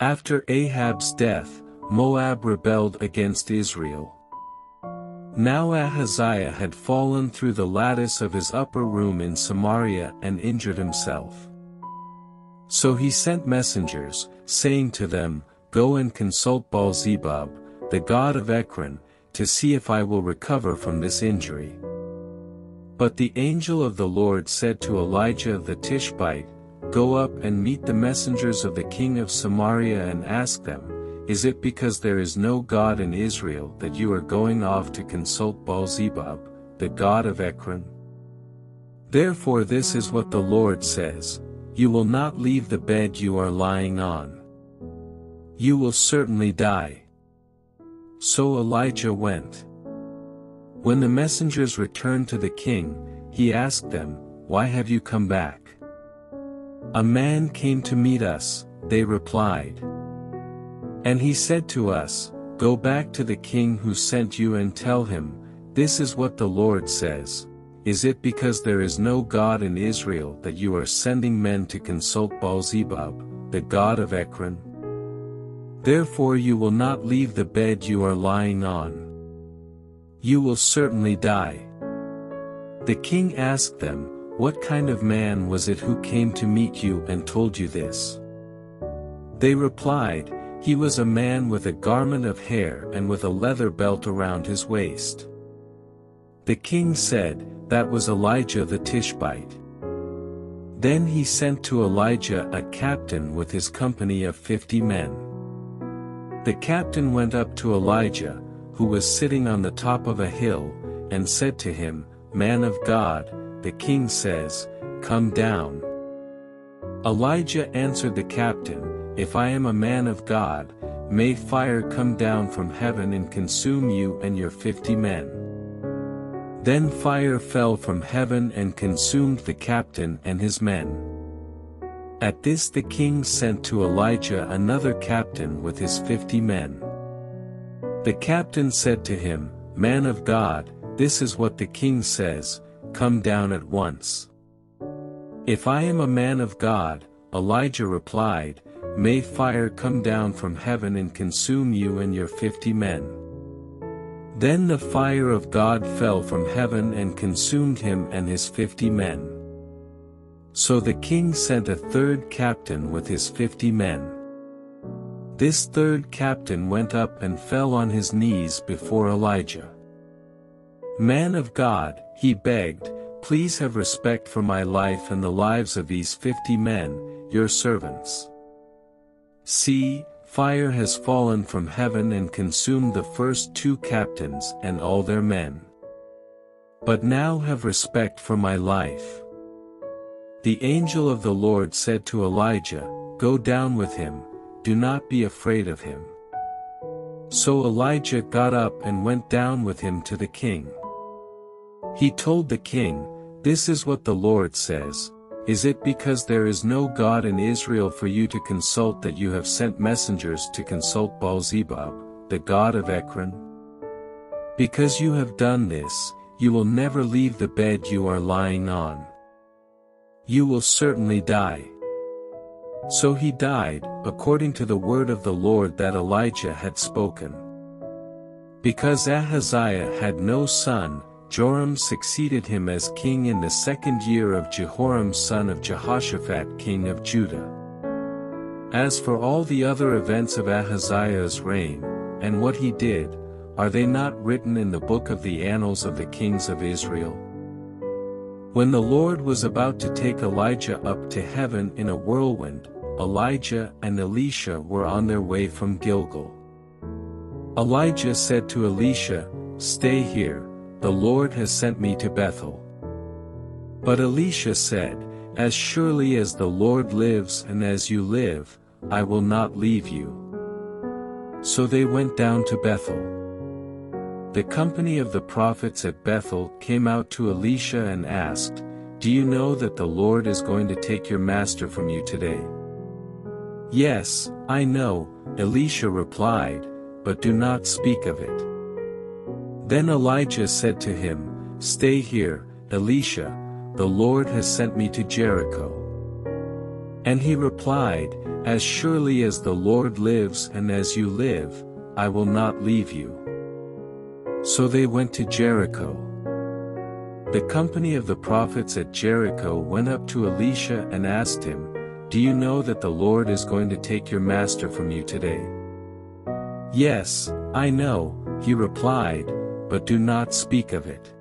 After Ahab's death, Moab rebelled against Israel. Now Ahaziah had fallen through the lattice of his upper room in Samaria and injured himself. So he sent messengers, saying to them, Go and consult Baal-zebub, the god of Ekron, to see if I will recover from this injury. But the angel of the Lord said to Elijah the Tishbite, Go up and meet the messengers of the king of Samaria and ask them, is it because there is no God in Israel that you are going off to consult Baal-zebub, the god of Ekron? Therefore this is what the Lord says, You will not leave the bed you are lying on. You will certainly die. So Elijah went. When the messengers returned to the king, he asked them, Why have you come back? A man came to meet us, they replied. And he said to us, Go back to the king who sent you and tell him, This is what the Lord says. Is it because there is no God in Israel that you are sending men to consult Baal-zebub, the god of Ekron? Therefore you will not leave the bed you are lying on. You will certainly die. The king asked them, What kind of man was it who came to meet you and told you this? They replied, he was a man with a garment of hair and with a leather belt around his waist. The king said, That was Elijah the Tishbite. Then he sent to Elijah a captain with his company of fifty men. The captain went up to Elijah, who was sitting on the top of a hill, and said to him, Man of God, the king says, Come down. Elijah answered the captain, if I am a man of God, may fire come down from heaven and consume you and your fifty men. Then fire fell from heaven and consumed the captain and his men. At this the king sent to Elijah another captain with his fifty men. The captain said to him, Man of God, this is what the king says, come down at once. If I am a man of God, Elijah replied, May fire come down from heaven and consume you and your fifty men. Then the fire of God fell from heaven and consumed him and his fifty men. So the king sent a third captain with his fifty men. This third captain went up and fell on his knees before Elijah. Man of God, he begged, please have respect for my life and the lives of these fifty men, your servants. See, fire has fallen from heaven and consumed the first two captains and all their men. But now have respect for my life. The angel of the Lord said to Elijah, Go down with him, do not be afraid of him. So Elijah got up and went down with him to the king. He told the king, This is what the Lord says, is it because there is no God in Israel for you to consult that you have sent messengers to consult Baal-zebub, the god of Ekron? Because you have done this, you will never leave the bed you are lying on. You will certainly die. So he died, according to the word of the Lord that Elijah had spoken. Because Ahaziah had no son, Joram succeeded him as king in the second year of Jehoram son of Jehoshaphat king of Judah. As for all the other events of Ahaziah's reign, and what he did, are they not written in the book of the annals of the kings of Israel? When the Lord was about to take Elijah up to heaven in a whirlwind, Elijah and Elisha were on their way from Gilgal. Elijah said to Elisha, Stay here, the Lord has sent me to Bethel. But Elisha said, As surely as the Lord lives and as you live, I will not leave you. So they went down to Bethel. The company of the prophets at Bethel came out to Elisha and asked, Do you know that the Lord is going to take your master from you today? Yes, I know, Elisha replied, but do not speak of it. Then Elijah said to him, Stay here, Elisha, the Lord has sent me to Jericho. And he replied, As surely as the Lord lives and as you live, I will not leave you. So they went to Jericho. The company of the prophets at Jericho went up to Elisha and asked him, Do you know that the Lord is going to take your master from you today? Yes, I know, he replied, but do not speak of it.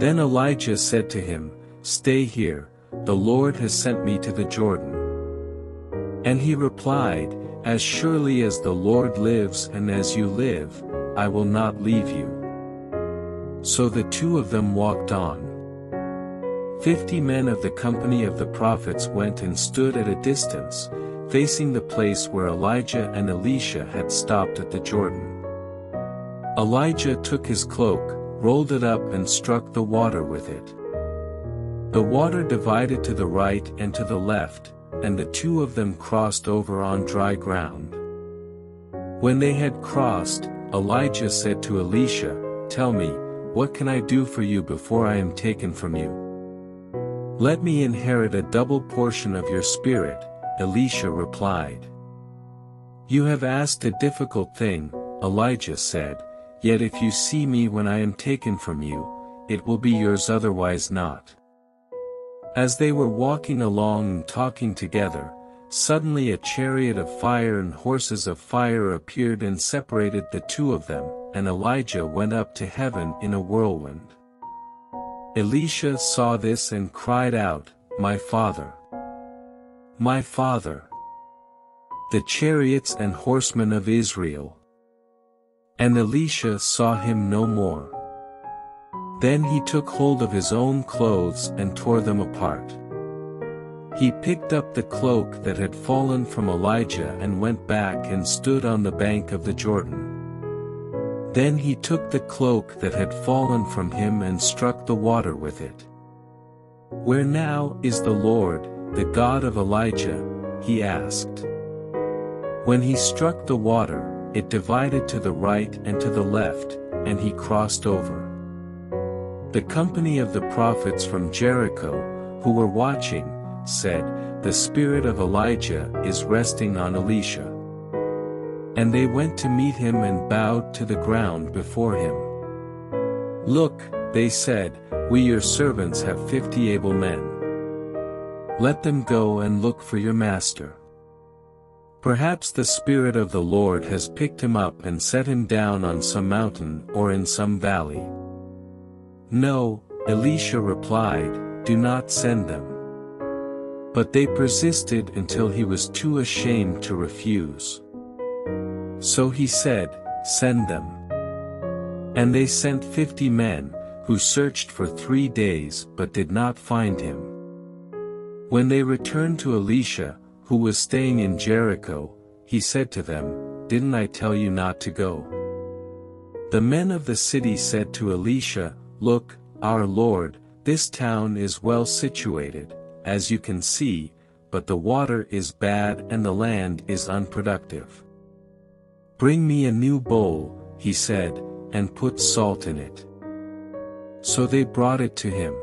Then Elijah said to him, Stay here, the Lord has sent me to the Jordan. And he replied, As surely as the Lord lives and as you live, I will not leave you. So the two of them walked on. Fifty men of the company of the prophets went and stood at a distance, facing the place where Elijah and Elisha had stopped at the Jordan. Elijah took his cloak, rolled it up and struck the water with it. The water divided to the right and to the left, and the two of them crossed over on dry ground. When they had crossed, Elijah said to Elisha, Tell me, what can I do for you before I am taken from you? Let me inherit a double portion of your spirit, Elisha replied. You have asked a difficult thing, Elijah said, yet if you see me when I am taken from you, it will be yours otherwise not. As they were walking along and talking together, suddenly a chariot of fire and horses of fire appeared and separated the two of them, and Elijah went up to heaven in a whirlwind. Elisha saw this and cried out, My father! My father! The chariots and horsemen of Israel! And Elisha saw him no more. Then he took hold of his own clothes and tore them apart. He picked up the cloak that had fallen from Elijah and went back and stood on the bank of the Jordan. Then he took the cloak that had fallen from him and struck the water with it. Where now is the Lord, the God of Elijah? he asked. When he struck the water, it divided to the right and to the left, and he crossed over. The company of the prophets from Jericho, who were watching, said, The spirit of Elijah is resting on Elisha. And they went to meet him and bowed to the ground before him. Look, they said, we your servants have fifty able men. Let them go and look for your master. Perhaps the Spirit of the Lord has picked him up and set him down on some mountain or in some valley. No, Elisha replied, do not send them. But they persisted until he was too ashamed to refuse. So he said, Send them. And they sent fifty men, who searched for three days but did not find him. When they returned to Elisha, who was staying in Jericho, he said to them, Didn't I tell you not to go? The men of the city said to Elisha, Look, our Lord, this town is well situated, as you can see, but the water is bad and the land is unproductive. Bring me a new bowl, he said, and put salt in it. So they brought it to him.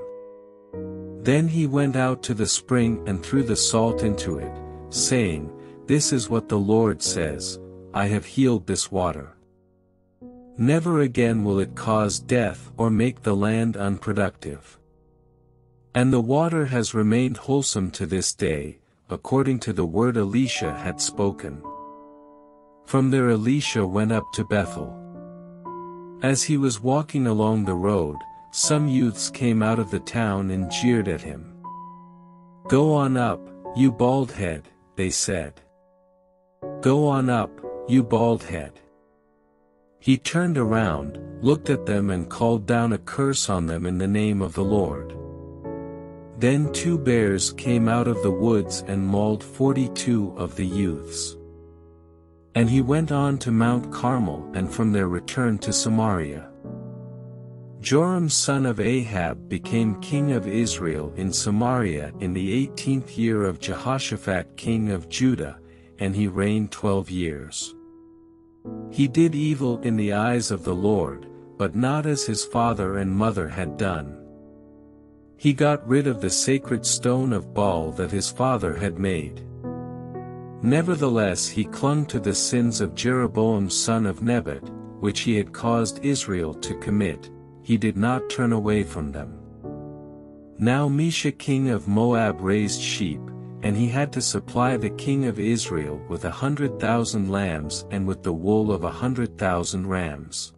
Then he went out to the spring and threw the salt into it, saying, This is what the Lord says, I have healed this water. Never again will it cause death or make the land unproductive. And the water has remained wholesome to this day, according to the word Elisha had spoken. From there Elisha went up to Bethel. As he was walking along the road, some youths came out of the town and jeered at him. Go on up, you bald head, they said. Go on up, you bald head. He turned around, looked at them and called down a curse on them in the name of the Lord. Then two bears came out of the woods and mauled forty-two of the youths. And he went on to Mount Carmel and from there returned to Samaria. Joram son of Ahab became king of Israel in Samaria in the eighteenth year of Jehoshaphat king of Judah, and he reigned twelve years. He did evil in the eyes of the Lord, but not as his father and mother had done. He got rid of the sacred stone of Baal that his father had made. Nevertheless he clung to the sins of Jeroboam son of Nebat, which he had caused Israel to commit, he did not turn away from them. Now Mesha king of Moab raised sheep, and he had to supply the king of Israel with a hundred thousand lambs and with the wool of a hundred thousand rams.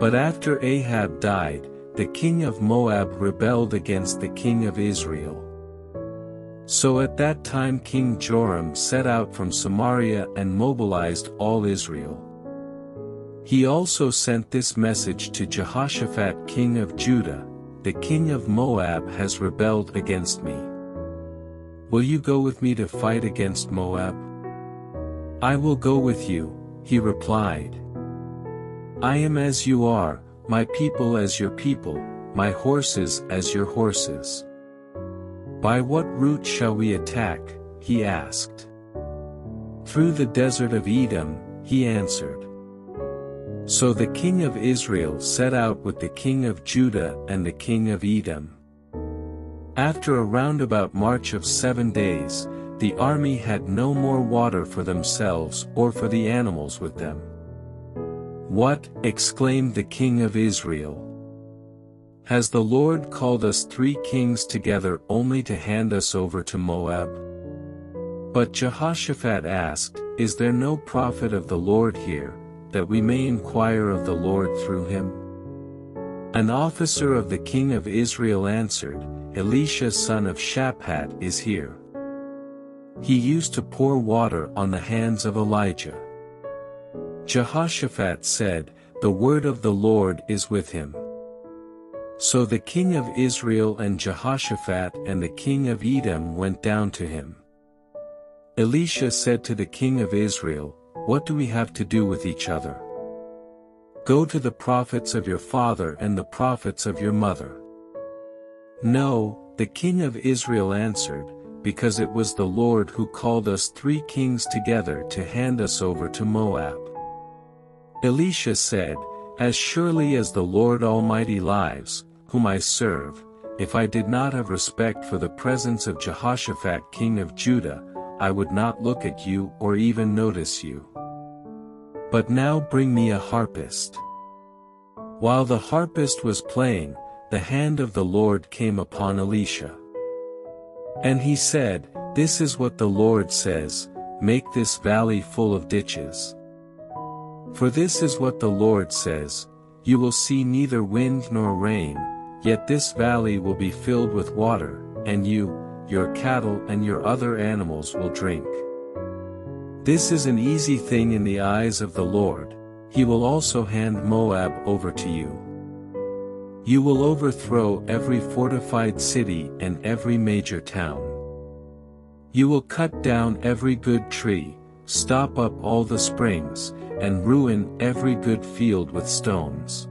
But after Ahab died, the king of Moab rebelled against the king of Israel. So at that time King Joram set out from Samaria and mobilized all Israel. He also sent this message to Jehoshaphat king of Judah, the king of Moab has rebelled against me. Will you go with me to fight against Moab? I will go with you, he replied. I am as you are, my people as your people, my horses as your horses. By what route shall we attack, he asked. Through the desert of Edom, he answered. So the king of Israel set out with the king of Judah and the king of Edom. After a roundabout march of seven days, the army had no more water for themselves or for the animals with them. What, exclaimed the king of Israel. Has the Lord called us three kings together only to hand us over to Moab? But Jehoshaphat asked, Is there no prophet of the Lord here, that we may inquire of the Lord through him? An officer of the king of Israel answered, Elisha son of Shaphat is here. He used to pour water on the hands of Elijah. Jehoshaphat said, The word of the Lord is with him. So the king of Israel and Jehoshaphat and the king of Edom went down to him. Elisha said to the king of Israel, what do we have to do with each other? Go to the prophets of your father and the prophets of your mother. No, the king of Israel answered, because it was the Lord who called us three kings together to hand us over to Moab. Elisha said, As surely as the Lord Almighty lives, whom I serve, if I did not have respect for the presence of Jehoshaphat king of Judah, I would not look at you or even notice you. But now bring me a harpist. While the harpist was playing, the hand of the Lord came upon Elisha. And he said, This is what the Lord says, make this valley full of ditches. For this is what the Lord says, you will see neither wind nor rain, yet this valley will be filled with water, and you, your cattle and your other animals will drink. This is an easy thing in the eyes of the Lord, he will also hand Moab over to you. You will overthrow every fortified city and every major town. You will cut down every good tree, stop up all the springs, and ruin every good field with stones.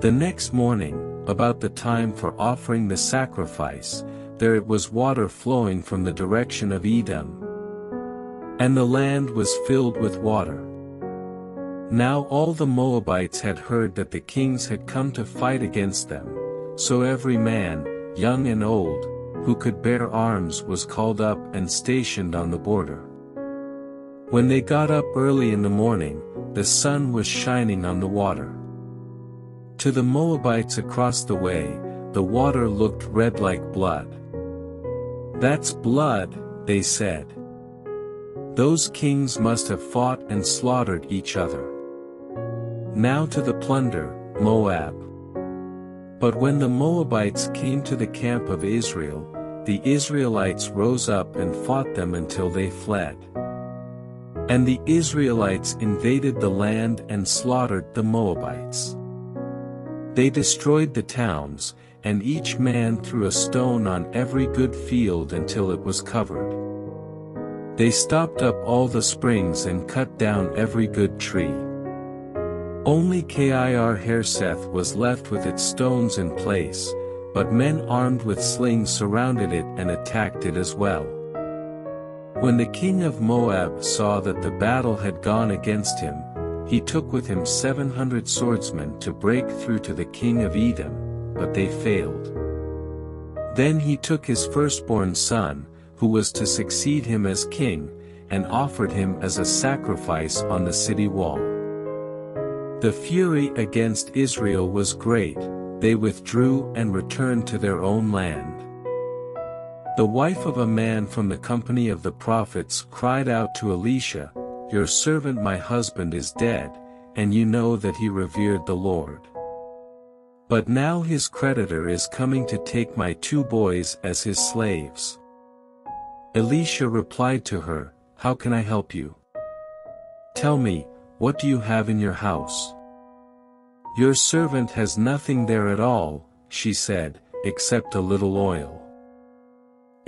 The next morning, about the time for offering the sacrifice, there it was water flowing from the direction of Edom, and the land was filled with water. Now all the Moabites had heard that the kings had come to fight against them, so every man, young and old, who could bear arms was called up and stationed on the border. When they got up early in the morning, the sun was shining on the water. To the Moabites across the way, the water looked red like blood. That's blood, they said. Those kings must have fought and slaughtered each other. Now to the plunder, Moab. But when the Moabites came to the camp of Israel, the Israelites rose up and fought them until they fled. And the Israelites invaded the land and slaughtered the Moabites. They destroyed the towns, and each man threw a stone on every good field until it was covered. They stopped up all the springs and cut down every good tree. Only Kir Hareseth was left with its stones in place, but men armed with slings surrounded it and attacked it as well. When the king of Moab saw that the battle had gone against him, he took with him seven hundred swordsmen to break through to the king of Edom, but they failed. Then he took his firstborn son, who was to succeed him as king, and offered him as a sacrifice on the city wall. The fury against Israel was great, they withdrew and returned to their own land. The wife of a man from the company of the prophets cried out to Elisha, Your servant my husband is dead, and you know that he revered the Lord. But now his creditor is coming to take my two boys as his slaves. Elisha replied to her, How can I help you? Tell me, what do you have in your house? Your servant has nothing there at all, she said, except a little oil.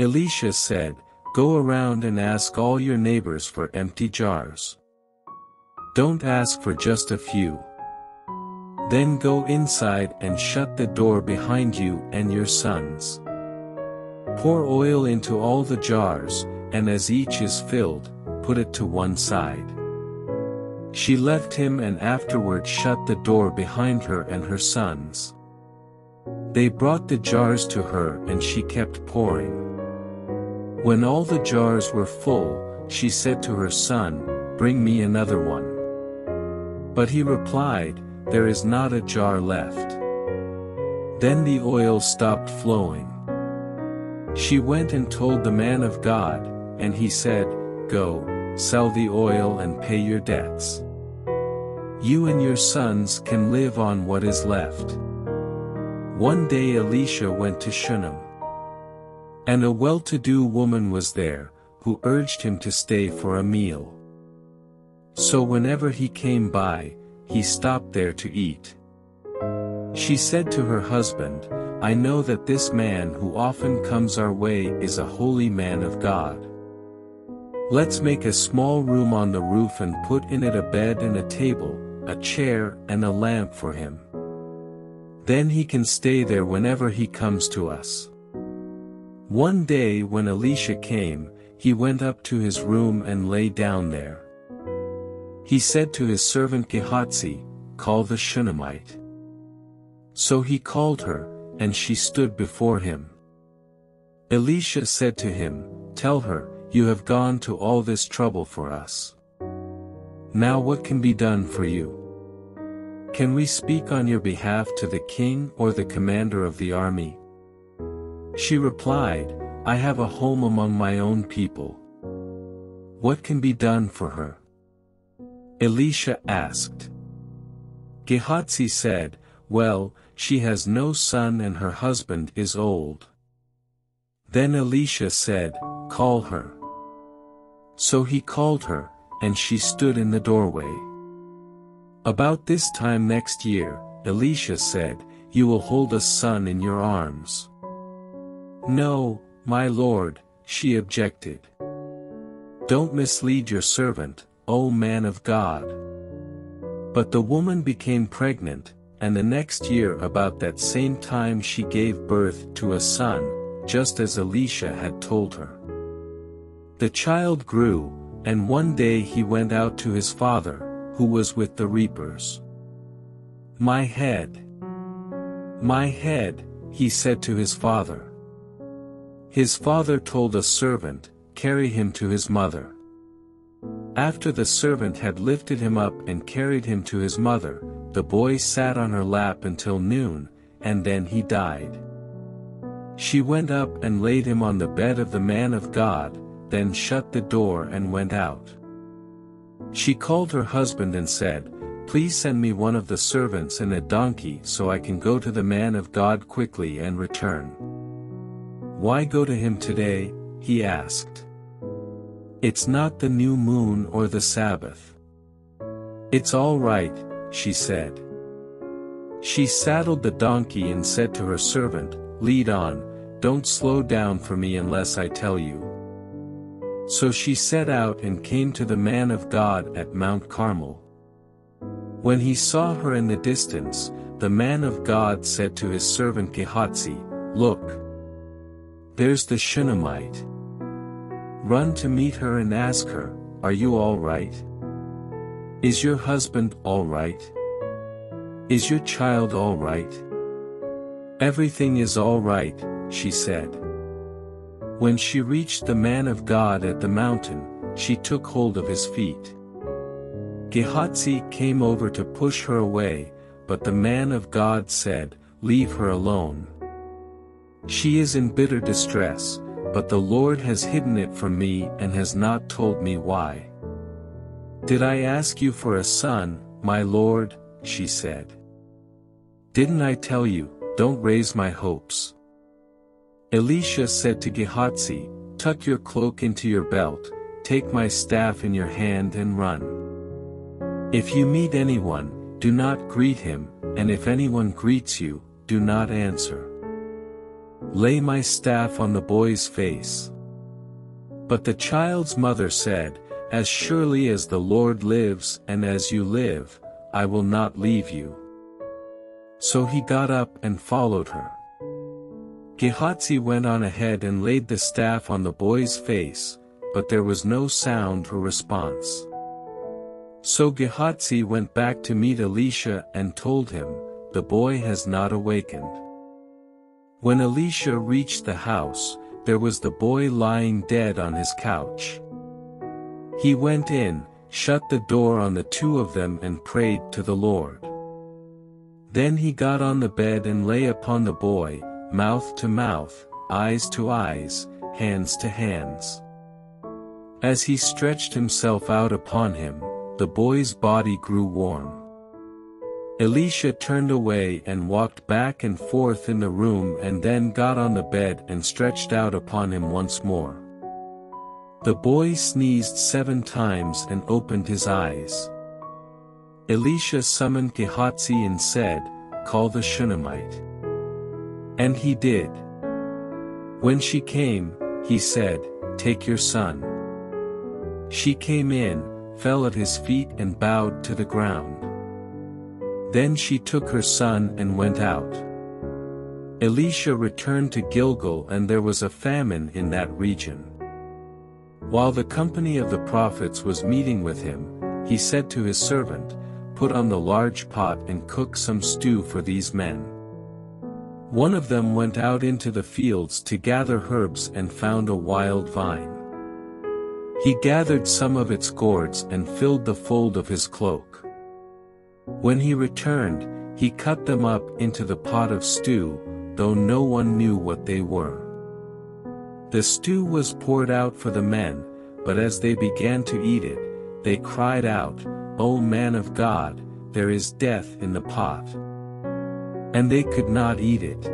Elisha said, Go around and ask all your neighbors for empty jars. Don't ask for just a few. Then go inside and shut the door behind you and your sons. Pour oil into all the jars, and as each is filled, put it to one side. She left him and afterward shut the door behind her and her sons. They brought the jars to her and she kept pouring. When all the jars were full, she said to her son, Bring me another one. But he replied, there is not a jar left. Then the oil stopped flowing. She went and told the man of God, and he said, Go, sell the oil and pay your debts. You and your sons can live on what is left. One day Elisha went to Shunem. And a well-to-do woman was there, who urged him to stay for a meal. So whenever he came by, he stopped there to eat. She said to her husband, I know that this man who often comes our way is a holy man of God. Let's make a small room on the roof and put in it a bed and a table, a chair and a lamp for him. Then he can stay there whenever he comes to us. One day when Elisha came, he went up to his room and lay down there. He said to his servant Gehazi, Call the Shunammite. So he called her, and she stood before him. Elisha said to him, Tell her, you have gone to all this trouble for us. Now what can be done for you? Can we speak on your behalf to the king or the commander of the army? She replied, I have a home among my own people. What can be done for her? Elisha asked. Gehazi said, Well, she has no son and her husband is old. Then Elisha said, Call her. So he called her, and she stood in the doorway. About this time next year, Elisha said, You will hold a son in your arms. No, my lord, she objected. Don't mislead your servant, O man of God. But the woman became pregnant, and the next year about that same time she gave birth to a son, just as Elisha had told her. The child grew, and one day he went out to his father, who was with the reapers. My head. My head, he said to his father. His father told a servant, carry him to his mother. After the servant had lifted him up and carried him to his mother, the boy sat on her lap until noon, and then he died. She went up and laid him on the bed of the man of God, then shut the door and went out. She called her husband and said, Please send me one of the servants and a donkey so I can go to the man of God quickly and return. Why go to him today? he asked. It's not the new moon or the Sabbath. It's all right, she said. She saddled the donkey and said to her servant, Lead on, don't slow down for me unless I tell you. So she set out and came to the man of God at Mount Carmel. When he saw her in the distance, the man of God said to his servant Gehazi, Look! There's the Shunammite. Run to meet her and ask her, Are you all right? Is your husband all right? Is your child all right? Everything is all right, she said. When she reached the man of God at the mountain, she took hold of his feet. Gehazi came over to push her away, but the man of God said, Leave her alone. She is in bitter distress, but the Lord has hidden it from me and has not told me why. Did I ask you for a son, my Lord? she said. Didn't I tell you, don't raise my hopes? Elisha said to Gehazi, Tuck your cloak into your belt, take my staff in your hand and run. If you meet anyone, do not greet him, and if anyone greets you, do not answer. Lay my staff on the boy's face. But the child's mother said, As surely as the Lord lives and as you live, I will not leave you. So he got up and followed her. Gehazi went on ahead and laid the staff on the boy's face, but there was no sound or response. So Gehazi went back to meet Elisha and told him, The boy has not awakened. When Elisha reached the house, there was the boy lying dead on his couch. He went in, shut the door on the two of them and prayed to the Lord. Then he got on the bed and lay upon the boy, mouth to mouth, eyes to eyes, hands to hands. As he stretched himself out upon him, the boy's body grew warm. Elisha turned away and walked back and forth in the room and then got on the bed and stretched out upon him once more. The boy sneezed seven times and opened his eyes. Elisha summoned Gehazi and said, Call the Shunammite. And he did. When she came, he said, Take your son. She came in, fell at his feet and bowed to the ground. Then she took her son and went out. Elisha returned to Gilgal and there was a famine in that region. While the company of the prophets was meeting with him, he said to his servant, Put on the large pot and cook some stew for these men. One of them went out into the fields to gather herbs and found a wild vine. He gathered some of its gourds and filled the fold of his cloak. When he returned, he cut them up into the pot of stew, though no one knew what they were. The stew was poured out for the men, but as they began to eat it, they cried out, O man of God, there is death in the pot. And they could not eat it.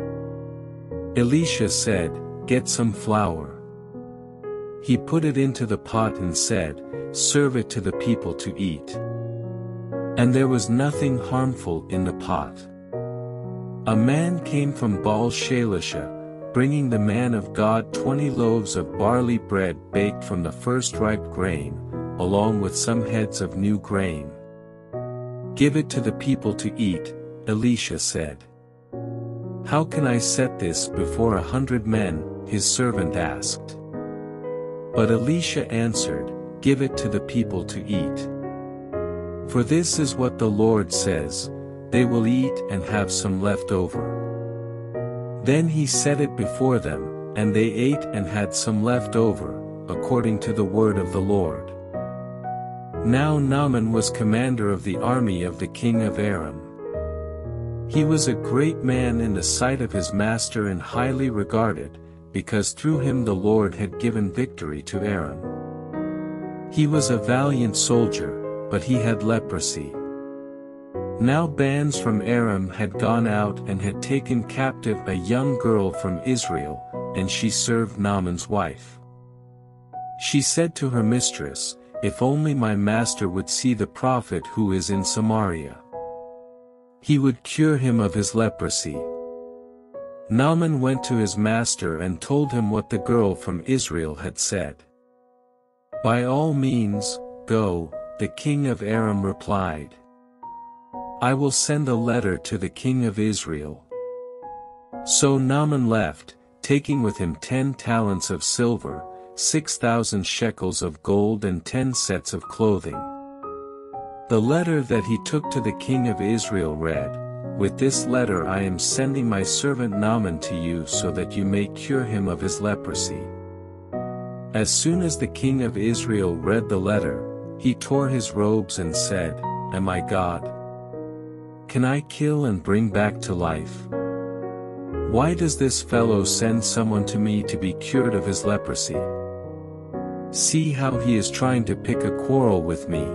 Elisha said, Get some flour. He put it into the pot and said, Serve it to the people to eat. And there was nothing harmful in the pot. A man came from Baal Shalisha, bringing the man of God twenty loaves of barley bread baked from the first ripe grain, along with some heads of new grain. Give it to the people to eat, Elisha said. How can I set this before a hundred men, his servant asked. But Elisha answered, Give it to the people to eat. For this is what the Lord says, they will eat and have some left over. Then he set it before them, and they ate and had some left over, according to the word of the Lord. Now Naaman was commander of the army of the king of Aram. He was a great man in the sight of his master and highly regarded, because through him the Lord had given victory to Aram. He was a valiant soldier, but he had leprosy. Now bands from Aram had gone out and had taken captive a young girl from Israel, and she served Naaman's wife. She said to her mistress, If only my master would see the prophet who is in Samaria. He would cure him of his leprosy. Naaman went to his master and told him what the girl from Israel had said. By all means, go, the king of Aram replied. I will send a letter to the king of Israel. So Naaman left, taking with him ten talents of silver, six thousand shekels of gold and ten sets of clothing. The letter that he took to the king of Israel read, with this letter I am sending my servant Naaman to you so that you may cure him of his leprosy. As soon as the king of Israel read the letter, he tore his robes and said, Am I God? Can I kill and bring back to life? Why does this fellow send someone to me to be cured of his leprosy? See how he is trying to pick a quarrel with me.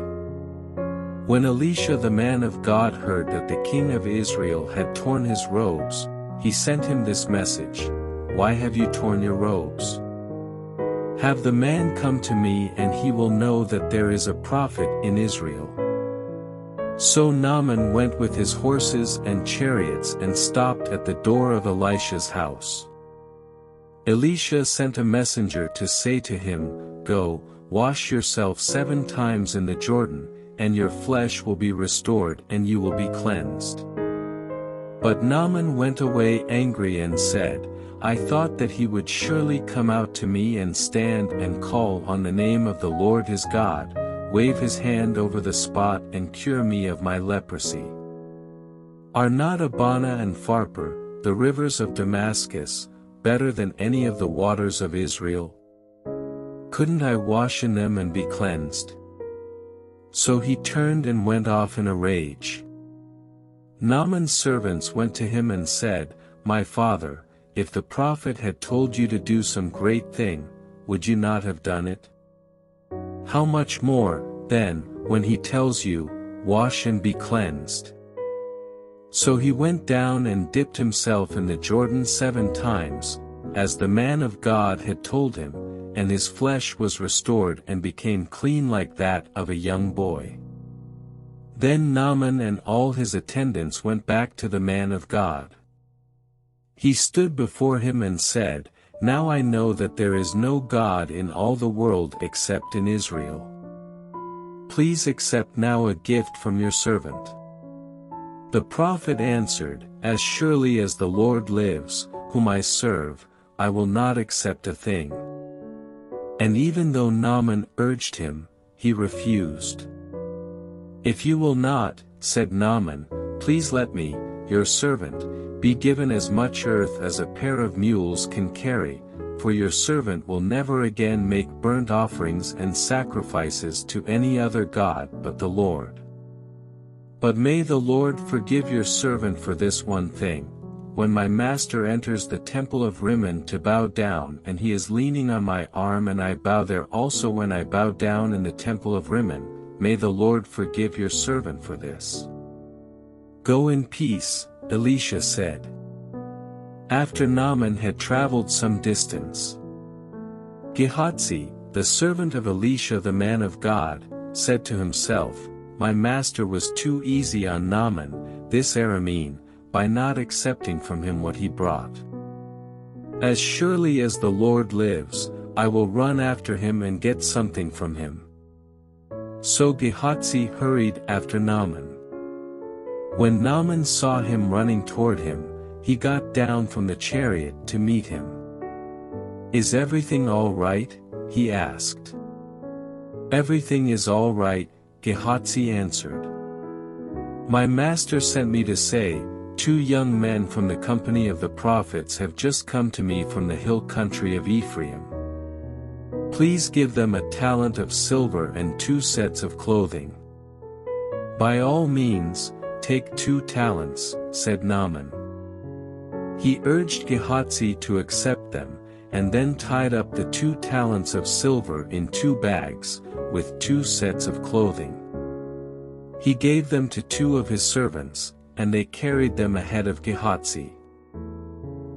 When Elisha the man of God heard that the king of Israel had torn his robes, he sent him this message, Why have you torn your robes? Have the man come to me and he will know that there is a prophet in Israel. So Naaman went with his horses and chariots and stopped at the door of Elisha's house. Elisha sent a messenger to say to him, Go, wash yourself seven times in the Jordan, and your flesh will be restored and you will be cleansed. But Naaman went away angry and said, I thought that he would surely come out to me and stand and call on the name of the Lord his God, wave his hand over the spot and cure me of my leprosy. Are not Abana and Pharpar, the rivers of Damascus, better than any of the waters of Israel? Couldn't I wash in them and be cleansed? So he turned and went off in a rage. Naaman's servants went to him and said, My father, if the prophet had told you to do some great thing, would you not have done it? How much more, then, when he tells you, Wash and be cleansed? So he went down and dipped himself in the Jordan seven times, as the man of God had told him, and his flesh was restored and became clean like that of a young boy. Then Naaman and all his attendants went back to the man of God. He stood before him and said, Now I know that there is no God in all the world except in Israel. Please accept now a gift from your servant. The prophet answered, As surely as the Lord lives, whom I serve, I will not accept a thing. And even though Naaman urged him, he refused. If you will not, said Naaman, please let me, your servant, be given as much earth as a pair of mules can carry, for your servant will never again make burnt offerings and sacrifices to any other god but the Lord. But may the Lord forgive your servant for this one thing, when my master enters the temple of Rimmon to bow down and he is leaning on my arm and I bow there also when I bow down in the temple of Rimmon, may the Lord forgive your servant for this. Go in peace, Elisha said. After Naaman had traveled some distance, Gehazi, the servant of Elisha the man of God, said to himself, My master was too easy on Naaman, this Aramean, by not accepting from him what he brought. As surely as the Lord lives, I will run after him and get something from him. So Gehazi hurried after Naaman. When Naaman saw him running toward him, he got down from the chariot to meet him. Is everything all right? he asked. Everything is all right, Gehazi answered. My master sent me to say, Two young men from the company of the prophets have just come to me from the hill country of Ephraim. Please give them a talent of silver and two sets of clothing. By all means, take two talents, said Naaman. He urged Gehazi to accept them, and then tied up the two talents of silver in two bags, with two sets of clothing. He gave them to two of his servants, and they carried them ahead of Gehazi.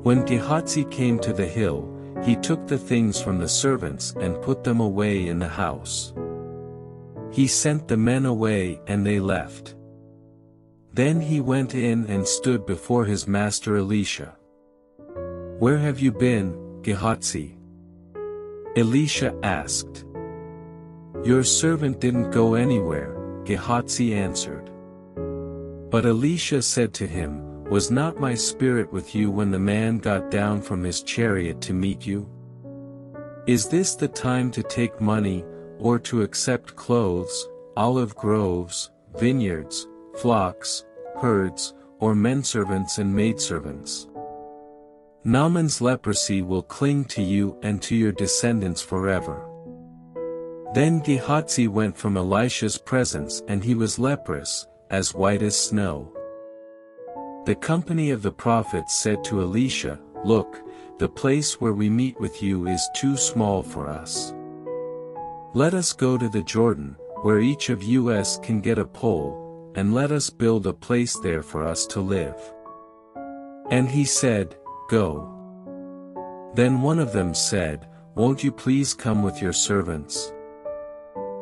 When Gehazi came to the hill, he took the things from the servants and put them away in the house. He sent the men away and they left. Then he went in and stood before his master Elisha. Where have you been, Gehazi? Elisha asked. Your servant didn't go anywhere, Gehazi answered. But Elisha said to him, Was not my spirit with you when the man got down from his chariot to meet you? Is this the time to take money, or to accept clothes, olive groves, vineyards, flocks, herds, or menservants and maidservants. Naaman's leprosy will cling to you and to your descendants forever. Then Gehazi went from Elisha's presence and he was leprous, as white as snow. The company of the prophets said to Elisha, Look, the place where we meet with you is too small for us. Let us go to the Jordan, where each of us can get a pole, and let us build a place there for us to live. And he said, Go. Then one of them said, Won't you please come with your servants?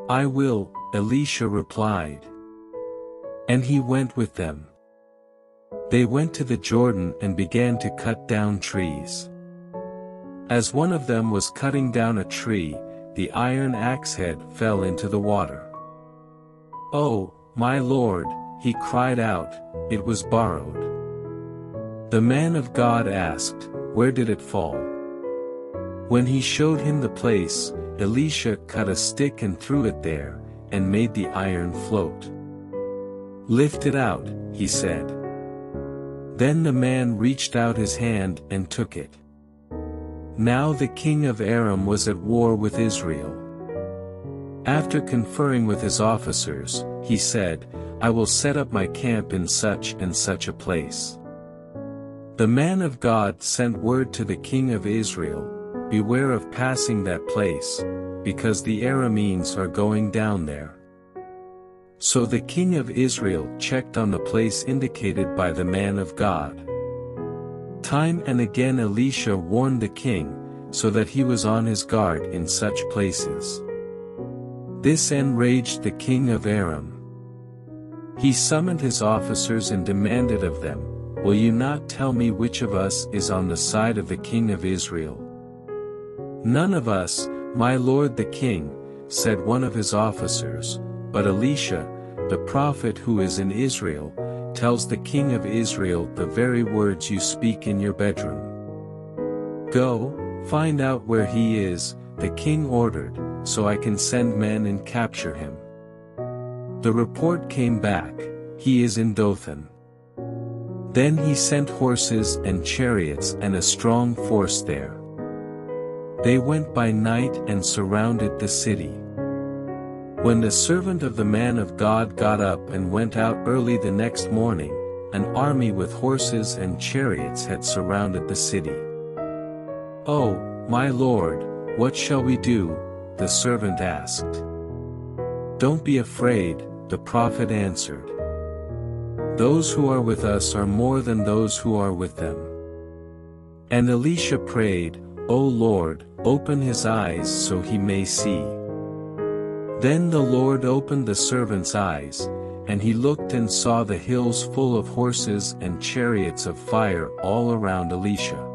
I will, Elisha replied. And he went with them. They went to the Jordan and began to cut down trees. As one of them was cutting down a tree, the iron axe head fell into the water. Oh, my lord, he cried out, it was borrowed. The man of God asked, where did it fall? When he showed him the place, Elisha cut a stick and threw it there, and made the iron float. Lift it out, he said. Then the man reached out his hand and took it. Now the king of Aram was at war with Israel. After conferring with his officers, he said, I will set up my camp in such and such a place. The man of God sent word to the king of Israel, Beware of passing that place, because the Arameans are going down there. So the king of Israel checked on the place indicated by the man of God. Time and again Elisha warned the king, so that he was on his guard in such places. This enraged the king of Aram. He summoned his officers and demanded of them, Will you not tell me which of us is on the side of the king of Israel? None of us, my lord the king, said one of his officers, but Elisha, the prophet who is in Israel, tells the king of Israel the very words you speak in your bedroom. Go, find out where he is, the king ordered, so I can send men and capture him. The report came back, he is in Dothan. Then he sent horses and chariots and a strong force there. They went by night and surrounded the city. When the servant of the man of God got up and went out early the next morning, an army with horses and chariots had surrounded the city. Oh, my lord, what shall we do? the servant asked. Don't be afraid, the prophet answered. Those who are with us are more than those who are with them. And Elisha prayed, O Lord, open his eyes so he may see. Then the Lord opened the servant's eyes, and he looked and saw the hills full of horses and chariots of fire all around Elisha.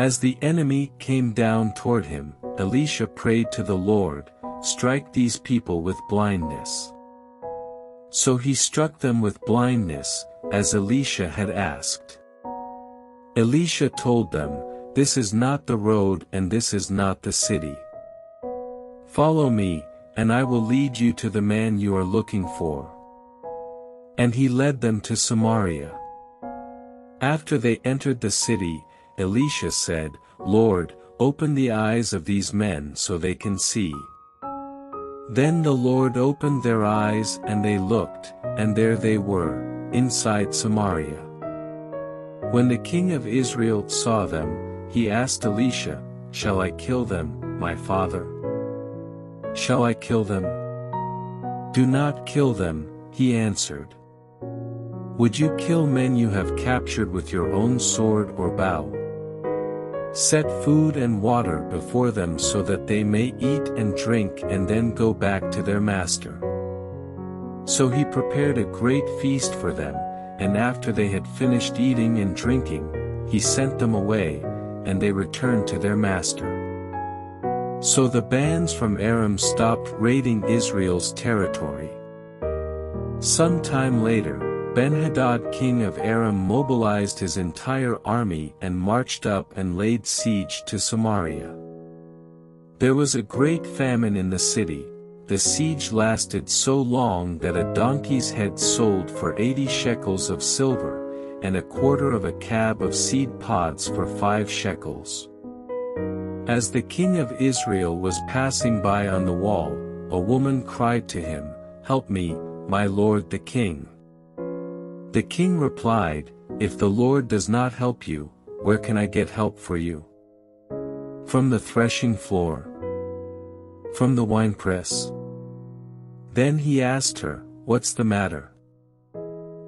As the enemy came down toward him, Elisha prayed to the Lord, Strike these people with blindness. So he struck them with blindness, as Elisha had asked. Elisha told them, This is not the road and this is not the city. Follow me, and I will lead you to the man you are looking for. And he led them to Samaria. After they entered the city, Elisha said, Lord, open the eyes of these men so they can see. Then the Lord opened their eyes and they looked, and there they were, inside Samaria. When the king of Israel saw them, he asked Elisha, Shall I kill them, my father? Shall I kill them? Do not kill them, he answered. Would you kill men you have captured with your own sword or bow? Set food and water before them so that they may eat and drink and then go back to their master. So he prepared a great feast for them, and after they had finished eating and drinking, he sent them away, and they returned to their master. So the bands from Aram stopped raiding Israel's territory. Some time later, Ben-Hadad king of Aram mobilized his entire army and marched up and laid siege to Samaria. There was a great famine in the city, the siege lasted so long that a donkey's head sold for eighty shekels of silver, and a quarter of a cab of seed pods for five shekels. As the king of Israel was passing by on the wall, a woman cried to him, Help me, my lord the king. The king replied, If the Lord does not help you, where can I get help for you? From the threshing floor. From the winepress. Then he asked her, What's the matter?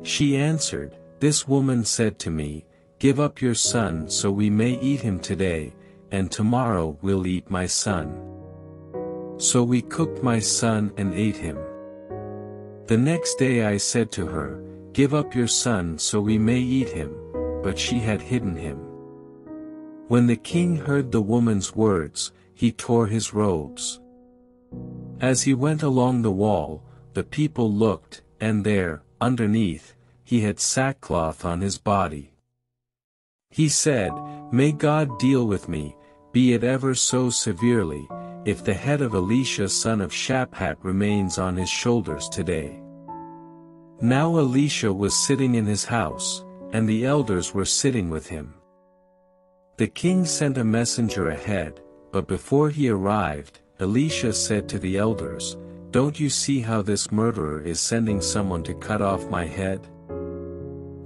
She answered, This woman said to me, Give up your son so we may eat him today, and tomorrow we'll eat my son. So we cooked my son and ate him. The next day I said to her, Give up your son so we may eat him, but she had hidden him. When the king heard the woman's words, he tore his robes. As he went along the wall, the people looked, and there, underneath, he had sackcloth on his body. He said, May God deal with me, be it ever so severely, if the head of Elisha son of Shaphat remains on his shoulders today. Now Elisha was sitting in his house, and the elders were sitting with him. The king sent a messenger ahead, but before he arrived, Elisha said to the elders, Don't you see how this murderer is sending someone to cut off my head?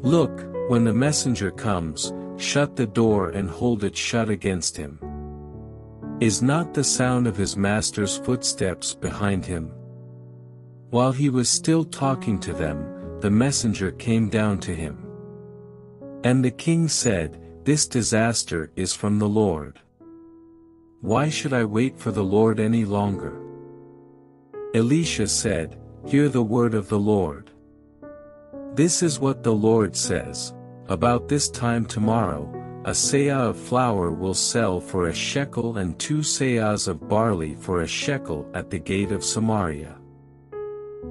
Look, when the messenger comes, shut the door and hold it shut against him. Is not the sound of his master's footsteps behind him? While he was still talking to them, the messenger came down to him. And the king said, This disaster is from the Lord. Why should I wait for the Lord any longer? Elisha said, Hear the word of the Lord. This is what the Lord says, About this time tomorrow, a seah of flour will sell for a shekel and two seahs of barley for a shekel at the gate of Samaria.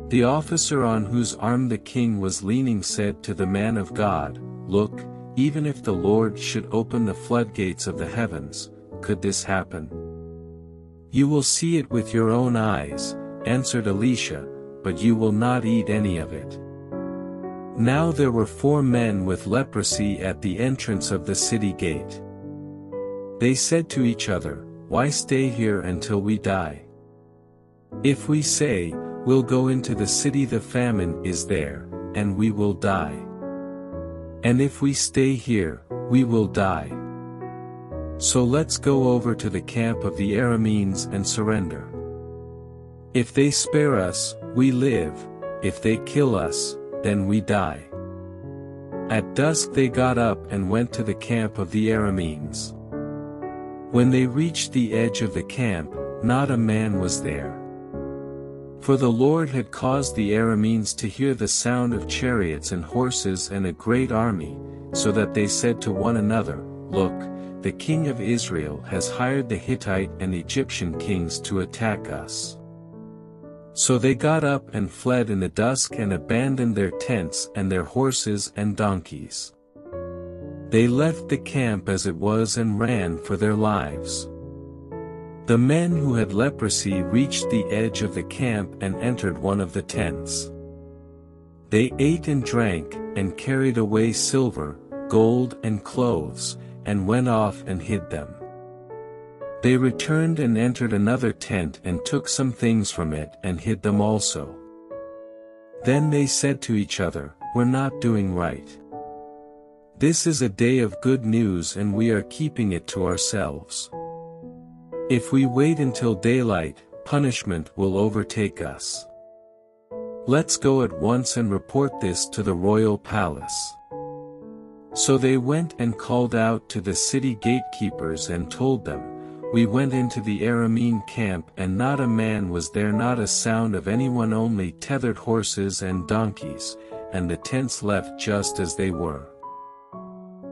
The officer on whose arm the king was leaning said to the man of God, Look, even if the Lord should open the floodgates of the heavens, could this happen? You will see it with your own eyes, answered Elisha, but you will not eat any of it. Now there were four men with leprosy at the entrance of the city gate. They said to each other, Why stay here until we die? If we say, We'll go into the city the famine is there, and we will die. And if we stay here, we will die. So let's go over to the camp of the Arameans and surrender. If they spare us, we live, if they kill us, then we die. At dusk they got up and went to the camp of the Arameans. When they reached the edge of the camp, not a man was there. For the Lord had caused the Arameans to hear the sound of chariots and horses and a great army, so that they said to one another, Look, the king of Israel has hired the Hittite and Egyptian kings to attack us. So they got up and fled in the dusk and abandoned their tents and their horses and donkeys. They left the camp as it was and ran for their lives. The men who had leprosy reached the edge of the camp and entered one of the tents. They ate and drank, and carried away silver, gold and clothes, and went off and hid them. They returned and entered another tent and took some things from it and hid them also. Then they said to each other, We're not doing right. This is a day of good news and we are keeping it to ourselves. If we wait until daylight, punishment will overtake us. Let's go at once and report this to the royal palace. So they went and called out to the city gatekeepers and told them, We went into the Aramean camp and not a man was there not a sound of anyone only tethered horses and donkeys, and the tents left just as they were.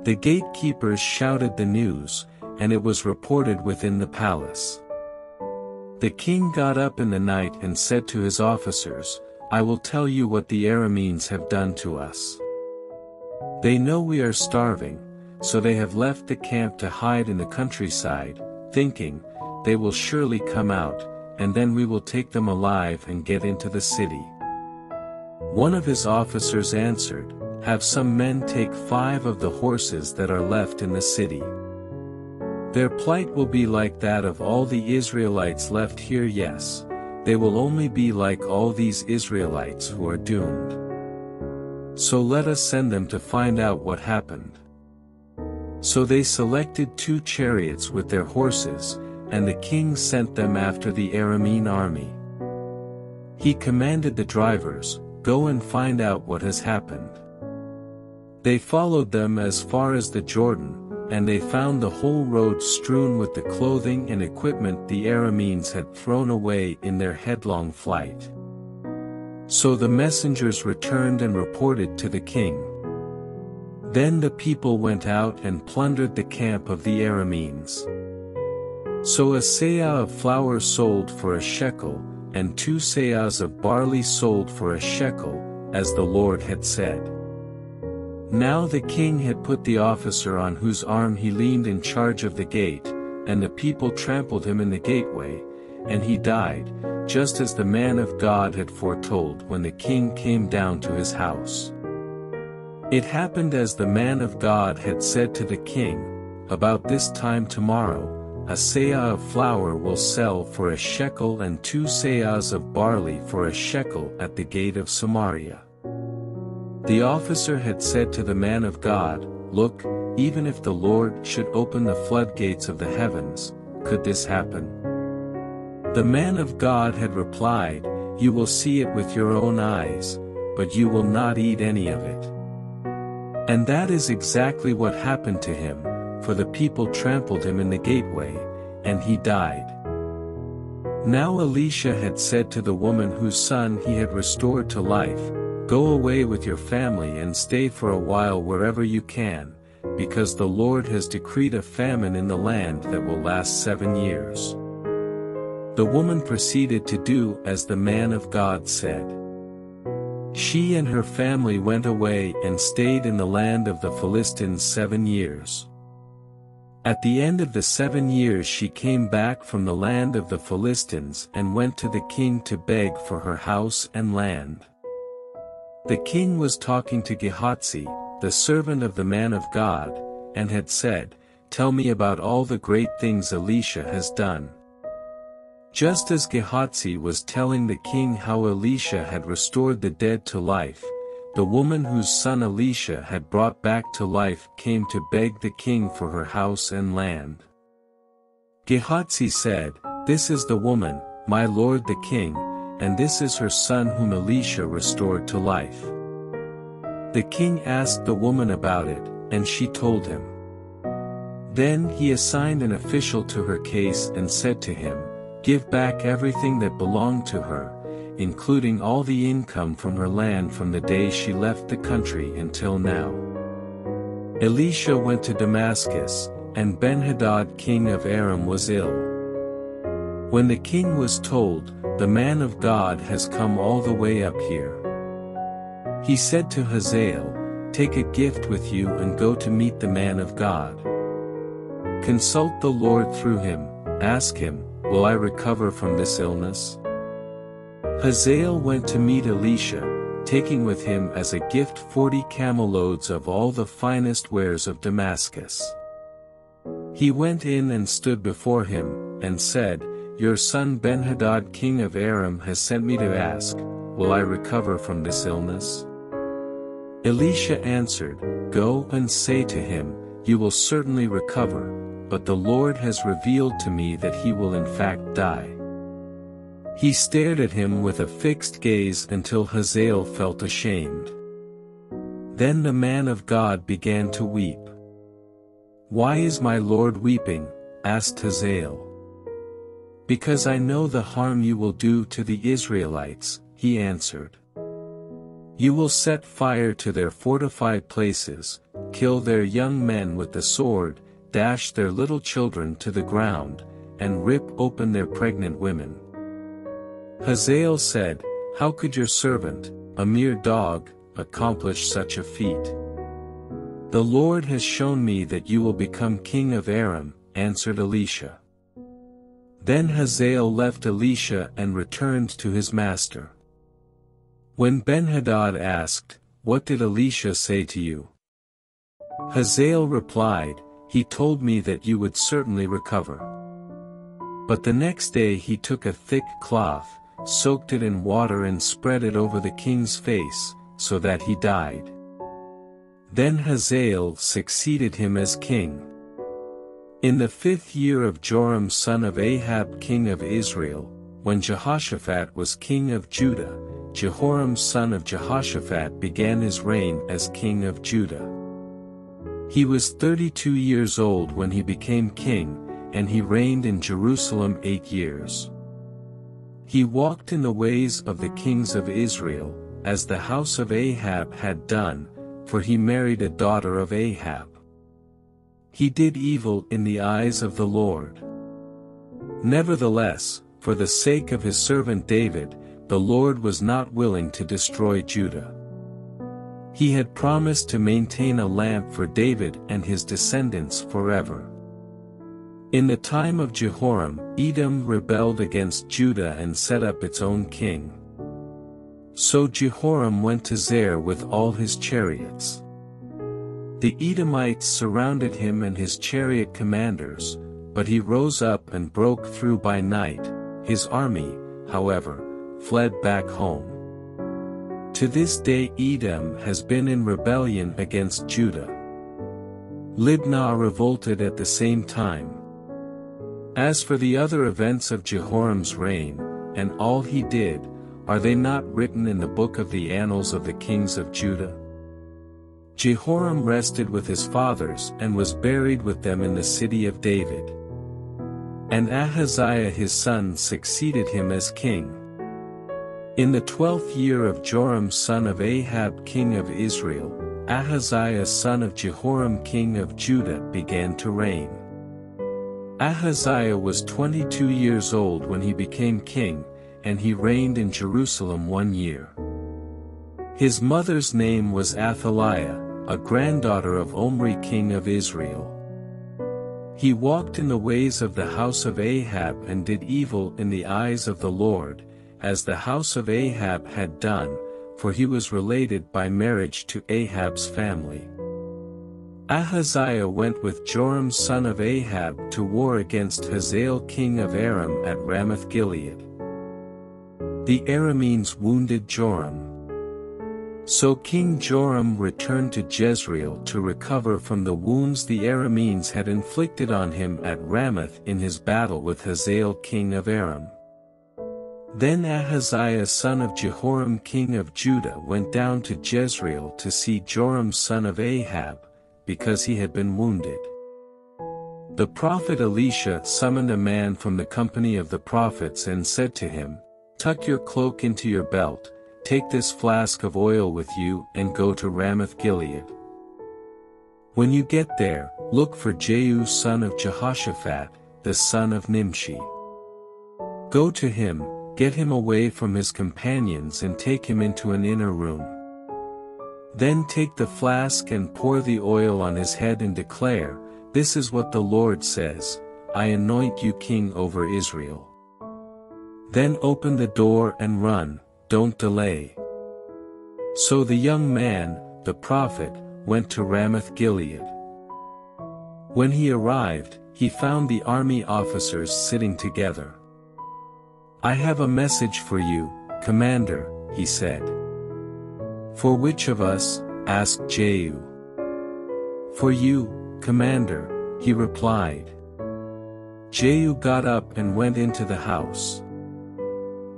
The gatekeepers shouted the news, and it was reported within the palace. The king got up in the night and said to his officers, I will tell you what the Arameans have done to us. They know we are starving, so they have left the camp to hide in the countryside, thinking, they will surely come out, and then we will take them alive and get into the city. One of his officers answered, Have some men take five of the horses that are left in the city. Their plight will be like that of all the Israelites left here yes, they will only be like all these Israelites who are doomed. So let us send them to find out what happened. So they selected two chariots with their horses, and the king sent them after the Aramean army. He commanded the drivers, Go and find out what has happened. They followed them as far as the Jordan, and they found the whole road strewn with the clothing and equipment the Arameans had thrown away in their headlong flight. So the messengers returned and reported to the king. Then the people went out and plundered the camp of the Arameans. So a seah of flour sold for a shekel, and two seahs of barley sold for a shekel, as the Lord had said. Now the king had put the officer on whose arm he leaned in charge of the gate, and the people trampled him in the gateway, and he died, just as the man of God had foretold when the king came down to his house. It happened as the man of God had said to the king, About this time tomorrow, a seah of flour will sell for a shekel and two seahs of barley for a shekel at the gate of Samaria. The officer had said to the man of God, Look, even if the Lord should open the floodgates of the heavens, could this happen? The man of God had replied, You will see it with your own eyes, but you will not eat any of it. And that is exactly what happened to him, for the people trampled him in the gateway, and he died. Now Elisha had said to the woman whose son he had restored to life, Go away with your family and stay for a while wherever you can, because the Lord has decreed a famine in the land that will last seven years. The woman proceeded to do as the man of God said. She and her family went away and stayed in the land of the Philistines seven years. At the end of the seven years she came back from the land of the Philistines and went to the king to beg for her house and land. The king was talking to Gehazi, the servant of the man of God, and had said, Tell me about all the great things Elisha has done. Just as Gehazi was telling the king how Elisha had restored the dead to life, the woman whose son Elisha had brought back to life came to beg the king for her house and land. Gehazi said, This is the woman, my lord the king, and this is her son whom Elisha restored to life. The king asked the woman about it, and she told him. Then he assigned an official to her case and said to him, Give back everything that belonged to her, including all the income from her land from the day she left the country until now. Elisha went to Damascus, and Benhadad king of Aram was ill. When the king was told, the man of God has come all the way up here. He said to Hazael, Take a gift with you and go to meet the man of God. Consult the Lord through him, ask him, Will I recover from this illness? Hazael went to meet Elisha, taking with him as a gift forty camel loads of all the finest wares of Damascus. He went in and stood before him, and said, your son Benhadad king of Aram has sent me to ask, Will I recover from this illness? Elisha answered, Go and say to him, You will certainly recover, but the Lord has revealed to me that he will in fact die. He stared at him with a fixed gaze until Hazael felt ashamed. Then the man of God began to weep. Why is my Lord weeping? asked Hazael. Because I know the harm you will do to the Israelites, he answered. You will set fire to their fortified places, kill their young men with the sword, dash their little children to the ground, and rip open their pregnant women. Hazael said, How could your servant, a mere dog, accomplish such a feat? The Lord has shown me that you will become king of Aram, answered Elisha. Then Hazael left Elisha and returned to his master. When Ben-Hadad asked, What did Elisha say to you? Hazael replied, He told me that you would certainly recover. But the next day he took a thick cloth, soaked it in water and spread it over the king's face, so that he died. Then Hazael succeeded him as king. In the fifth year of Joram son of Ahab king of Israel, when Jehoshaphat was king of Judah, Jehoram son of Jehoshaphat began his reign as king of Judah. He was 32 years old when he became king, and he reigned in Jerusalem eight years. He walked in the ways of the kings of Israel, as the house of Ahab had done, for he married a daughter of Ahab. He did evil in the eyes of the Lord. Nevertheless, for the sake of his servant David, the Lord was not willing to destroy Judah. He had promised to maintain a lamp for David and his descendants forever. In the time of Jehoram, Edom rebelled against Judah and set up its own king. So Jehoram went to Zair with all his chariots. The Edomites surrounded him and his chariot commanders, but he rose up and broke through by night, his army, however, fled back home. To this day Edom has been in rebellion against Judah. Libnah revolted at the same time. As for the other events of Jehoram's reign, and all he did, are they not written in the book of the annals of the kings of Judah? Jehoram rested with his fathers and was buried with them in the city of David. And Ahaziah his son succeeded him as king. In the twelfth year of Joram son of Ahab king of Israel, Ahaziah son of Jehoram king of Judah began to reign. Ahaziah was 22 years old when he became king, and he reigned in Jerusalem one year. His mother's name was Athaliah, a granddaughter of Omri king of Israel. He walked in the ways of the house of Ahab and did evil in the eyes of the Lord, as the house of Ahab had done, for he was related by marriage to Ahab's family. Ahaziah went with Joram son of Ahab to war against Hazael king of Aram at Ramoth-Gilead. The Arameans wounded Joram. So King Joram returned to Jezreel to recover from the wounds the Arameans had inflicted on him at Ramoth in his battle with Hazael king of Aram. Then Ahaziah son of Jehoram king of Judah went down to Jezreel to see Joram son of Ahab, because he had been wounded. The prophet Elisha summoned a man from the company of the prophets and said to him, Tuck your cloak into your belt, Take this flask of oil with you and go to Ramoth-Gilead. When you get there, look for Jehu son of Jehoshaphat, the son of Nimshi. Go to him, get him away from his companions and take him into an inner room. Then take the flask and pour the oil on his head and declare, This is what the Lord says, I anoint you king over Israel. Then open the door and run, don't delay. So the young man, the prophet, went to Ramoth-Gilead. When he arrived, he found the army officers sitting together. I have a message for you, commander, he said. For which of us, asked Jehu. For you, commander, he replied. Jehu got up and went into the house.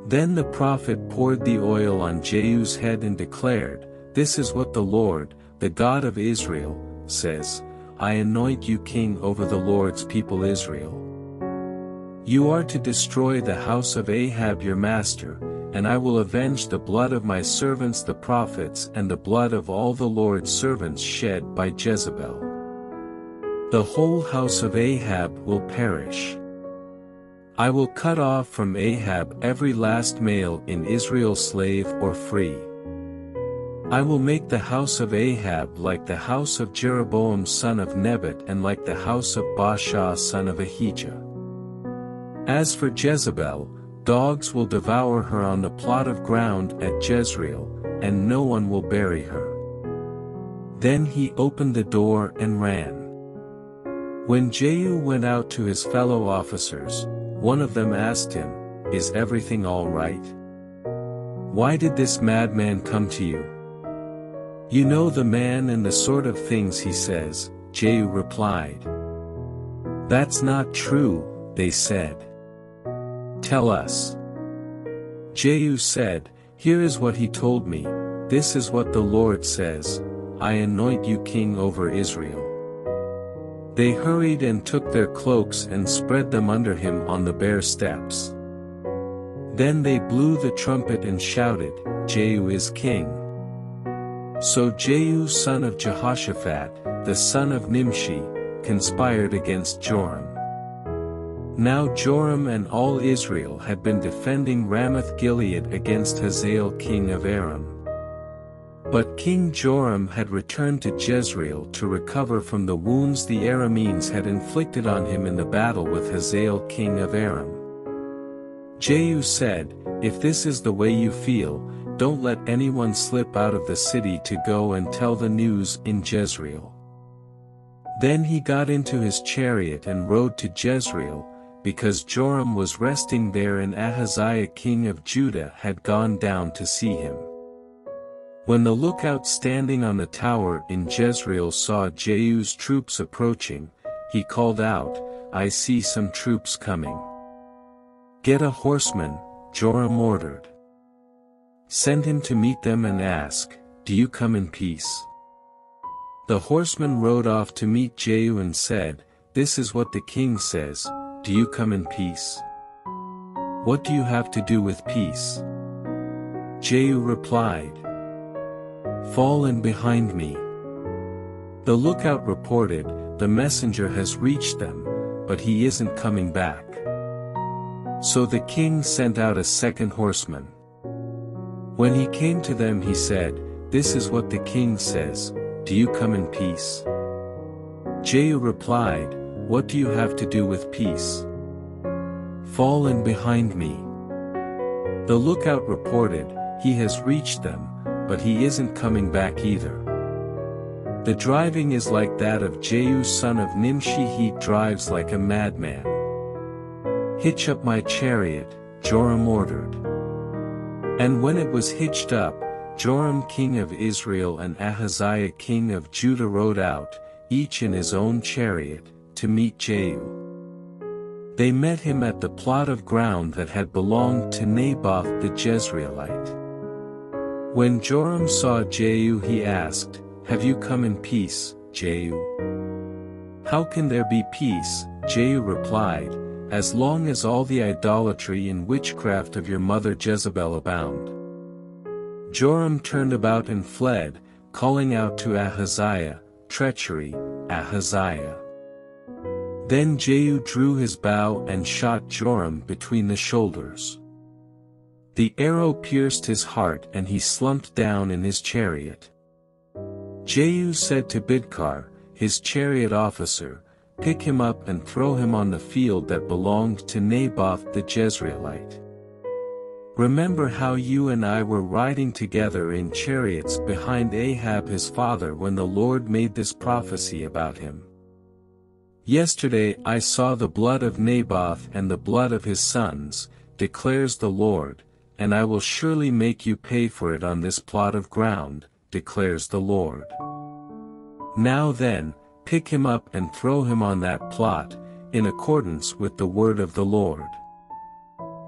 Then the prophet poured the oil on Jehu's head and declared, This is what the Lord, the God of Israel, says, I anoint you king over the Lord's people Israel. You are to destroy the house of Ahab your master, and I will avenge the blood of my servants the prophets and the blood of all the Lord's servants shed by Jezebel. The whole house of Ahab will perish. I will cut off from Ahab every last male in Israel slave or free. I will make the house of Ahab like the house of Jeroboam son of Nebat and like the house of Baasha son of Ahijah. As for Jezebel, dogs will devour her on the plot of ground at Jezreel, and no one will bury her. Then he opened the door and ran. When Jehu went out to his fellow officers, one of them asked him, Is everything all right? Why did this madman come to you? You know the man and the sort of things he says, Jehu replied. That's not true, they said. Tell us. Jehu said, Here is what he told me, this is what the Lord says, I anoint you king over Israel. They hurried and took their cloaks and spread them under him on the bare steps. Then they blew the trumpet and shouted, Jehu is king. So Jehu son of Jehoshaphat, the son of Nimshi, conspired against Joram. Now Joram and all Israel had been defending Ramoth-Gilead against Hazael king of Aram. But King Joram had returned to Jezreel to recover from the wounds the Arameans had inflicted on him in the battle with Hazael king of Aram. Jehu said, If this is the way you feel, don't let anyone slip out of the city to go and tell the news in Jezreel. Then he got into his chariot and rode to Jezreel, because Joram was resting there and Ahaziah king of Judah had gone down to see him. When the lookout standing on the tower in Jezreel saw Jehu's troops approaching, he called out, I see some troops coming. Get a horseman, Joram ordered. Send him to meet them and ask, Do you come in peace? The horseman rode off to meet Jehu and said, This is what the king says, Do you come in peace? What do you have to do with peace? Jehu replied, Fall in behind me. The lookout reported, The messenger has reached them, but he isn't coming back. So the king sent out a second horseman. When he came to them he said, This is what the king says, Do you come in peace? Jehu replied, What do you have to do with peace? Fall in behind me. The lookout reported, He has reached them, but he isn't coming back either. The driving is like that of Jehu son of Nimshi he drives like a madman. Hitch up my chariot, Joram ordered. And when it was hitched up, Joram king of Israel and Ahaziah king of Judah rode out, each in his own chariot, to meet Jehu. They met him at the plot of ground that had belonged to Naboth the Jezreelite. When Joram saw Jehu he asked, Have you come in peace, Jehu? How can there be peace, Jehu replied, as long as all the idolatry and witchcraft of your mother Jezebel abound. Joram turned about and fled, calling out to Ahaziah, Treachery, Ahaziah. Then Jehu drew his bow and shot Joram between the shoulders. The arrow pierced his heart and he slumped down in his chariot. Jehu said to Bidkar, his chariot officer, pick him up and throw him on the field that belonged to Naboth the Jezreelite. Remember how you and I were riding together in chariots behind Ahab his father when the Lord made this prophecy about him. Yesterday I saw the blood of Naboth and the blood of his sons, declares the Lord, and I will surely make you pay for it on this plot of ground, declares the Lord. Now then, pick him up and throw him on that plot, in accordance with the word of the Lord.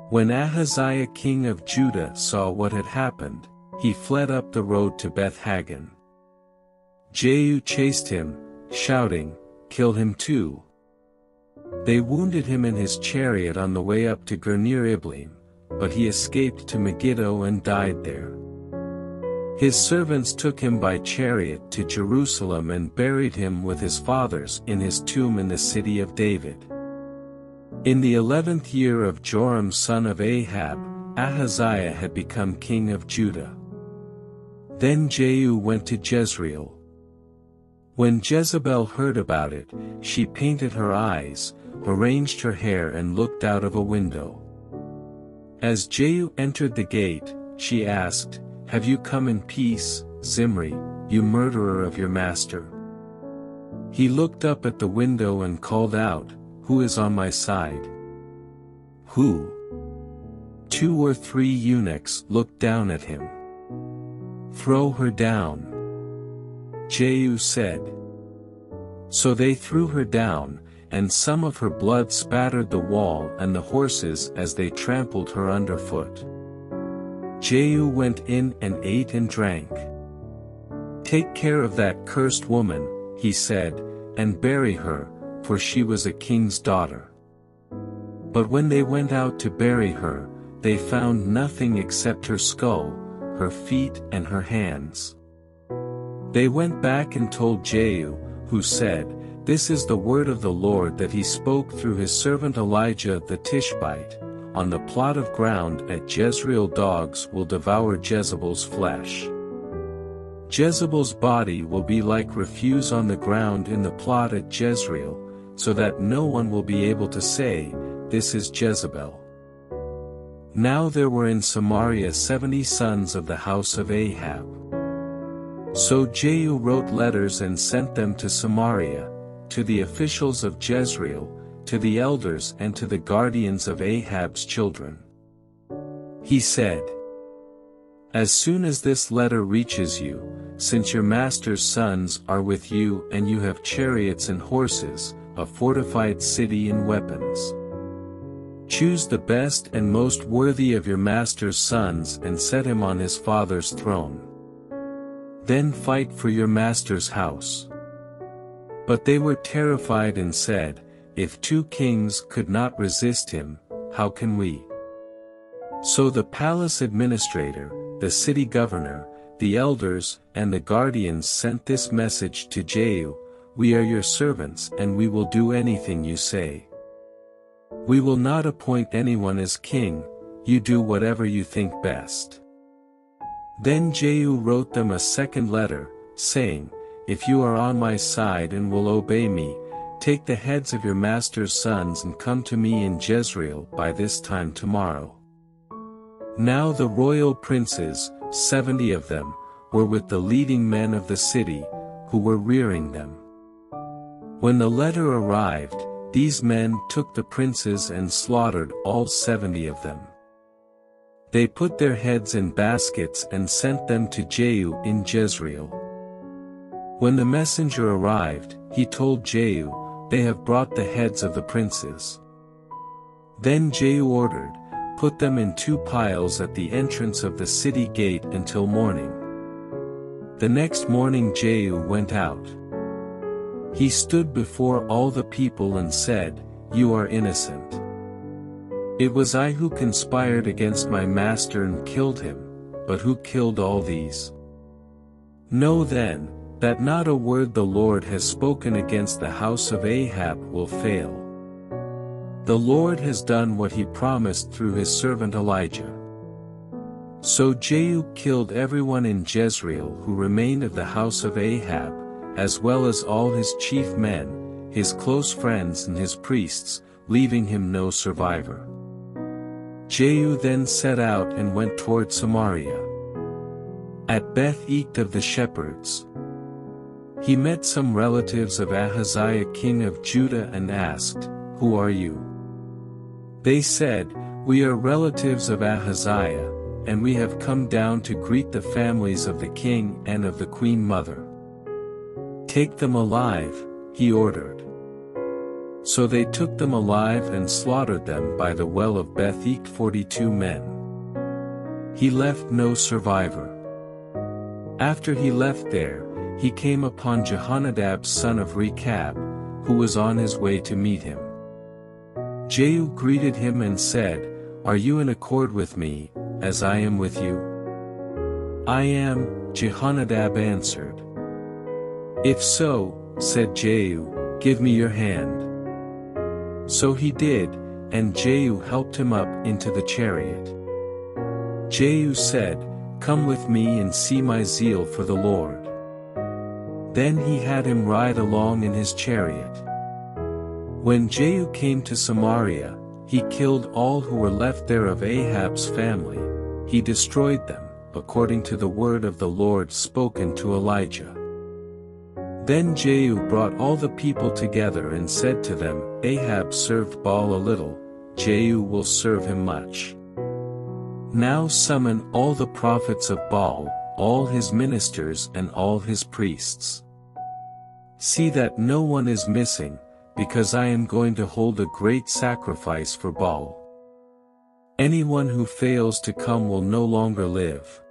When Ahaziah king of Judah saw what had happened, he fled up the road to Beth-Haggan. Jehu chased him, shouting, Kill him too. They wounded him in his chariot on the way up to Gur near Ibleam, but he escaped to Megiddo and died there. His servants took him by chariot to Jerusalem and buried him with his fathers in his tomb in the city of David. In the eleventh year of Joram son of Ahab, Ahaziah had become king of Judah. Then Jehu went to Jezreel. When Jezebel heard about it, she painted her eyes, arranged her hair and looked out of a window. As Jehu entered the gate, she asked, Have you come in peace, Zimri, you murderer of your master? He looked up at the window and called out, Who is on my side? Who? Two or three eunuchs looked down at him. Throw her down. Jehu said. So they threw her down, and some of her blood spattered the wall and the horses as they trampled her underfoot. Jehu went in and ate and drank. Take care of that cursed woman, he said, and bury her, for she was a king's daughter. But when they went out to bury her, they found nothing except her skull, her feet and her hands. They went back and told Jehu, who said, This is the word of the Lord that he spoke through his servant Elijah the Tishbite, on the plot of ground at Jezreel dogs will devour Jezebel's flesh. Jezebel's body will be like refuse on the ground in the plot at Jezreel, so that no one will be able to say, This is Jezebel. Now there were in Samaria seventy sons of the house of Ahab. So Jehu wrote letters and sent them to Samaria, to the officials of Jezreel, to the elders and to the guardians of Ahab's children. He said, As soon as this letter reaches you, since your master's sons are with you and you have chariots and horses, a fortified city and weapons. Choose the best and most worthy of your master's sons and set him on his father's throne. Then fight for your master's house. But they were terrified and said, If two kings could not resist him, how can we? So the palace administrator, the city governor, the elders and the guardians sent this message to Jehu, We are your servants and we will do anything you say. We will not appoint anyone as king, you do whatever you think best. Then Jehu wrote them a second letter, saying, If you are on my side and will obey me, take the heads of your master's sons and come to me in Jezreel by this time tomorrow. Now the royal princes, seventy of them, were with the leading men of the city, who were rearing them. When the letter arrived, these men took the princes and slaughtered all seventy of them. They put their heads in baskets and sent them to Jehu in Jezreel. When the messenger arrived, he told Jehu, They have brought the heads of the princes. Then Jehu ordered, put them in two piles at the entrance of the city gate until morning. The next morning Jehu went out. He stood before all the people and said, You are innocent. It was I who conspired against my master and killed him, but who killed all these? Know then, that not a word the Lord has spoken against the house of Ahab will fail. The Lord has done what he promised through his servant Elijah. So Jehu killed everyone in Jezreel who remained of the house of Ahab, as well as all his chief men, his close friends and his priests, leaving him no survivor. Jehu then set out and went toward Samaria. At Beth Eked of the shepherds. He met some relatives of Ahaziah king of Judah and asked, Who are you? They said, We are relatives of Ahaziah, and we have come down to greet the families of the king and of the queen mother. Take them alive, he ordered. So they took them alive and slaughtered them by the well of Beth Eked forty-two men. He left no survivor. After he left there, he came upon Jehonadab's son of Rechab, who was on his way to meet him. Jehu greeted him and said, Are you in accord with me, as I am with you? I am, Jehonadab answered. If so, said Jehu, give me your hand. So he did, and Jehu helped him up into the chariot. Jehu said, Come with me and see my zeal for the Lord. Then he had him ride along in his chariot. When Jehu came to Samaria, he killed all who were left there of Ahab's family, he destroyed them, according to the word of the Lord spoken to Elijah. Then Jehu brought all the people together and said to them, Ahab served Baal a little, Jehu will serve him much. Now summon all the prophets of Baal, all his ministers and all his priests. See that no one is missing, because I am going to hold a great sacrifice for Baal. Anyone who fails to come will no longer live.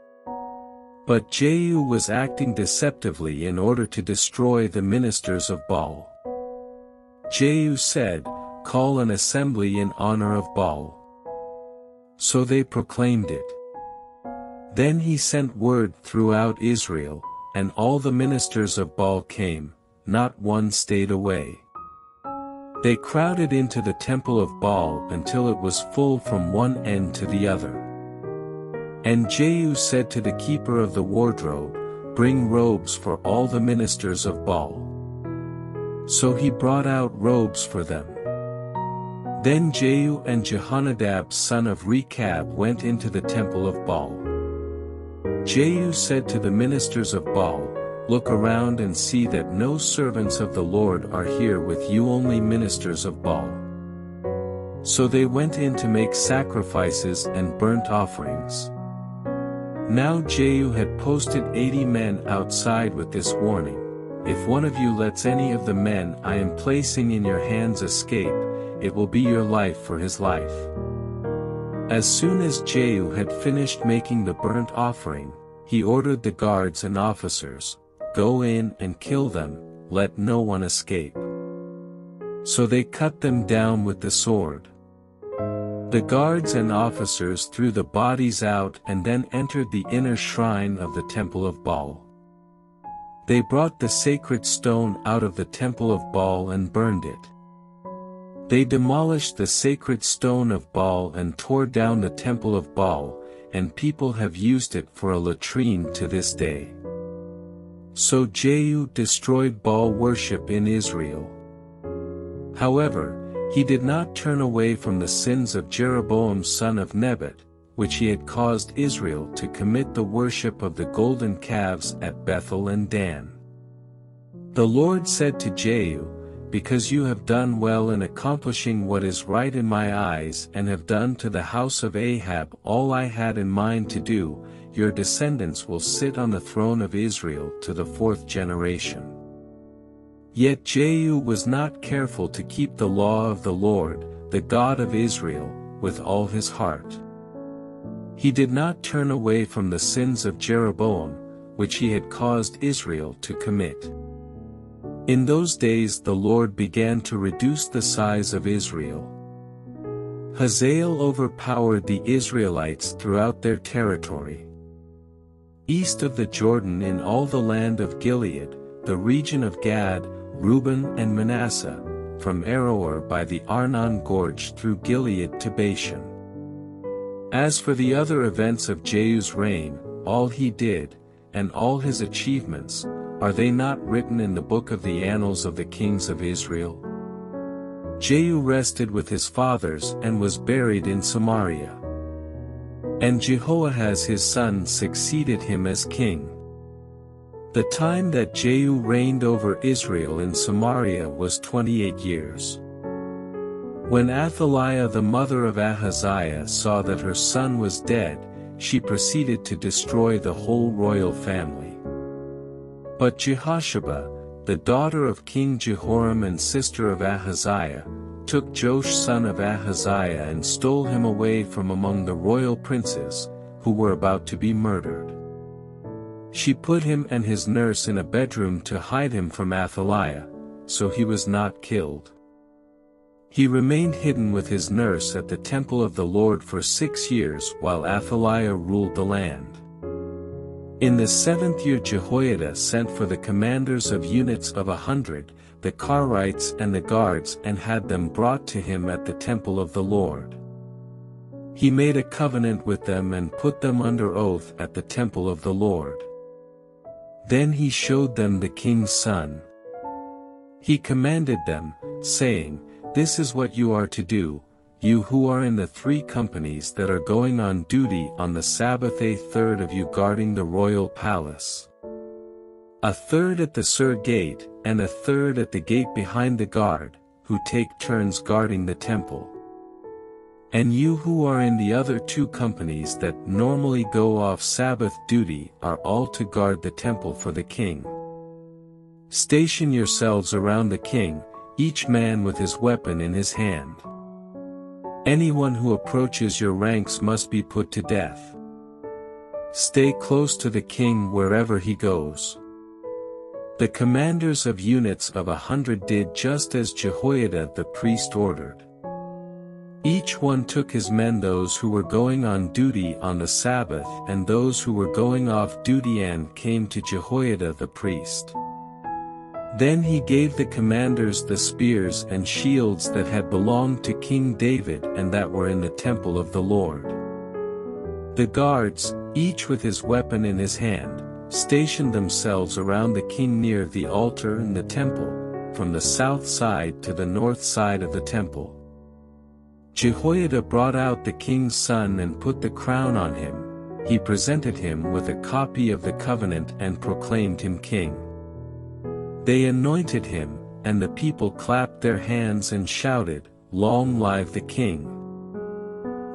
But Jehu was acting deceptively in order to destroy the ministers of Baal. Jehu said, Call an assembly in honor of Baal. So they proclaimed it. Then he sent word throughout Israel, and all the ministers of Baal came, not one stayed away. They crowded into the temple of Baal until it was full from one end to the other. And Jehu said to the keeper of the wardrobe, Bring robes for all the ministers of Baal. So he brought out robes for them. Then Jehu and Jehonadab son of Rechab went into the temple of Baal. Jehu said to the ministers of Baal, Look around and see that no servants of the Lord are here with you only ministers of Baal. So they went in to make sacrifices and burnt offerings. Now Jehu had posted eighty men outside with this warning, If one of you lets any of the men I am placing in your hands escape, it will be your life for his life. As soon as Jehu had finished making the burnt offering, he ordered the guards and officers, Go in and kill them, let no one escape. So they cut them down with the sword. The guards and officers threw the bodies out and then entered the inner shrine of the temple of Baal. They brought the sacred stone out of the temple of Baal and burned it. They demolished the sacred stone of Baal and tore down the temple of Baal, and people have used it for a latrine to this day. So Jehu destroyed Baal worship in Israel. However, he did not turn away from the sins of Jeroboam son of Nebat, which he had caused Israel to commit the worship of the golden calves at Bethel and Dan. The Lord said to Jehu, because you have done well in accomplishing what is right in my eyes and have done to the house of Ahab all I had in mind to do, your descendants will sit on the throne of Israel to the fourth generation. Yet Jehu was not careful to keep the law of the Lord, the God of Israel, with all his heart. He did not turn away from the sins of Jeroboam, which he had caused Israel to commit. In those days the Lord began to reduce the size of Israel. Hazael overpowered the Israelites throughout their territory. East of the Jordan in all the land of Gilead, the region of Gad, Reuben and Manasseh, from Aroer by the Arnon Gorge through Gilead to Bashan. As for the other events of Jehu's reign, all he did, and all his achievements, are they not written in the book of the annals of the kings of Israel? Jehu rested with his fathers and was buried in Samaria. And Jehoahaz his son succeeded him as king. The time that Jehu reigned over Israel in Samaria was 28 years. When Athaliah the mother of Ahaziah saw that her son was dead, she proceeded to destroy the whole royal family. But Jehosheba, the daughter of King Jehoram and sister of Ahaziah, took Joash son of Ahaziah and stole him away from among the royal princes, who were about to be murdered. She put him and his nurse in a bedroom to hide him from Athaliah, so he was not killed. He remained hidden with his nurse at the temple of the Lord for six years while Athaliah ruled the land. In the seventh year Jehoiada sent for the commanders of units of a hundred, the Carites and the guards and had them brought to him at the temple of the Lord. He made a covenant with them and put them under oath at the temple of the Lord. Then he showed them the king's son. He commanded them, saying, this is what you are to do, you who are in the three companies that are going on duty on the Sabbath a third of you guarding the royal palace. A third at the Sur gate, and a third at the gate behind the guard, who take turns guarding the temple. And you who are in the other two companies that normally go off Sabbath duty are all to guard the temple for the king. Station yourselves around the king, each man with his weapon in his hand. Anyone who approaches your ranks must be put to death. Stay close to the king wherever he goes. The commanders of units of a hundred did just as Jehoiada the priest ordered. Each one took his men those who were going on duty on the Sabbath and those who were going off duty and came to Jehoiada the priest. Then he gave the commanders the spears and shields that had belonged to King David and that were in the temple of the Lord. The guards, each with his weapon in his hand, stationed themselves around the king near the altar and the temple, from the south side to the north side of the temple. Jehoiada brought out the king's son and put the crown on him, he presented him with a copy of the covenant and proclaimed him king. They anointed him, and the people clapped their hands and shouted, Long live the king!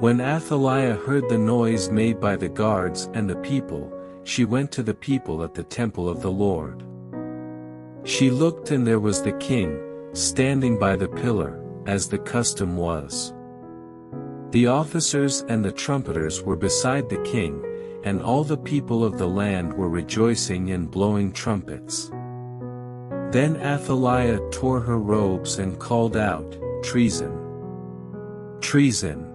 When Athaliah heard the noise made by the guards and the people, she went to the people at the temple of the Lord. She looked and there was the king, standing by the pillar, as the custom was. The officers and the trumpeters were beside the king, and all the people of the land were rejoicing and blowing trumpets. Then Athaliah tore her robes and called out, Treason! Treason!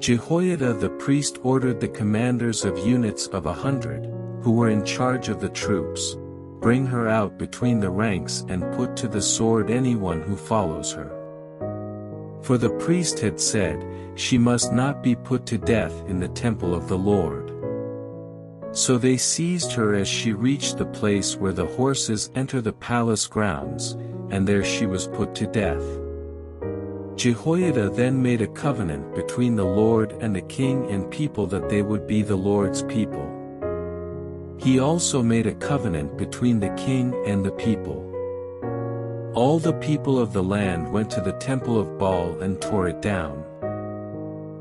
Jehoiada the priest ordered the commanders of units of a hundred, who were in charge of the troops, bring her out between the ranks and put to the sword anyone who follows her. For the priest had said, she must not be put to death in the temple of the Lord. So they seized her as she reached the place where the horses enter the palace grounds, and there she was put to death. Jehoiada then made a covenant between the Lord and the king and people that they would be the Lord's people. He also made a covenant between the king and the people. All the people of the land went to the temple of Baal and tore it down.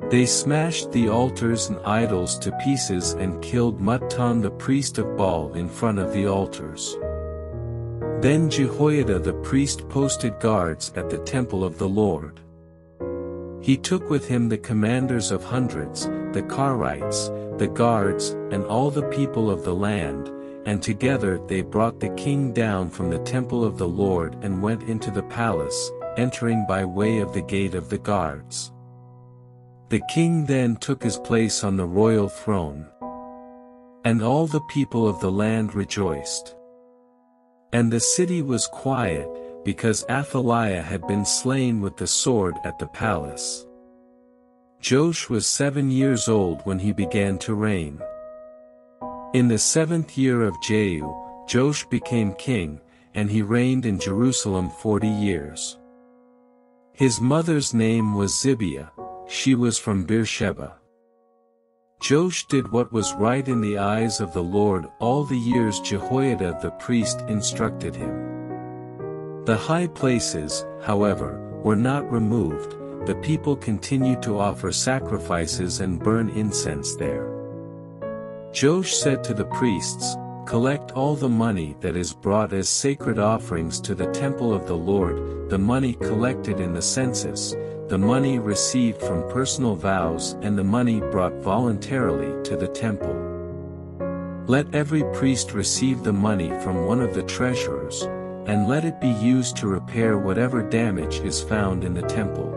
They smashed the altars and idols to pieces and killed Mattan the priest of Baal in front of the altars. Then Jehoiada the priest posted guards at the temple of the Lord. He took with him the commanders of hundreds, the Carites, the guards, and all the people of the land, and together they brought the king down from the temple of the Lord and went into the palace, entering by way of the gate of the guards. The king then took his place on the royal throne. And all the people of the land rejoiced. And the city was quiet, because Athaliah had been slain with the sword at the palace. Joash was seven years old when he began to reign. In the seventh year of Jehu, Joash became king, and he reigned in Jerusalem forty years. His mother's name was Zibiah, she was from Beersheba. Joash did what was right in the eyes of the Lord all the years Jehoiada the priest instructed him. The high places, however, were not removed, the people continued to offer sacrifices and burn incense there. Joash said to the priests, Collect all the money that is brought as sacred offerings to the temple of the Lord, the money collected in the census, the money received from personal vows and the money brought voluntarily to the temple. Let every priest receive the money from one of the treasurers, and let it be used to repair whatever damage is found in the temple.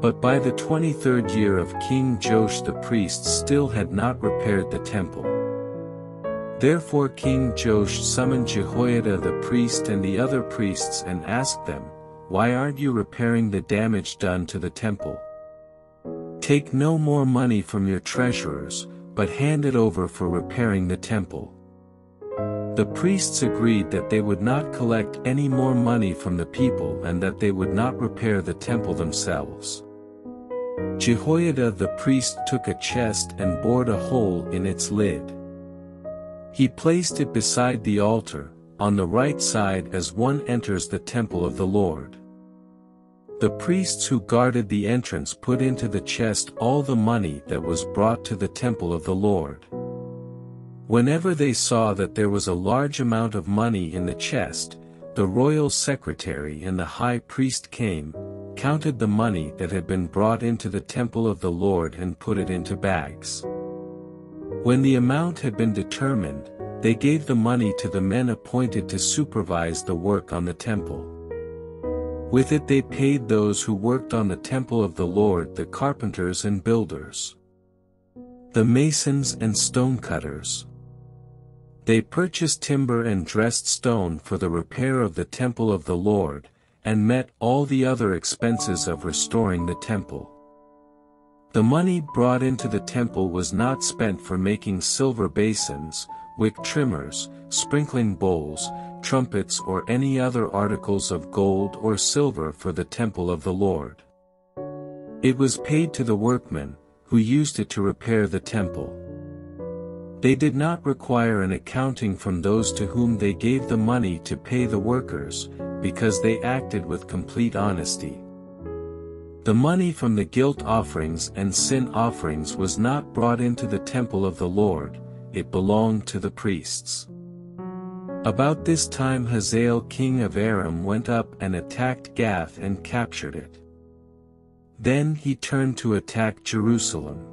But by the twenty-third year of King Joash the priests still had not repaired the temple. Therefore King Joash summoned Jehoiada the priest and the other priests and asked them, why aren't you repairing the damage done to the temple? Take no more money from your treasurers, but hand it over for repairing the temple. The priests agreed that they would not collect any more money from the people and that they would not repair the temple themselves. Jehoiada the priest took a chest and bored a hole in its lid. He placed it beside the altar, on the right side as one enters the temple of the Lord. The priests who guarded the entrance put into the chest all the money that was brought to the temple of the Lord. Whenever they saw that there was a large amount of money in the chest, the royal secretary and the high priest came, counted the money that had been brought into the temple of the Lord and put it into bags. When the amount had been determined, they gave the money to the men appointed to supervise the work on the temple. With it they paid those who worked on the temple of the Lord the carpenters and builders, the masons and stonecutters, they purchased timber and dressed stone for the repair of the temple of the Lord, and met all the other expenses of restoring the temple. The money brought into the temple was not spent for making silver basins, wick trimmers, sprinkling bowls, trumpets or any other articles of gold or silver for the temple of the Lord. It was paid to the workmen, who used it to repair the temple. They did not require an accounting from those to whom they gave the money to pay the workers, because they acted with complete honesty. The money from the guilt offerings and sin offerings was not brought into the temple of the Lord, it belonged to the priests. About this time Hazael king of Aram went up and attacked Gath and captured it. Then he turned to attack Jerusalem.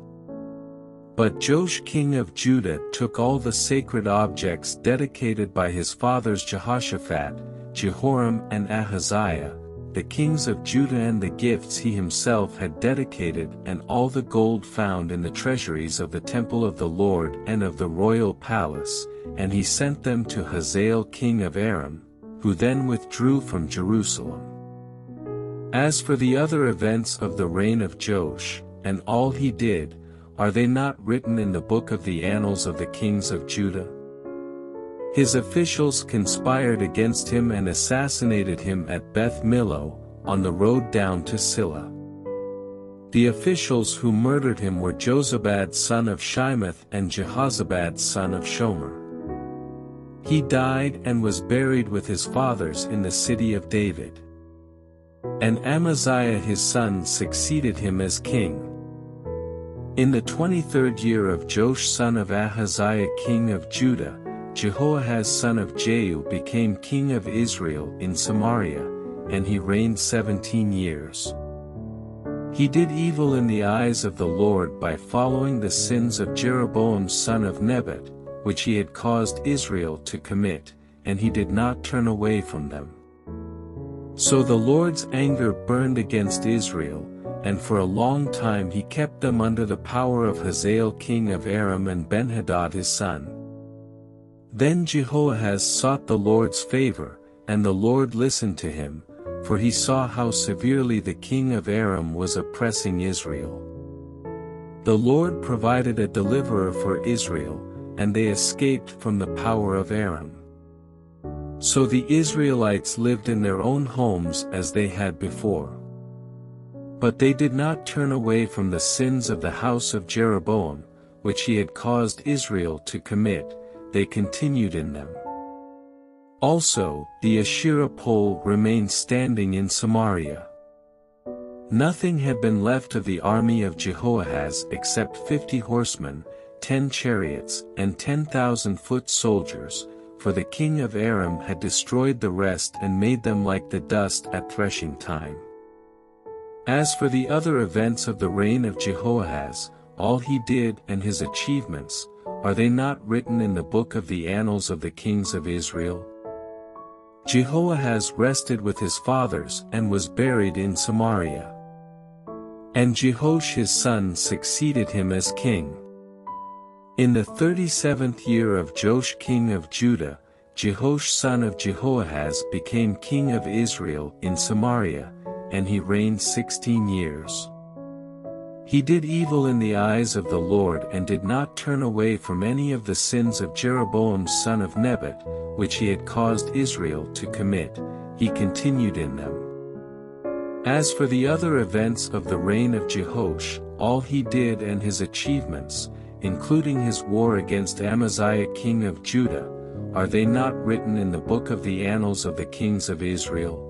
But Joash king of Judah took all the sacred objects dedicated by his fathers Jehoshaphat, Jehoram and Ahaziah, the kings of Judah and the gifts he himself had dedicated and all the gold found in the treasuries of the temple of the Lord and of the royal palace, and he sent them to Hazael king of Aram, who then withdrew from Jerusalem. As for the other events of the reign of Joash, and all he did, are they not written in the book of the annals of the kings of Judah? His officials conspired against him and assassinated him at Beth Millo, on the road down to Silla. The officials who murdered him were Jozabad son of Shimeath and Jehozabad son of Shomer. He died and was buried with his fathers in the city of David. And Amaziah his son succeeded him as king. In the twenty-third year of Joash son of Ahaziah king of Judah, Jehoahaz son of Jehu became king of Israel in Samaria, and he reigned seventeen years. He did evil in the eyes of the Lord by following the sins of Jeroboam son of Nebat, which he had caused Israel to commit, and he did not turn away from them. So the Lord's anger burned against Israel, and for a long time he kept them under the power of Hazael king of Aram and Benhadad his son. Then Jehoahaz sought the Lord's favor, and the Lord listened to him, for he saw how severely the king of Aram was oppressing Israel. The Lord provided a deliverer for Israel, and they escaped from the power of Aram. So the Israelites lived in their own homes as they had before. But they did not turn away from the sins of the house of Jeroboam, which he had caused Israel to commit, they continued in them. Also, the Asherah pole remained standing in Samaria. Nothing had been left of the army of Jehoahaz except fifty horsemen, ten chariots, and ten thousand foot soldiers, for the king of Aram had destroyed the rest and made them like the dust at threshing time. As for the other events of the reign of Jehoahaz, all he did and his achievements, are they not written in the book of the annals of the kings of Israel? Jehoahaz rested with his fathers and was buried in Samaria. And Jehoash his son succeeded him as king. In the thirty-seventh year of Joash king of Judah, Jehoash son of Jehoahaz became king of Israel in Samaria, and he reigned sixteen years. He did evil in the eyes of the Lord and did not turn away from any of the sins of Jeroboam son of Nebat, which he had caused Israel to commit, he continued in them. As for the other events of the reign of Jehoash, all he did and his achievements, including his war against Amaziah king of Judah, are they not written in the book of the annals of the kings of Israel?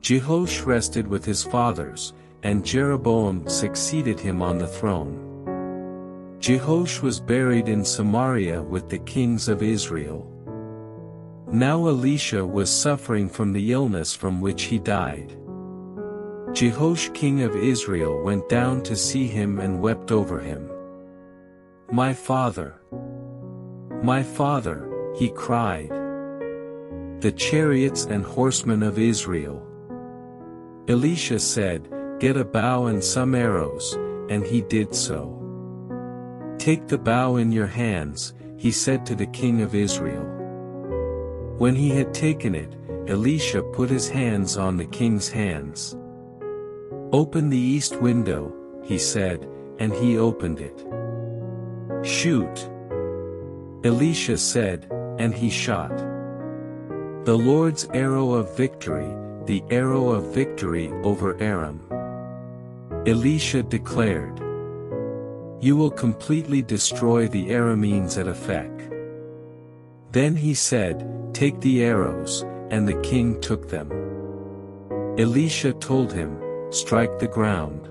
Jehoash rested with his fathers, and Jeroboam succeeded him on the throne. Jehoash was buried in Samaria with the kings of Israel. Now Elisha was suffering from the illness from which he died. Jehoash king of Israel went down to see him and wept over him. My father! My father, he cried. The chariots and horsemen of Israel. Elisha said, Get a bow and some arrows, and he did so. Take the bow in your hands, he said to the king of Israel. When he had taken it, Elisha put his hands on the king's hands. Open the east window, he said, and he opened it. Shoot. Elisha said, and he shot. The Lord's arrow of victory, the arrow of victory over Aram. Elisha declared. You will completely destroy the Arameans at Aphek. Then he said, Take the arrows, and the king took them. Elisha told him, Strike the ground.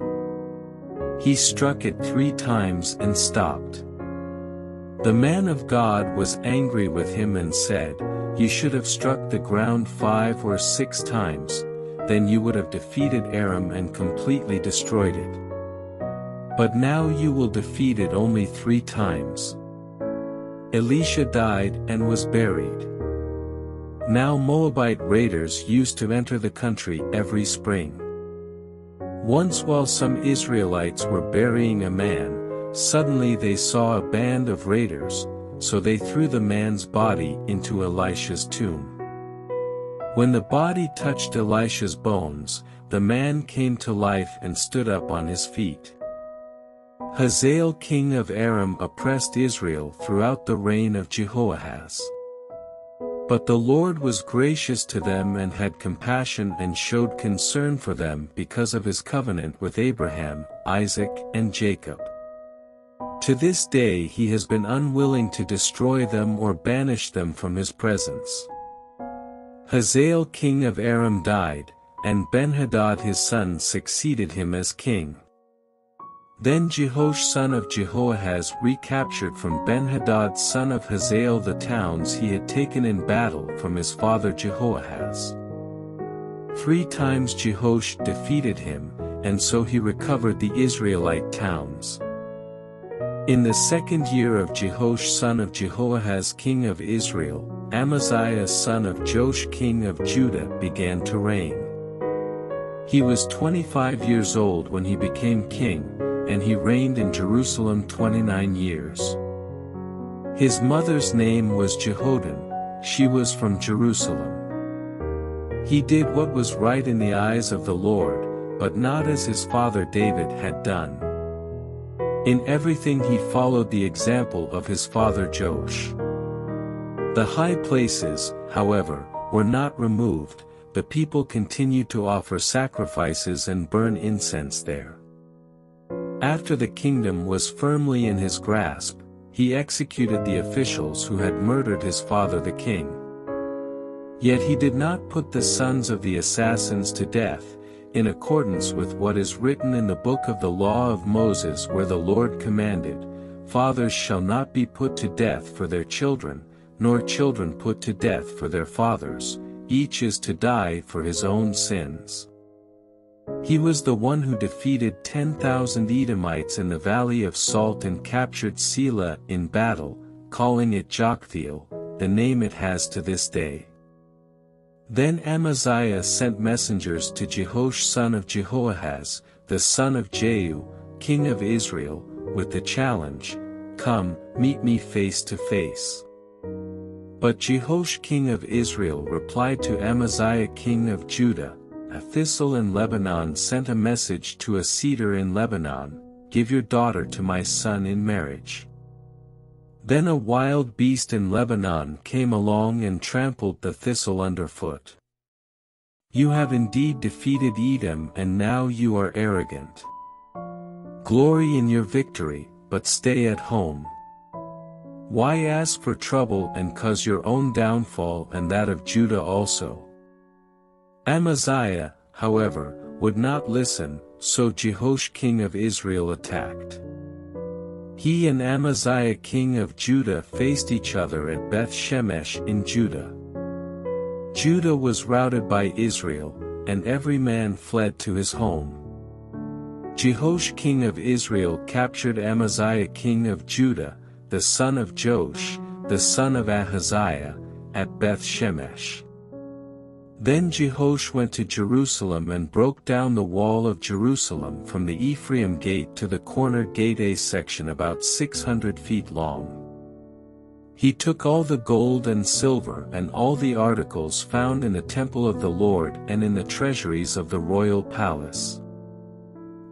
He struck it three times and stopped. The man of God was angry with him and said, You should have struck the ground five or six times, then you would have defeated Aram and completely destroyed it. But now you will defeat it only three times. Elisha died and was buried. Now Moabite raiders used to enter the country every spring. Once while some Israelites were burying a man, suddenly they saw a band of raiders, so they threw the man's body into Elisha's tomb. When the body touched Elisha's bones, the man came to life and stood up on his feet. Hazael king of Aram oppressed Israel throughout the reign of Jehoahaz. But the Lord was gracious to them and had compassion and showed concern for them because of his covenant with Abraham, Isaac and Jacob. To this day he has been unwilling to destroy them or banish them from his presence. Hazael king of Aram died, and Benhadad his son succeeded him as king. Then Jehoash son of Jehoahaz recaptured from Benhadad son of Hazael the towns he had taken in battle from his father Jehoahaz. Three times Jehoash defeated him, and so he recovered the Israelite towns. In the second year of Jehoash son of Jehoahaz king of Israel, Amaziah son of Joash king of Judah began to reign. He was 25 years old when he became king, and he reigned in Jerusalem 29 years. His mother's name was Jehoaddan, she was from Jerusalem. He did what was right in the eyes of the Lord, but not as his father David had done. In everything he followed the example of his father Joash. The high places, however, were not removed, the people continued to offer sacrifices and burn incense there. After the kingdom was firmly in his grasp, he executed the officials who had murdered his father the king. Yet he did not put the sons of the assassins to death, in accordance with what is written in the book of the law of Moses where the Lord commanded, Fathers shall not be put to death for their children, nor children put to death for their fathers, each is to die for his own sins. He was the one who defeated 10,000 Edomites in the valley of Salt and captured Selah in battle, calling it Joktheel, the name it has to this day. Then Amaziah sent messengers to Jehoash son of Jehoahaz, the son of Jehu, king of Israel, with the challenge, Come, meet me face to face. But Jehoash king of Israel replied to Amaziah king of Judah, a thistle in Lebanon sent a message to a cedar in Lebanon, Give your daughter to my son in marriage. Then a wild beast in Lebanon came along and trampled the thistle underfoot. You have indeed defeated Edom and now you are arrogant. Glory in your victory, but stay at home. Why ask for trouble and cause your own downfall and that of Judah also? Amaziah, however, would not listen, so Jehoash king of Israel attacked. He and Amaziah king of Judah faced each other at Beth Shemesh in Judah. Judah was routed by Israel, and every man fled to his home. Jehoash king of Israel captured Amaziah king of Judah, the son of Joash, the son of Ahaziah, at Beth Shemesh. Then Jehoash went to Jerusalem and broke down the wall of Jerusalem from the Ephraim gate to the corner gate A section about 600 feet long. He took all the gold and silver and all the articles found in the temple of the Lord and in the treasuries of the royal palace.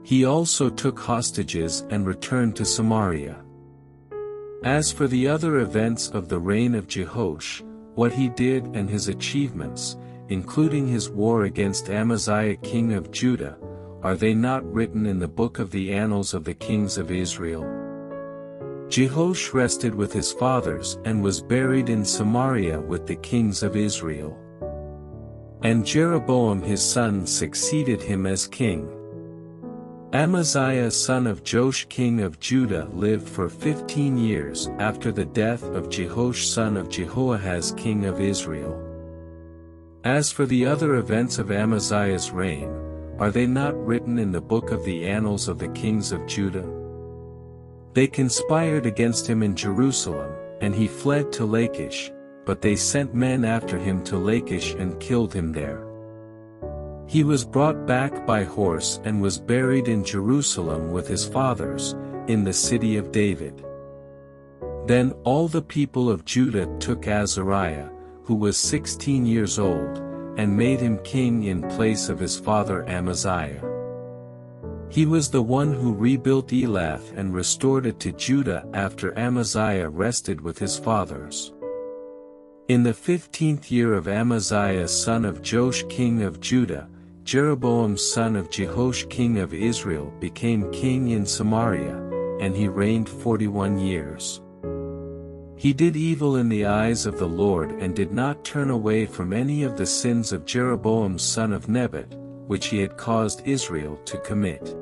He also took hostages and returned to Samaria. As for the other events of the reign of Jehoash, what he did and his achievements, including his war against Amaziah king of Judah, are they not written in the book of the annals of the kings of Israel? Jehoash rested with his fathers and was buried in Samaria with the kings of Israel. And Jeroboam his son succeeded him as king. Amaziah son of Joash king of Judah lived for fifteen years after the death of Jehoash son of Jehoahaz king of Israel. As for the other events of Amaziah's reign, are they not written in the book of the annals of the kings of Judah? They conspired against him in Jerusalem, and he fled to Lachish, but they sent men after him to Lachish and killed him there. He was brought back by horse and was buried in Jerusalem with his fathers, in the city of David. Then all the people of Judah took Azariah, who was sixteen years old, and made him king in place of his father Amaziah. He was the one who rebuilt Elath and restored it to Judah after Amaziah rested with his fathers. In the fifteenth year of Amaziah son of Joash king of Judah, Jeroboam son of Jehoash king of Israel became king in Samaria, and he reigned forty-one years. He did evil in the eyes of the Lord and did not turn away from any of the sins of Jeroboam son of Nebat, which he had caused Israel to commit.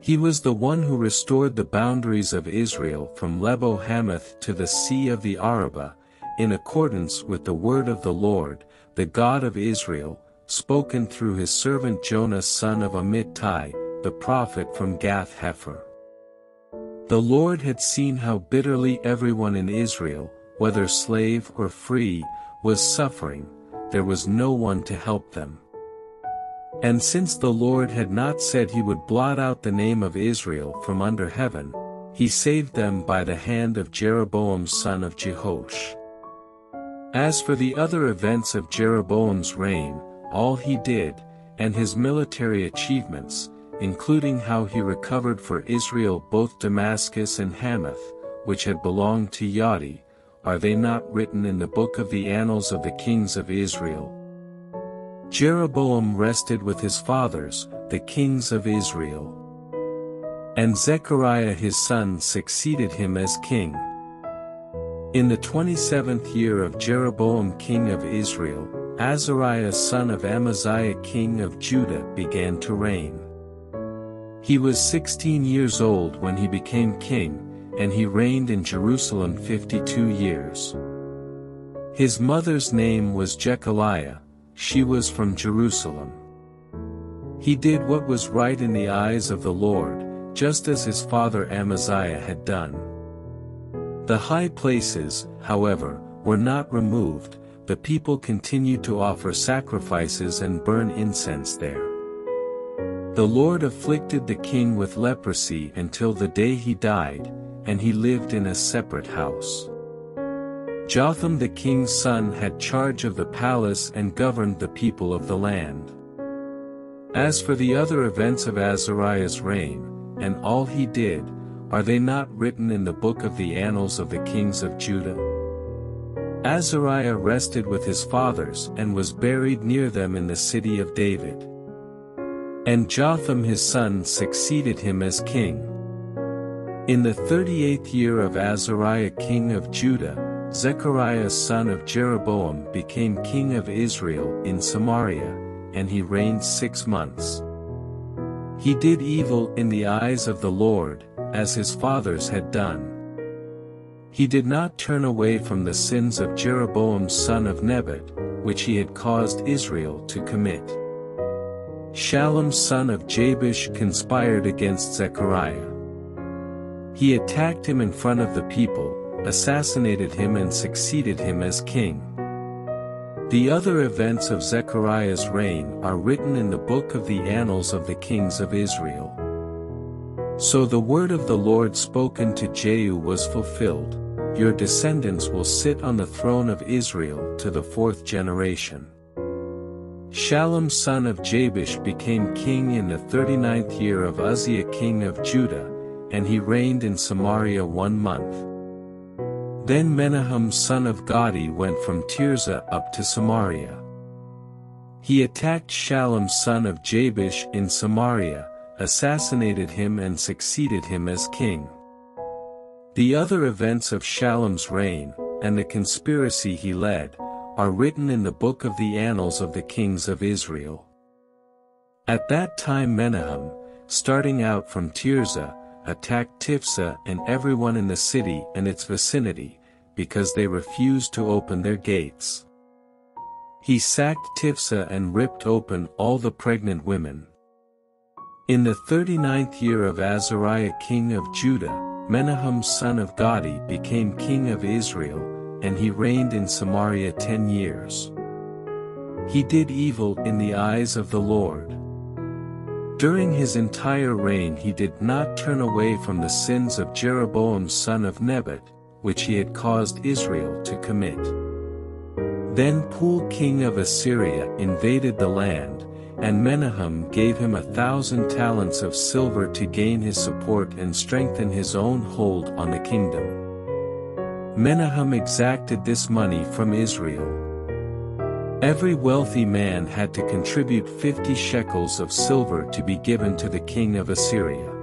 He was the one who restored the boundaries of Israel from Lebo Hamath to the sea of the Arabah, in accordance with the word of the Lord, the God of Israel, spoken through his servant Jonah son of Amittai, the prophet from Gath Hepher. The Lord had seen how bitterly everyone in Israel, whether slave or free, was suffering, there was no one to help them. And since the Lord had not said he would blot out the name of Israel from under heaven, he saved them by the hand of Jeroboam son of Jehoash. As for the other events of Jeroboam's reign, all he did, and his military achievements, including how he recovered for Israel both Damascus and Hamath, which had belonged to Yaudi, are they not written in the book of the annals of the kings of Israel? Jeroboam rested with his fathers, the kings of Israel. And Zechariah his son succeeded him as king. In the twenty-seventh year of Jeroboam king of Israel, Azariah son of Amaziah king of Judah began to reign. He was sixteen years old when he became king, and he reigned in Jerusalem fifty-two years. His mother's name was Jekoliah, she was from Jerusalem. He did what was right in the eyes of the Lord, just as his father Amaziah had done. The high places, however, were not removed, the people continued to offer sacrifices and burn incense there. The Lord afflicted the king with leprosy until the day he died, and he lived in a separate house. Jotham the king's son had charge of the palace and governed the people of the land. As for the other events of Azariah's reign, and all he did, are they not written in the book of the annals of the kings of Judah? Azariah rested with his fathers and was buried near them in the city of David. And Jotham his son succeeded him as king. In the thirty-eighth year of Azariah king of Judah, Zechariah son of Jeroboam became king of Israel in Samaria, and he reigned six months. He did evil in the eyes of the Lord, as his fathers had done. He did not turn away from the sins of Jeroboam son of Nebat, which he had caused Israel to commit. Shallum son of Jabesh conspired against Zechariah. He attacked him in front of the people, assassinated him and succeeded him as king. The other events of Zechariah's reign are written in the book of the annals of the kings of Israel. So the word of the Lord spoken to Jehu was fulfilled, Your descendants will sit on the throne of Israel to the fourth generation. Shallum son of Jabesh became king in the thirty-ninth year of Uzziah king of Judah, and he reigned in Samaria one month. Then Menahem son of Gadi went from Tirzah up to Samaria. He attacked Shallum son of Jabesh in Samaria, assassinated him and succeeded him as king. The other events of Shallum's reign, and the conspiracy he led, are written in the book of the annals of the kings of Israel. At that time Menahem, starting out from Tirzah, attacked Tiphsah and everyone in the city and its vicinity, because they refused to open their gates. He sacked Tiphsah and ripped open all the pregnant women. In the thirty-ninth year of Azariah king of Judah, Menahem son of Gadi became king of Israel, and he reigned in Samaria ten years. He did evil in the eyes of the Lord. During his entire reign he did not turn away from the sins of Jeroboam son of Nebat, which he had caused Israel to commit. Then Pul king of Assyria invaded the land, and Menahem gave him a thousand talents of silver to gain his support and strengthen his own hold on the kingdom. Menahem exacted this money from Israel. Every wealthy man had to contribute fifty shekels of silver to be given to the king of Assyria.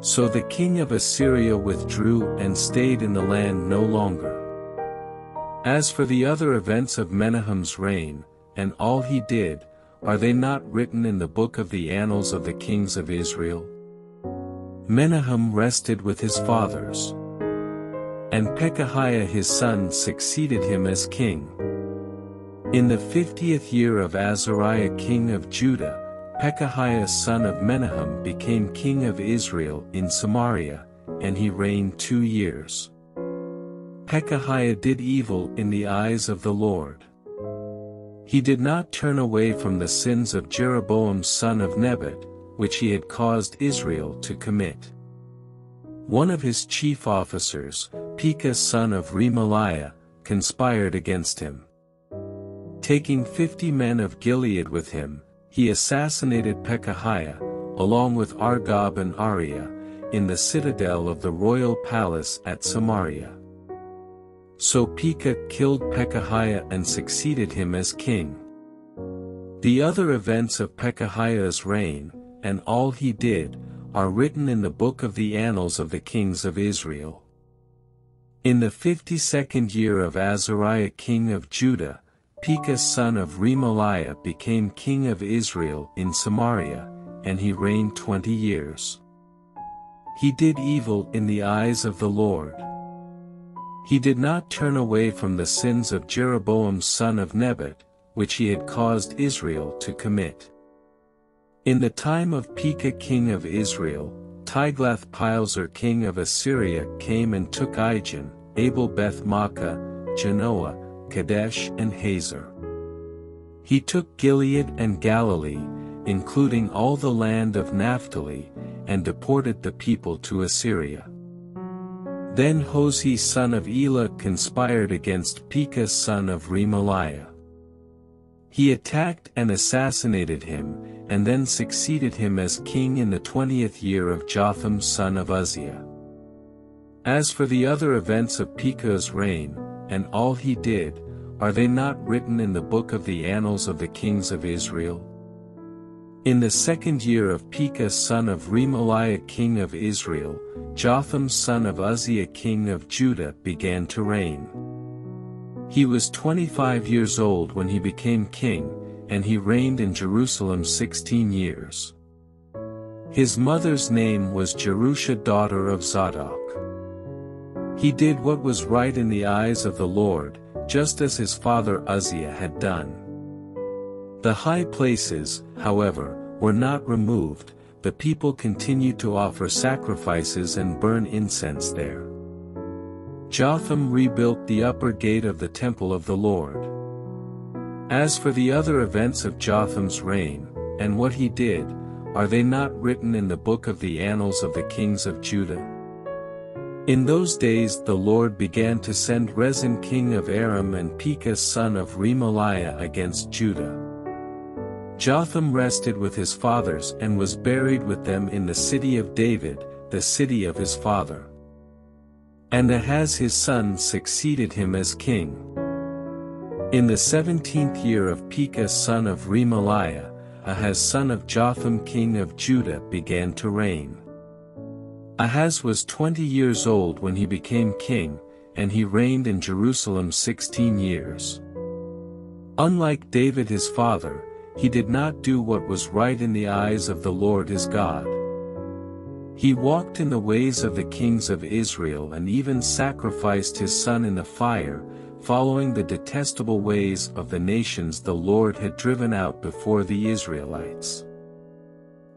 So the king of Assyria withdrew and stayed in the land no longer. As for the other events of Menahem's reign, and all he did, are they not written in the book of the annals of the kings of Israel? Menahem rested with his fathers. And Pekahiah his son succeeded him as king. In the fiftieth year of Azariah king of Judah, Pekahiah son of Menahem became king of Israel in Samaria, and he reigned two years. Pekahiah did evil in the eyes of the Lord. He did not turn away from the sins of Jeroboam son of Nebat, which he had caused Israel to commit. One of his chief officers, Pekah son of Remaliah, conspired against him. Taking fifty men of Gilead with him, he assassinated Pekahiah, along with Argob and Arieh, in the citadel of the royal palace at Samaria. So Pekah killed Pekahiah and succeeded him as king. The other events of Pekahiah's reign, and all he did, are written in the book of the annals of the kings of Israel. In the fifty-second year of Azariah king of Judah, Pekah son of Remaliah became king of Israel in Samaria, and he reigned twenty years. He did evil in the eyes of the Lord. He did not turn away from the sins of Jeroboam son of Nebat, which he had caused Israel to commit. In the time of Pekah king of Israel, Tiglath-Pileser king of Assyria came and took Ijon, Abel Beth-Maachah, Janoah, Kadesh and Hazor. He took Gilead and Galilee, including all the land of Naphtali, and deported the people to Assyria. Then Hoshea son of Elah conspired against Pekah son of Remaliah. He attacked and assassinated him, and then succeeded him as king in the twentieth year of Jotham son of Uzziah. As for the other events of Pekah's reign, and all he did, are they not written in the book of the annals of the kings of Israel? In the second year of Pekah son of Remaliah king of Israel, Jotham son of Uzziah king of Judah began to reign. He was twenty-five years old when he became king, and he reigned in Jerusalem sixteen years. His mother's name was Jerusha daughter of Zadok. He did what was right in the eyes of the Lord, just as his father Uzziah had done. The high places, however, were not removed, the people continued to offer sacrifices and burn incense there. Jotham rebuilt the upper gate of the temple of the Lord. As for the other events of Jotham's reign, and what he did, are they not written in the book of the annals of the kings of Judah? In those days the Lord began to send Rezin king of Aram and Pekah son of Remaliah against Judah. Jotham rested with his fathers and was buried with them in the city of David, the city of his father. And Ahaz his son succeeded him as king. In the seventeenth year of Pekah son of Remaliah, Ahaz son of Jotham king of Judah began to reign. Ahaz was twenty years old when he became king, and he reigned in Jerusalem sixteen years. Unlike David his father, he did not do what was right in the eyes of the Lord his God. He walked in the ways of the kings of Israel and even sacrificed his son in the fire, following the detestable ways of the nations the Lord had driven out before the Israelites.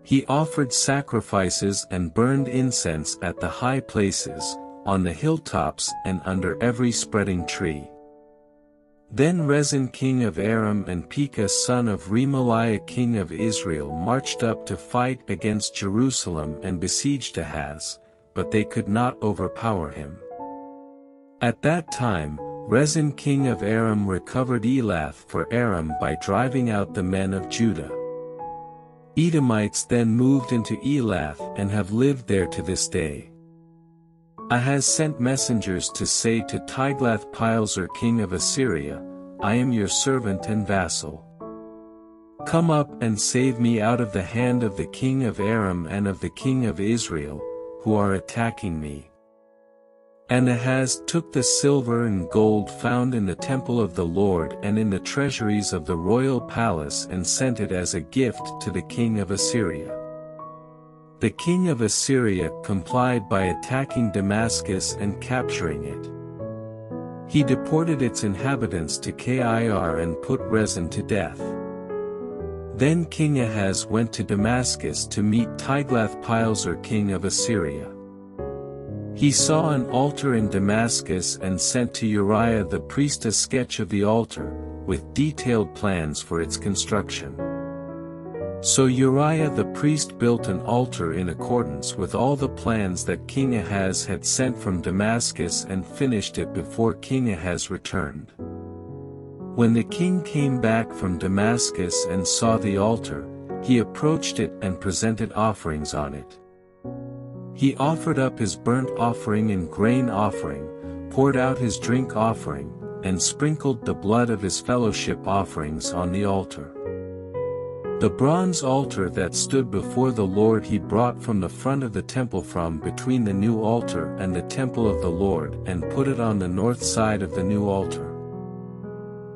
He offered sacrifices and burned incense at the high places, on the hilltops and under every spreading tree. Then Rezin king of Aram and Pekah son of Remaliah king of Israel marched up to fight against Jerusalem and besieged Ahaz, but they could not overpower him. At that time, Rezin king of Aram recovered Elath for Aram by driving out the men of Judah. Edomites then moved into Elath and have lived there to this day. Ahaz sent messengers to say to Tiglath-Pileser king of Assyria, I am your servant and vassal. Come up and save me out of the hand of the king of Aram and of the king of Israel, who are attacking me. And Ahaz took the silver and gold found in the temple of the Lord and in the treasuries of the royal palace and sent it as a gift to the king of Assyria. The king of Assyria complied by attacking Damascus and capturing it. He deported its inhabitants to Kir and put Rezin to death. Then King Ahaz went to Damascus to meet Tiglath-Pileser king of Assyria. He saw an altar in Damascus and sent to Uriah the priest a sketch of the altar, with detailed plans for its construction. So Uriah the priest built an altar in accordance with all the plans that King Ahaz had sent from Damascus and finished it before King Ahaz returned. When the king came back from Damascus and saw the altar, he approached it and presented offerings on it. He offered up his burnt offering and grain offering, poured out his drink offering, and sprinkled the blood of his fellowship offerings on the altar. The bronze altar that stood before the Lord he brought from the front of the temple from between the new altar and the temple of the Lord and put it on the north side of the new altar.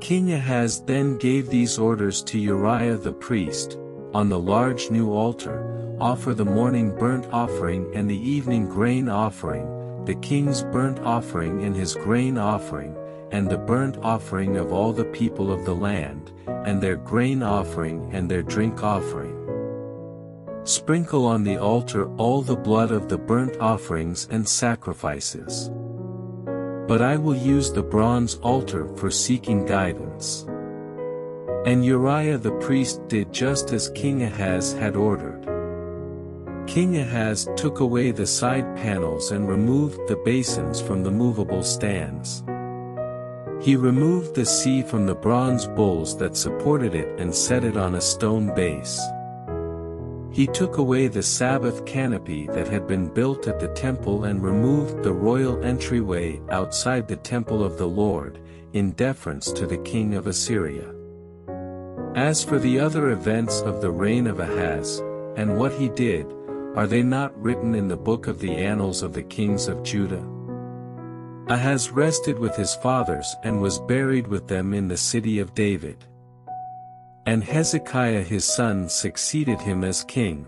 King Ahaz then gave these orders to Uriah the priest, on the large new altar, offer the morning burnt offering and the evening grain offering, the king's burnt offering and his grain offering, and the burnt offering of all the people of the land, and their grain offering and their drink offering. Sprinkle on the altar all the blood of the burnt offerings and sacrifices. But I will use the bronze altar for seeking guidance. And Uriah the priest did just as King Ahaz had ordered. King Ahaz took away the side panels and removed the basins from the movable stands. He removed the sea from the bronze bowls that supported it and set it on a stone base. He took away the Sabbath canopy that had been built at the temple and removed the royal entryway outside the temple of the Lord, in deference to the king of Assyria. As for the other events of the reign of Ahaz, and what he did, are they not written in the book of the annals of the kings of Judah? Ahaz rested with his fathers and was buried with them in the city of David. And Hezekiah his son succeeded him as king.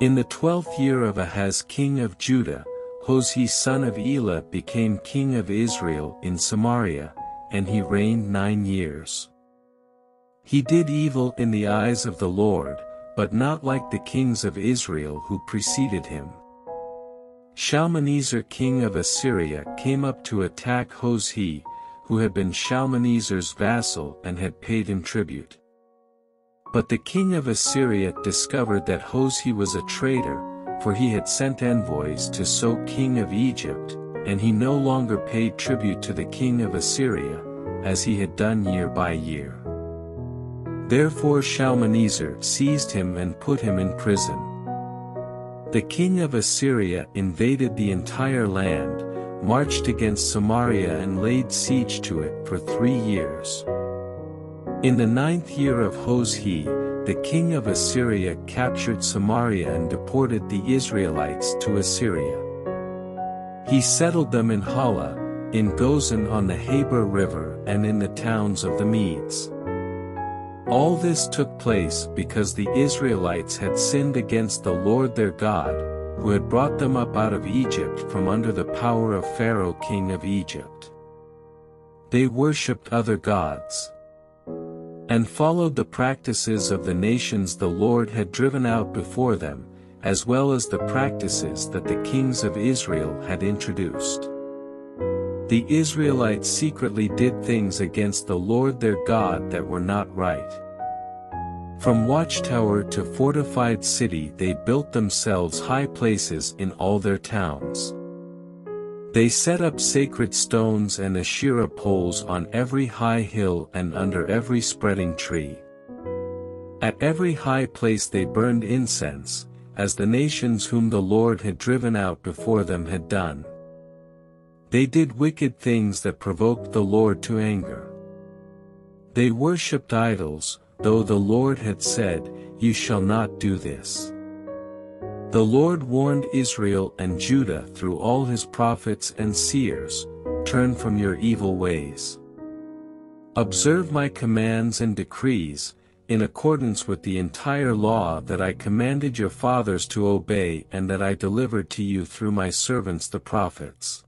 In the twelfth year of Ahaz king of Judah, Hoshea son of Elah became king of Israel in Samaria, and he reigned nine years. He did evil in the eyes of the Lord, but not like the kings of Israel who preceded him. Shalmaneser king of Assyria came up to attack Hoshea, who had been Shalmaneser's vassal and had paid him tribute. But the king of Assyria discovered that Hoshea was a traitor, for he had sent envoys to So king of Egypt, and he no longer paid tribute to the king of Assyria, as he had done year by year. Therefore Shalmaneser seized him and put him in prison. The king of Assyria invaded the entire land, marched against Samaria and laid siege to it for three years. In the ninth year of Hoshea, the king of Assyria captured Samaria and deported the Israelites to Assyria. He settled them in Hala, in Gozan on the Habor River and in the towns of the Medes. All this took place because the Israelites had sinned against the Lord their God, who had brought them up out of Egypt from under the power of Pharaoh king of Egypt. They worshipped other gods and followed the practices of the nations the Lord had driven out before them, as well as the practices that the kings of Israel had introduced. The Israelites secretly did things against the Lord their God that were not right. From watchtower to fortified city they built themselves high places in all their towns. They set up sacred stones and Asherah poles on every high hill and under every spreading tree. At every high place they burned incense, as the nations whom the Lord had driven out before them had done. They did wicked things that provoked the Lord to anger. They worshipped idols, though the Lord had said, You shall not do this. The Lord warned Israel and Judah through all his prophets and seers, Turn from your evil ways. Observe my commands and decrees, in accordance with the entire law that I commanded your fathers to obey and that I delivered to you through my servants the prophets.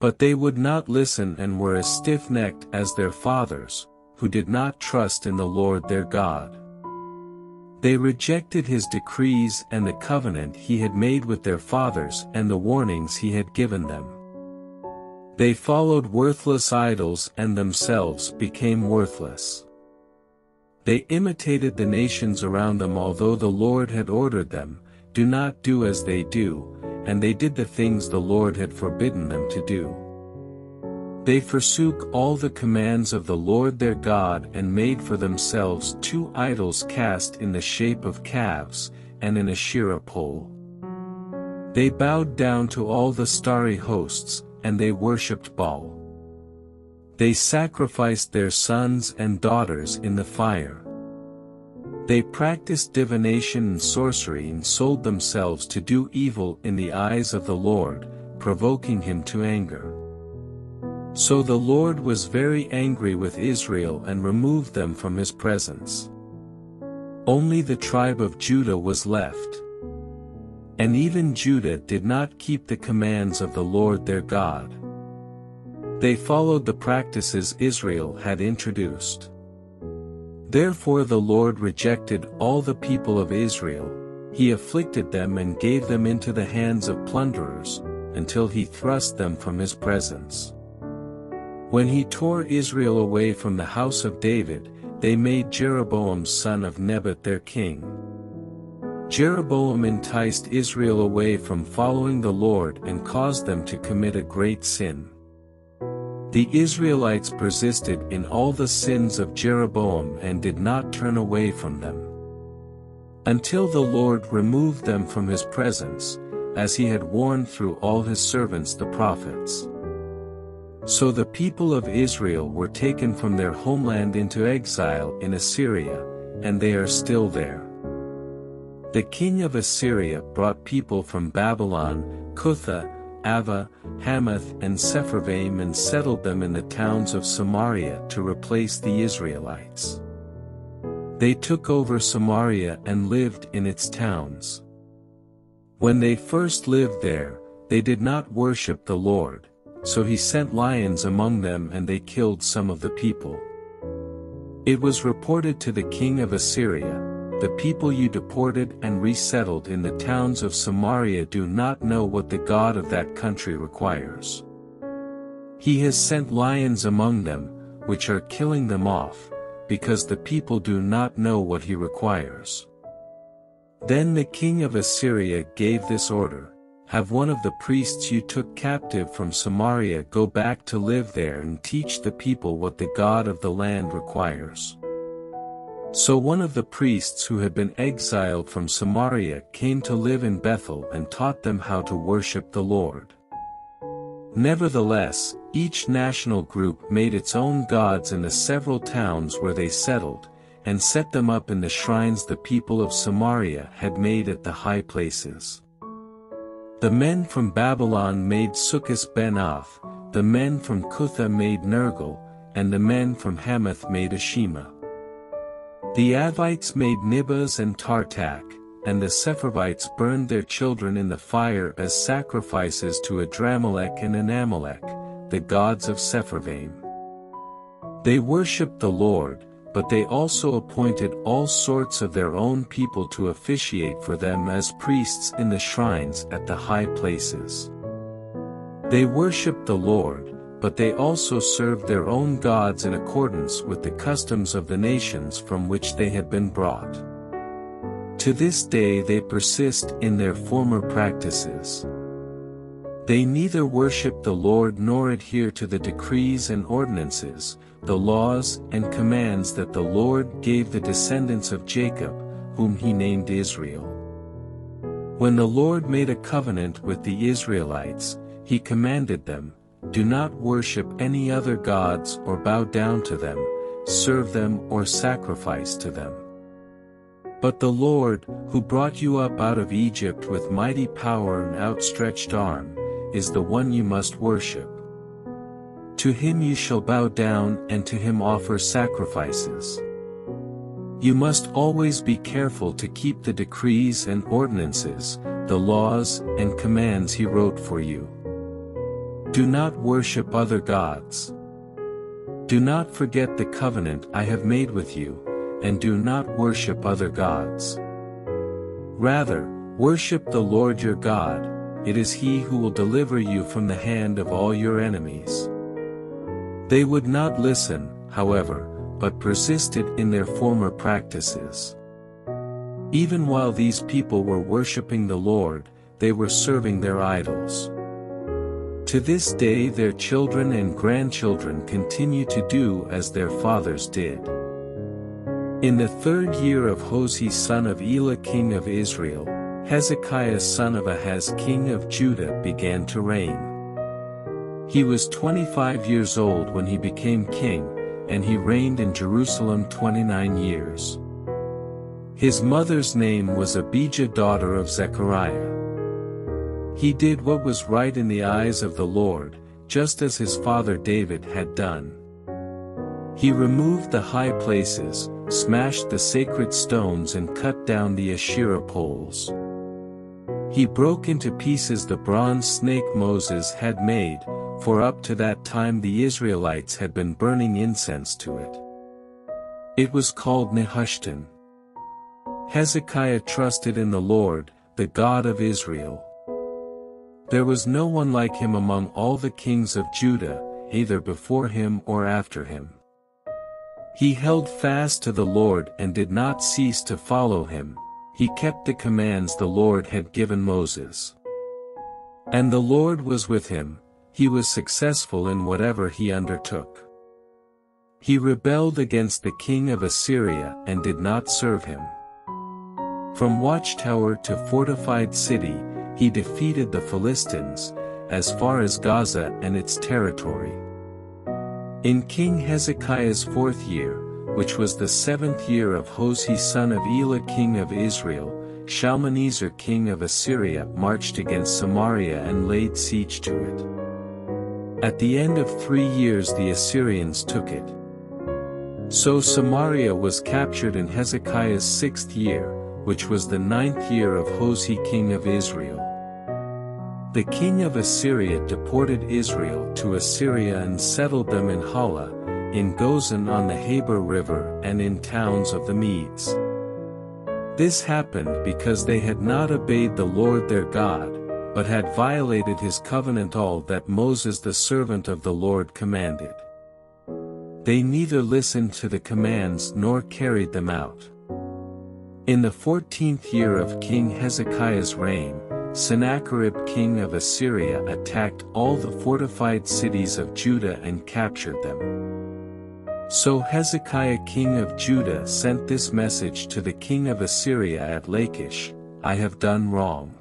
But they would not listen and were as stiff-necked as their fathers, who did not trust in the Lord their God. They rejected his decrees and the covenant he had made with their fathers and the warnings he had given them. They followed worthless idols and themselves became worthless. They imitated the nations around them although the Lord had ordered them, do not do as they do, and they did the things the Lord had forbidden them to do. They forsook all the commands of the Lord their God and made for themselves two idols cast in the shape of calves, and an Asherah pole. They bowed down to all the starry hosts, and they worshipped Baal. They sacrificed their sons and daughters in the fire. They practiced divination and sorcery and sold themselves to do evil in the eyes of the Lord, provoking him to anger. So the Lord was very angry with Israel and removed them from his presence. Only the tribe of Judah was left. And even Judah did not keep the commands of the Lord their God. They followed the practices Israel had introduced. Therefore the Lord rejected all the people of Israel, he afflicted them and gave them into the hands of plunderers, until he thrust them from his presence. When he tore Israel away from the house of David, they made Jeroboam son of Nebat their king. Jeroboam enticed Israel away from following the Lord and caused them to commit a great sin. The Israelites persisted in all the sins of Jeroboam and did not turn away from them. Until the Lord removed them from his presence, as he had warned through all his servants the prophets. So the people of Israel were taken from their homeland into exile in Assyria, and they are still there. The king of Assyria brought people from Babylon, Cutha, Ava, Hamath and Sepharvaim and settled them in the towns of Samaria to replace the Israelites. They took over Samaria and lived in its towns. When they first lived there, they did not worship the Lord, so he sent lions among them and they killed some of the people. It was reported to the king of Assyria, the people you deported and resettled in the towns of Samaria do not know what the God of that country requires. He has sent lions among them, which are killing them off, because the people do not know what he requires. Then the king of Assyria gave this order, Have one of the priests you took captive from Samaria go back to live there and teach the people what the God of the land requires. So one of the priests who had been exiled from Samaria came to live in Bethel and taught them how to worship the Lord. Nevertheless, each national group made its own gods in the several towns where they settled, and set them up in the shrines the people of Samaria had made at the high places. The men from Babylon made Sukkot Benoth, the men from Cutha made Nergal, and the men from Hamath made Ashima. The Avites made Nibhaz and Tartak, and the Sepharvites burned their children in the fire as sacrifices to Adramelech and Anamelech, the gods of Sepharvaim. They worshipped the Lord, but they also appointed all sorts of their own people to officiate for them as priests in the shrines at the high places. They worshipped the Lord, but they also served their own gods in accordance with the customs of the nations from which they had been brought. To this day they persist in their former practices. They neither worship the Lord nor adhere to the decrees and ordinances, the laws and commands that the Lord gave the descendants of Jacob, whom he named Israel. When the Lord made a covenant with the Israelites, he commanded them, do not worship any other gods or bow down to them, serve them or sacrifice to them. But the Lord, who brought you up out of Egypt with mighty power and outstretched arm, is the one you must worship. To him you shall bow down and to him offer sacrifices. You must always be careful to keep the decrees and ordinances, the laws and commands he wrote for you. Do not worship other gods. Do not forget the covenant I have made with you, and do not worship other gods. Rather, worship the Lord your God, it is he who will deliver you from the hand of all your enemies. They would not listen, however, but persisted in their former practices. Even while these people were worshipping the Lord, they were serving their idols. To this day their children and grandchildren continue to do as their fathers did. In the third year of Hoshea son of Elah king of Israel, Hezekiah son of Ahaz king of Judah began to reign. He was 25 years old when he became king, and he reigned in Jerusalem 29 years. His mother's name was Abijah daughter of Zechariah. He did what was right in the eyes of the Lord, just as his father David had done. He removed the high places, smashed the sacred stones and cut down the Asherah poles. He broke into pieces the bronze snake Moses had made, for up to that time the Israelites had been burning incense to it. It was called Nehushtan. Hezekiah trusted in the Lord, the God of Israel. There was no one like him among all the kings of Judah, either before him or after him. He held fast to the Lord and did not cease to follow him, he kept the commands the Lord had given Moses. And the Lord was with him, he was successful in whatever he undertook. He rebelled against the king of Assyria and did not serve him. From watchtower to fortified city, he defeated the Philistines, as far as Gaza and its territory. In King Hezekiah's fourth year, which was the seventh year of Hoshea son of Elah king of Israel, Shalmaneser king of Assyria marched against Samaria and laid siege to it. At the end of three years the Assyrians took it. So Samaria was captured in Hezekiah's sixth year, which was the ninth year of Hoshea king of Israel. The king of Assyria deported Israel to Assyria and settled them in Hala, in Gozan on the Habor River and in towns of the Medes. This happened because they had not obeyed the Lord their God, but had violated his covenant all that Moses the servant of the Lord commanded. They neither listened to the commands nor carried them out. In the fourteenth year of King Hezekiah's reign, Sennacherib king of Assyria attacked all the fortified cities of Judah and captured them. So Hezekiah king of Judah sent this message to the king of Assyria at Lachish, I have done wrong.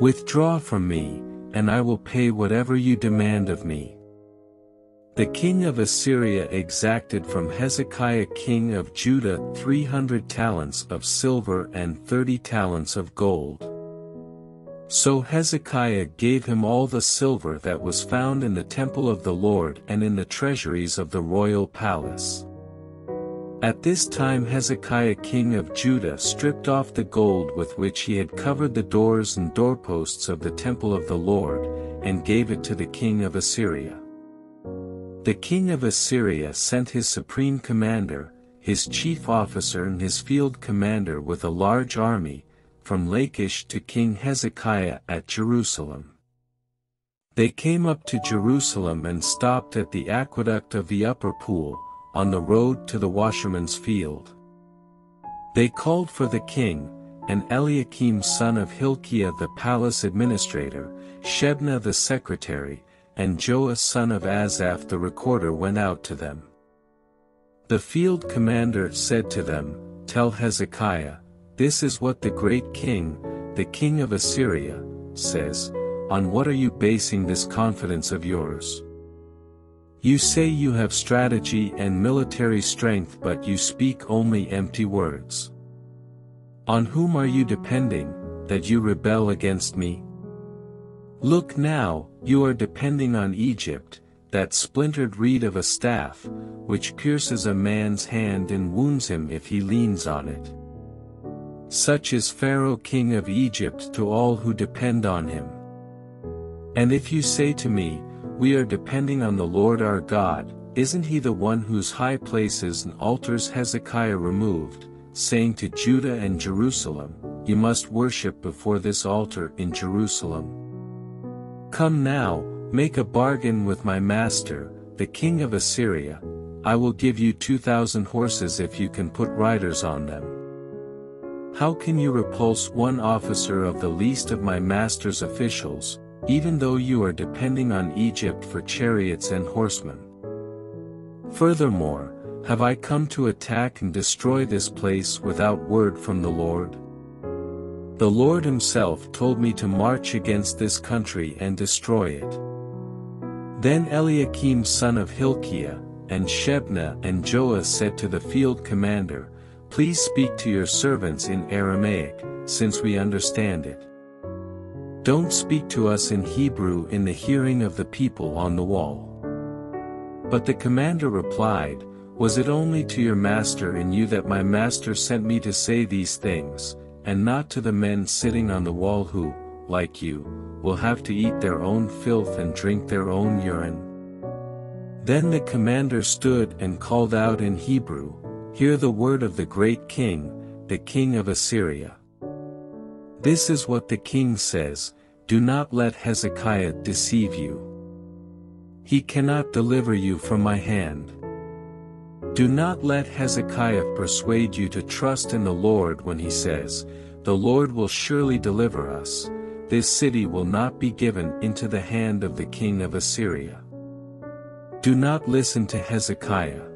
Withdraw from me, and I will pay whatever you demand of me. The king of Assyria exacted from Hezekiah king of Judah 300 talents of silver and 30 talents of gold. So Hezekiah gave him all the silver that was found in the temple of the Lord and in the treasuries of the royal palace. At this time Hezekiah king of Judah stripped off the gold with which he had covered the doors and doorposts of the temple of the Lord, and gave it to the king of Assyria. The king of Assyria sent his supreme commander, his chief officer and his field commander with a large army, from Lachish to King Hezekiah at Jerusalem. They came up to Jerusalem and stopped at the aqueduct of the upper pool, on the road to the washerman's field. They called for the king, and Eliakim son of Hilkiah the palace administrator, Shebna the secretary, and Joah son of Asaph the recorder went out to them. The field commander said to them, Tell Hezekiah, this is what the great king, the king of Assyria, says, On what are you basing this confidence of yours? You say you have strategy and military strength but you speak only empty words. On whom are you depending, that you rebel against me? Look now, you are depending on Egypt, that splintered reed of a staff, which pierces a man's hand and wounds him if he leans on it. Such is Pharaoh king of Egypt to all who depend on him. And if you say to me, We are depending on the Lord our God, isn't he the one whose high places and altars Hezekiah removed, saying to Judah and Jerusalem, You must worship before this altar in Jerusalem? Come now, make a bargain with my master, the king of Assyria, I will give you two thousand horses if you can put riders on them. How can you repulse one officer of the least of my master's officials, even though you are depending on Egypt for chariots and horsemen? Furthermore, have I come to attack and destroy this place without word from the Lord? The Lord himself told me to march against this country and destroy it. Then Eliakim son of Hilkiah, and Shebna and Joah said to the field commander, Please speak to your servants in Aramaic, since we understand it. Don't speak to us in Hebrew in the hearing of the people on the wall. But the commander replied, Was it only to your master and you that my master sent me to say these things, and not to the men sitting on the wall who, like you, will have to eat their own filth and drink their own urine? Then the commander stood and called out in Hebrew, Hear the word of the great king, the king of Assyria. This is what the king says, Do not let Hezekiah deceive you. He cannot deliver you from my hand. Do not let Hezekiah persuade you to trust in the Lord when he says, The Lord will surely deliver us, this city will not be given into the hand of the king of Assyria. Do not listen to Hezekiah.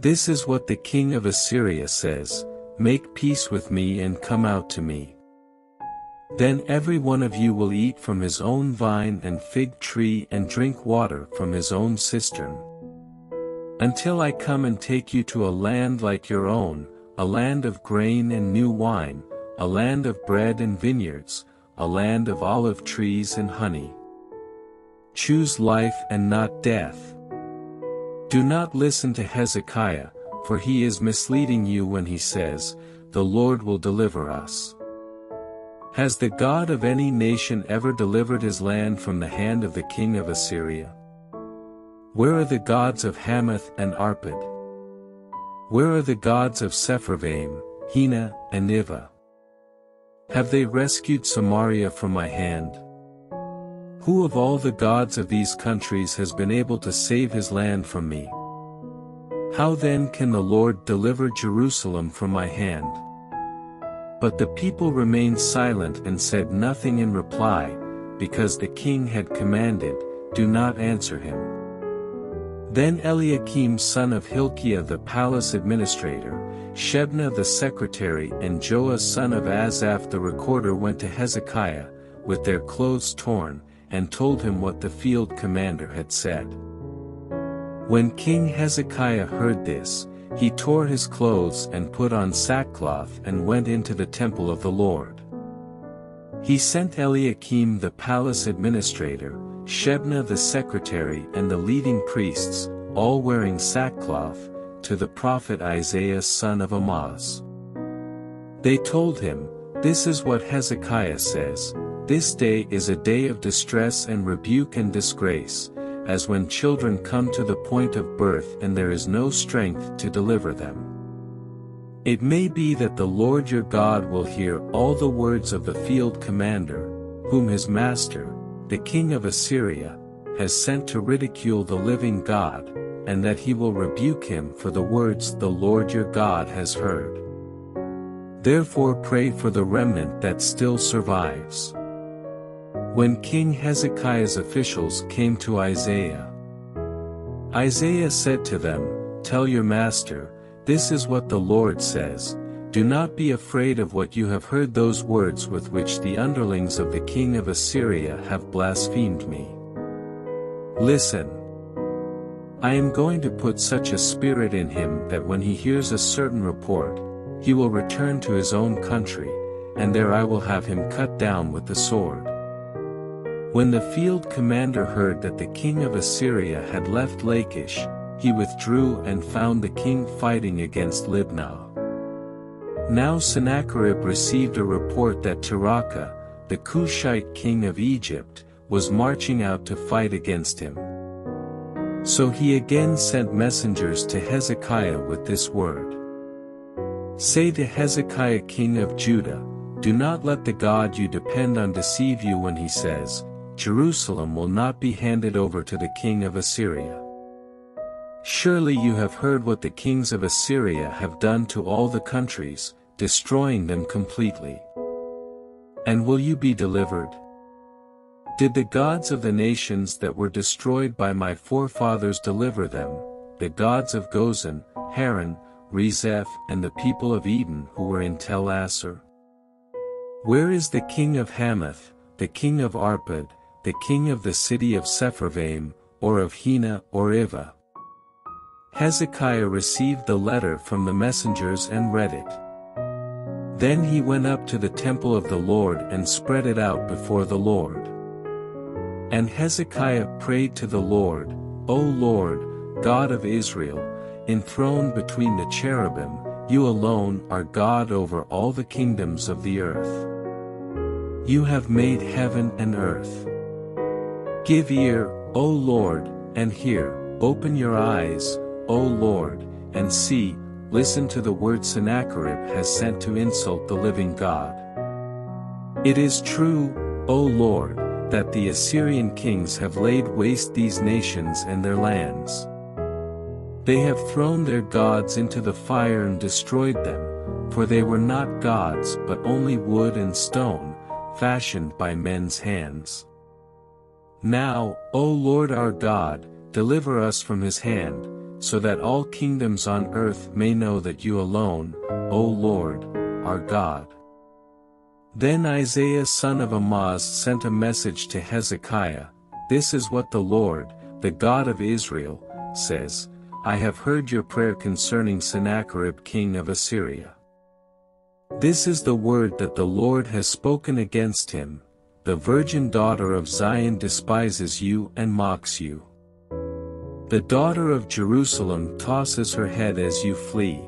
This is what the king of Assyria says, Make peace with me and come out to me. Then every one of you will eat from his own vine and fig tree and drink water from his own cistern. Until I come and take you to a land like your own, a land of grain and new wine, a land of bread and vineyards, a land of olive trees and honey. Choose life and not death. Do not listen to Hezekiah, for he is misleading you when he says, The Lord will deliver us. Has the God of any nation ever delivered his land from the hand of the king of Assyria? Where are the gods of Hamath and Arpad? Where are the gods of Sepharvaim, Hena, and Ivvah? Have they rescued Samaria from my hand? Who of all the gods of these countries has been able to save his land from me? How then can the Lord deliver Jerusalem from my hand? But the people remained silent and said nothing in reply, because the king had commanded, Do not answer him. Then Eliakim son of Hilkiah the palace administrator, Shebna the secretary and Joah son of Asaph the recorder went to Hezekiah, with their clothes torn, and told him what the field commander had said. When King Hezekiah heard this, he tore his clothes and put on sackcloth and went into the temple of the Lord. He sent Eliakim the palace administrator, Shebna the secretary and the leading priests, all wearing sackcloth, to the prophet Isaiah son of Amoz. They told him, This is what Hezekiah says, This day is a day of distress and rebuke and disgrace, as when children come to the point of birth and there is no strength to deliver them. It may be that the Lord your God will hear all the words of the field commander, whom his master, the king of Assyria, has sent to ridicule the living God, and that he will rebuke him for the words the Lord your God has heard. Therefore pray for the remnant that still survives. When King Hezekiah's officials came to Isaiah, Isaiah said to them, Tell your master, this is what the Lord says, Do not be afraid of what you have heard those words with which the underlings of the king of Assyria have blasphemed me. Listen. I am going to put such a spirit in him that when he hears a certain report, he will return to his own country, and there I will have him cut down with the sword. When the field commander heard that the king of Assyria had left Lachish, he withdrew and found the king fighting against Libnah. Now Sennacherib received a report that Tirhakah, the Cushite king of Egypt, was marching out to fight against him. So he again sent messengers to Hezekiah with this word. Say to Hezekiah king of Judah, Do not let the God you depend on deceive you when he says, Jerusalem will not be handed over to the king of Assyria. Surely you have heard what the kings of Assyria have done to all the countries, destroying them completely. And will you be delivered? Did the gods of the nations that were destroyed by my forefathers deliver them, the gods of Gozan, Haran, Rezeph and the people of Eden who were in Tel Assar? Where is the king of Hamath, the king of Arpad, the king of the city of Sepharvaim, or of Hena or Ivvah. Hezekiah received the letter from the messengers and read it. Then he went up to the temple of the Lord and spread it out before the Lord. And Hezekiah prayed to the Lord, O Lord, God of Israel, enthroned between the cherubim, you alone are God over all the kingdoms of the earth. You have made heaven and earth. Give ear, O Lord, and hear, open your eyes, O Lord, and see, listen to the word Sennacherib has sent to insult the living God. It is true, O Lord, that the Assyrian kings have laid waste these nations and their lands. They have thrown their gods into the fire and destroyed them, for they were not gods but only wood and stone, fashioned by men's hands. Now, O Lord our God, deliver us from his hand, so that all kingdoms on earth may know that you alone, O Lord, our God. Then Isaiah son of Amoz sent a message to Hezekiah, This is what the Lord, the God of Israel, says, I have heard your prayer concerning Sennacherib king of Assyria. This is the word that the Lord has spoken against him, the virgin daughter of Zion despises you and mocks you. The daughter of Jerusalem tosses her head as you flee.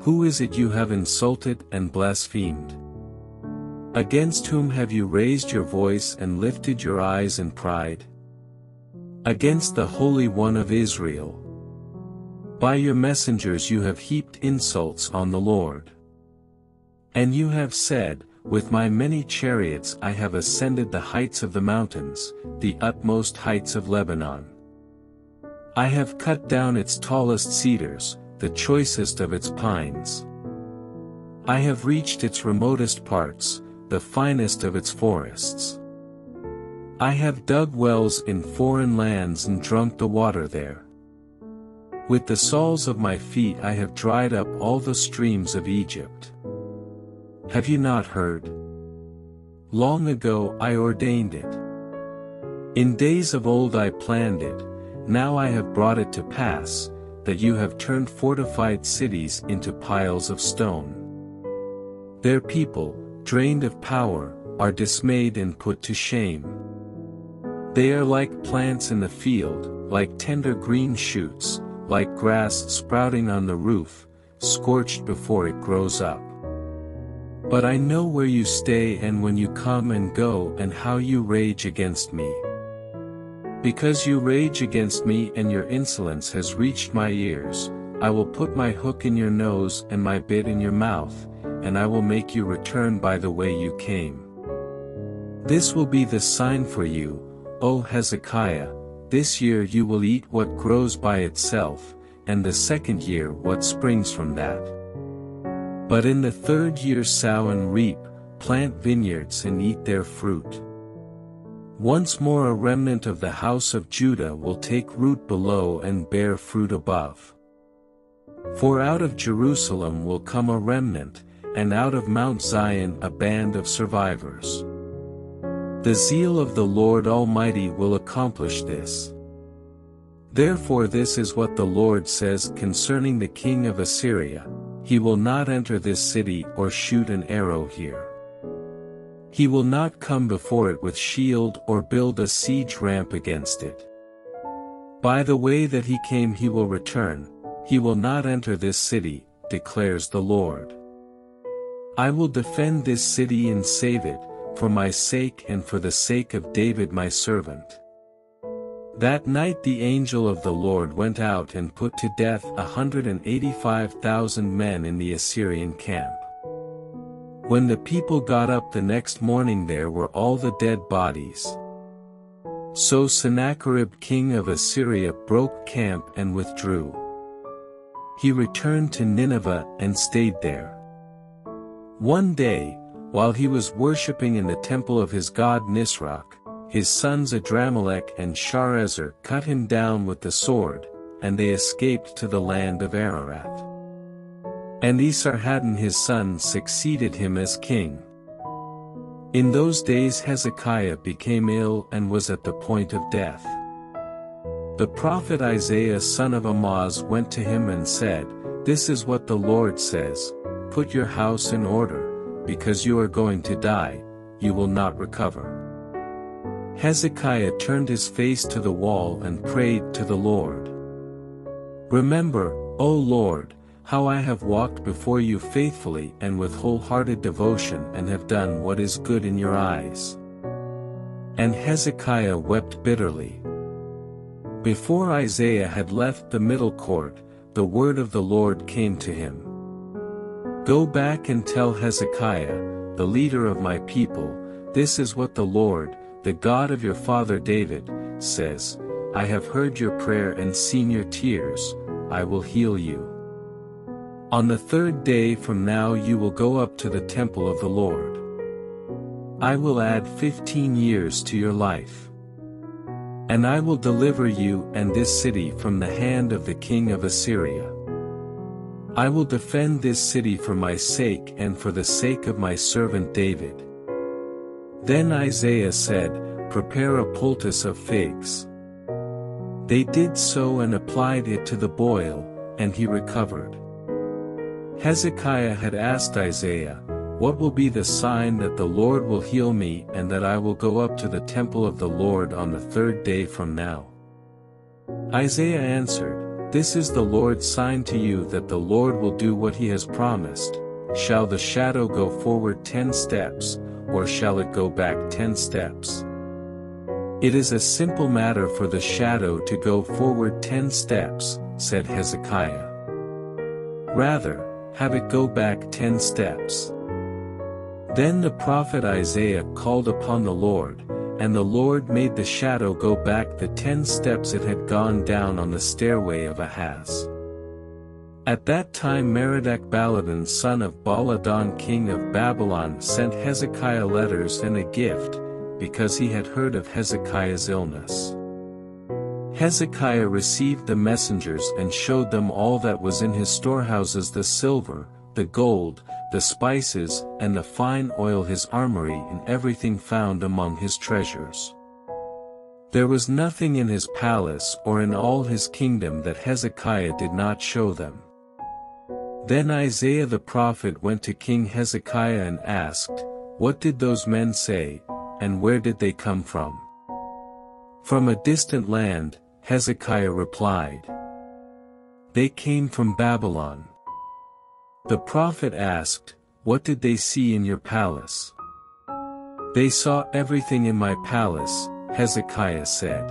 Who is it you have insulted and blasphemed? Against whom have you raised your voice and lifted your eyes in pride? Against the Holy One of Israel. By your messengers you have heaped insults on the Lord. And you have said, With my many chariots I have ascended the heights of the mountains, the utmost heights of Lebanon. I have cut down its tallest cedars, the choicest of its pines. I have reached its remotest parts, the finest of its forests. I have dug wells in foreign lands and drunk the water there. With the soles of my feet I have dried up all the streams of Egypt. Have you not heard? Long ago I ordained it. In days of old I planned it, now I have brought it to pass, that you have turned fortified cities into piles of stone. Their people, drained of power, are dismayed and put to shame. They are like plants in the field, like tender green shoots, like grass sprouting on the roof, scorched before it grows up. But I know where you stay and when you come and go and how you rage against me. Because you rage against me and your insolence has reached my ears, I will put my hook in your nose and my bit in your mouth, and I will make you return by the way you came. This will be the sign for you, O Hezekiah, this year you will eat what grows by itself, and the second year what springs from that. But in the third year sow and reap, plant vineyards and eat their fruit. Once more a remnant of the house of Judah will take root below and bear fruit above. For out of Jerusalem will come a remnant, and out of Mount Zion a band of survivors. The zeal of the Lord Almighty will accomplish this. Therefore this is what the Lord says concerning the king of Assyria, he will not enter this city or shoot an arrow here. He will not come before it with shield or build a siege ramp against it. By the way that he came he will return, he will not enter this city, declares the Lord. I will defend this city and save it, for my sake and for the sake of David my servant. That night the angel of the Lord went out and put to death a hundred and eighty-five thousand men in the Assyrian camp. When the people got up the next morning there were all the dead bodies. So Sennacherib king of Assyria broke camp and withdrew. He returned to Nineveh and stayed there. One day, while he was worshipping in the temple of his god Nisroch, his sons Adramelech and Sharezer cut him down with the sword, and they escaped to the land of Ararat. And Esarhaddon his son succeeded him as king. In those days Hezekiah became ill and was at the point of death. The prophet Isaiah son of Amoz went to him and said, This is what the Lord says, Put your house in order, because you are going to die, you will not recover. Hezekiah turned his face to the wall and prayed to the Lord. Remember, O Lord, how I have walked before you faithfully and with wholehearted devotion and have done what is good in your eyes. And Hezekiah wept bitterly. Before Isaiah had left the middle court, the word of the Lord came to him. Go back and tell Hezekiah, the leader of my people, this is what the Lord, the God of your father David, says, I have heard your prayer and seen your tears, I will heal you. On the third day from now you will go up to the temple of the Lord. I will add fifteen years to your life. And I will deliver you and this city from the hand of the king of Assyria. I will defend this city for my sake and for the sake of my servant David. Then Isaiah said, Prepare a poultice of figs. They did so and applied it to the boil, and he recovered. Hezekiah had asked Isaiah, What will be the sign that the Lord will heal me and that I will go up to the temple of the Lord on the third day from now? Isaiah answered, This is the Lord's sign to you that the Lord will do what he has promised. Shall the shadow go forward ten steps, or shall it go back ten steps? It is a simple matter for the shadow to go forward ten steps, said Hezekiah. Rather, have it go back ten steps. Then the prophet Isaiah called upon the Lord, and the Lord made the shadow go back the ten steps it had gone down on the stairway of Ahaz. At that time Merodach-Baladan son of Baladan king of Babylon sent Hezekiah letters and a gift, because he had heard of Hezekiah's illness. Hezekiah received the messengers and showed them all that was in his storehouses the silver, the gold, the spices, and the fine oil his armory and everything found among his treasures. There was nothing in his palace or in all his kingdom that Hezekiah did not show them. Then Isaiah the prophet went to King Hezekiah and asked, What did those men say, and where did they come from? From a distant land, Hezekiah replied. They came from Babylon. The prophet asked, What did they see in your palace? They saw everything in my palace, Hezekiah said.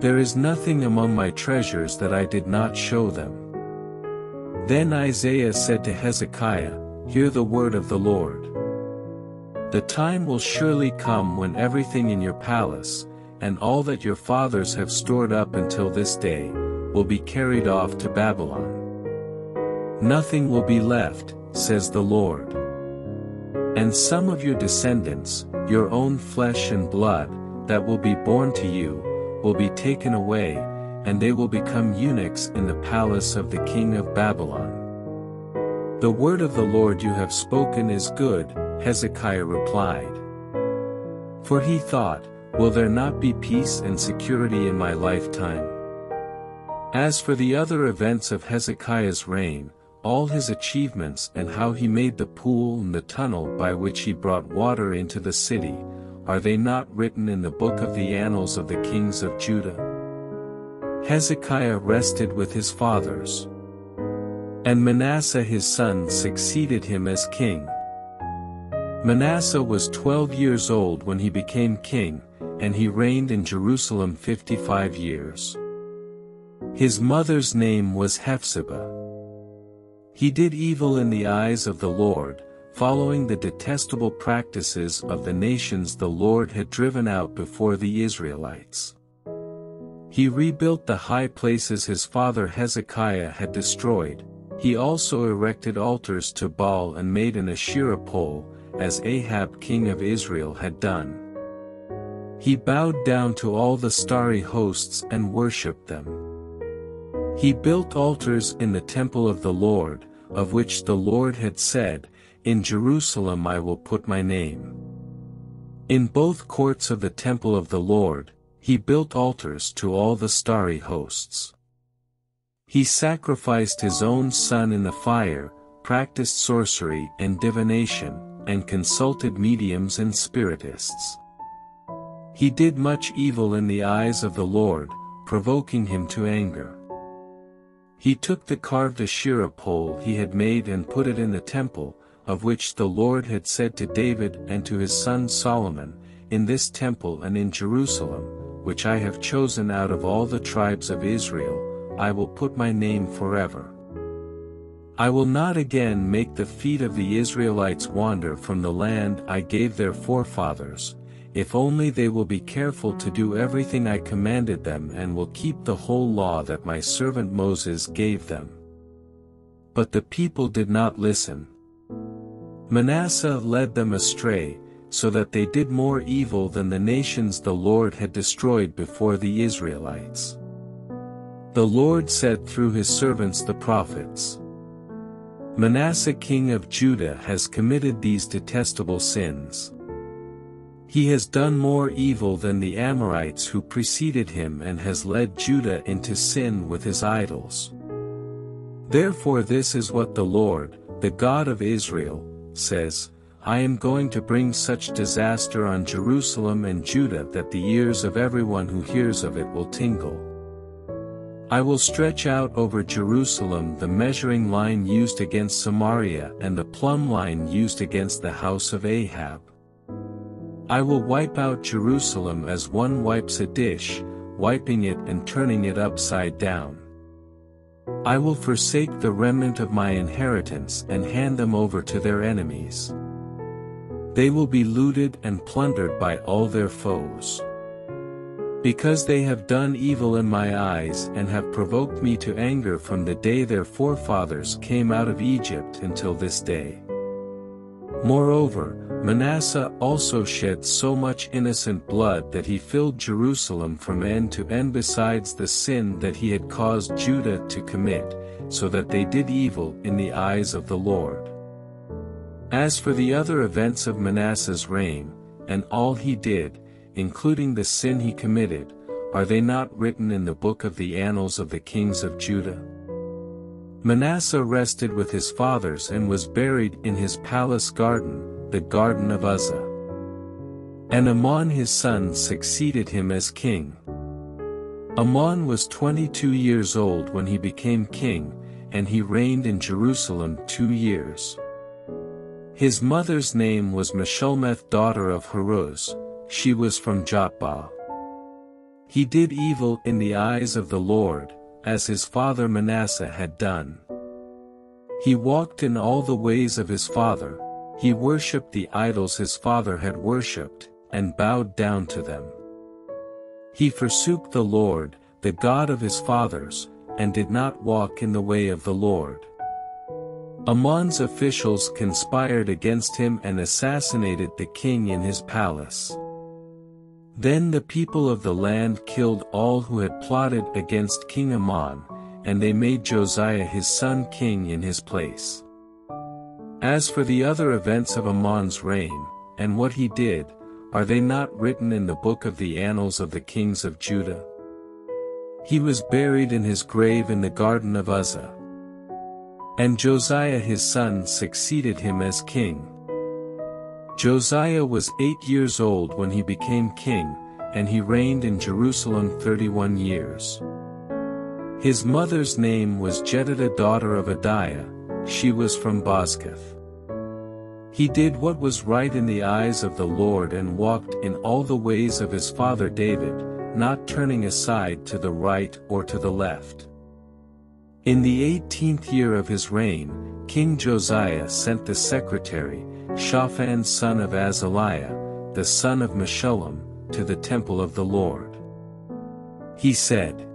There is nothing among my treasures that I did not show them. Then Isaiah said to Hezekiah, Hear the word of the Lord. The time will surely come when everything in your palace, and all that your fathers have stored up until this day, will be carried off to Babylon. Nothing will be left, says the Lord. And some of your descendants, your own flesh and blood, that will be born to you, will be taken away, and they will become eunuchs in the palace of the king of Babylon. The word of the Lord you have spoken is good, Hezekiah replied. For he thought, Will there not be peace and security in my lifetime? As for the other events of Hezekiah's reign, all his achievements and how he made the pool and the tunnel by which he brought water into the city, are they not written in the book of the annals of the kings of Judah? Hezekiah rested with his fathers. And Manasseh his son succeeded him as king. Manasseh was twelve years old when he became king, and he reigned in Jerusalem fifty-five years. His mother's name was Hephzibah. He did evil in the eyes of the Lord, following the detestable practices of the nations the Lord had driven out before the Israelites. He rebuilt the high places his father Hezekiah had destroyed, he also erected altars to Baal and made an Asherah pole, as Ahab king of Israel had done. He bowed down to all the starry hosts and worshipped them. He built altars in the temple of the Lord, of which the Lord had said, In Jerusalem I will put my name. In both courts of the temple of the Lord, he built altars to all the starry hosts. He sacrificed his own son in the fire, practiced sorcery and divination, and consulted mediums and spiritists. He did much evil in the eyes of the Lord, provoking him to anger. He took the carved Asherah pole he had made and put it in the temple, of which the Lord had said to David and to his son Solomon, In this temple and in Jerusalem, which I have chosen out of all the tribes of Israel, I will put my name forever. I will not again make the feet of the Israelites wander from the land I gave their forefathers, if only they will be careful to do everything I commanded them and will keep the whole law that my servant Moses gave them. But the people did not listen. Manasseh led them astray, so that they did more evil than the nations the Lord had destroyed before the Israelites. The Lord said through his servants the prophets, Manasseh king of Judah has committed these detestable sins. He has done more evil than the Amorites who preceded him and has led Judah into sin with his idols. Therefore this is what the Lord, the God of Israel, says, I am going to bring such disaster on Jerusalem and Judah that the ears of everyone who hears of it will tingle. I will stretch out over Jerusalem the measuring line used against Samaria and the plumb line used against the house of Ahab. I will wipe out Jerusalem as one wipes a dish, wiping it and turning it upside down. I will forsake the remnant of my inheritance and hand them over to their enemies. They will be looted and plundered by all their foes. Because they have done evil in my eyes and have provoked me to anger from the day their forefathers came out of Egypt until this day. Moreover, Manasseh also shed so much innocent blood that he filled Jerusalem from end to end besides the sin that he had caused Judah to commit, so that they did evil in the eyes of the Lord. As for the other events of Manasseh's reign, and all he did, including the sin he committed, are they not written in the book of the annals of the kings of Judah? Manasseh rested with his fathers and was buried in his palace garden, the garden of Uzza. And Amon his son succeeded him as king. Amon was 22 years old when he became king, and he reigned in Jerusalem two years. His mother's name was Meshullemeth daughter of Haruz, she was from Jotbah. He did evil in the eyes of the Lord, as his father Manasseh had done. He walked in all the ways of his father, he worshipped the idols his father had worshipped, and bowed down to them. He forsook the Lord, the God of his fathers, and did not walk in the way of the Lord. Amon's officials conspired against him and assassinated the king in his palace. Then the people of the land killed all who had plotted against King Amon, and they made Josiah his son king in his place. As for the other events of Amon's reign, and what he did, are they not written in the book of the annals of the kings of Judah? He was buried in his grave in the garden of Uzza. And Josiah his son succeeded him as king. Josiah was eight years old when he became king, and he reigned in Jerusalem thirty-one years. His mother's name was Jedidah daughter of Adaiah, she was from Bozkath. He did what was right in the eyes of the Lord and walked in all the ways of his father David, not turning aside to the right or to the left. In the eighteenth year of his reign, King Josiah sent the secretary, Shaphan son of Azaliah, the son of Meshullam, to the temple of the Lord. He said,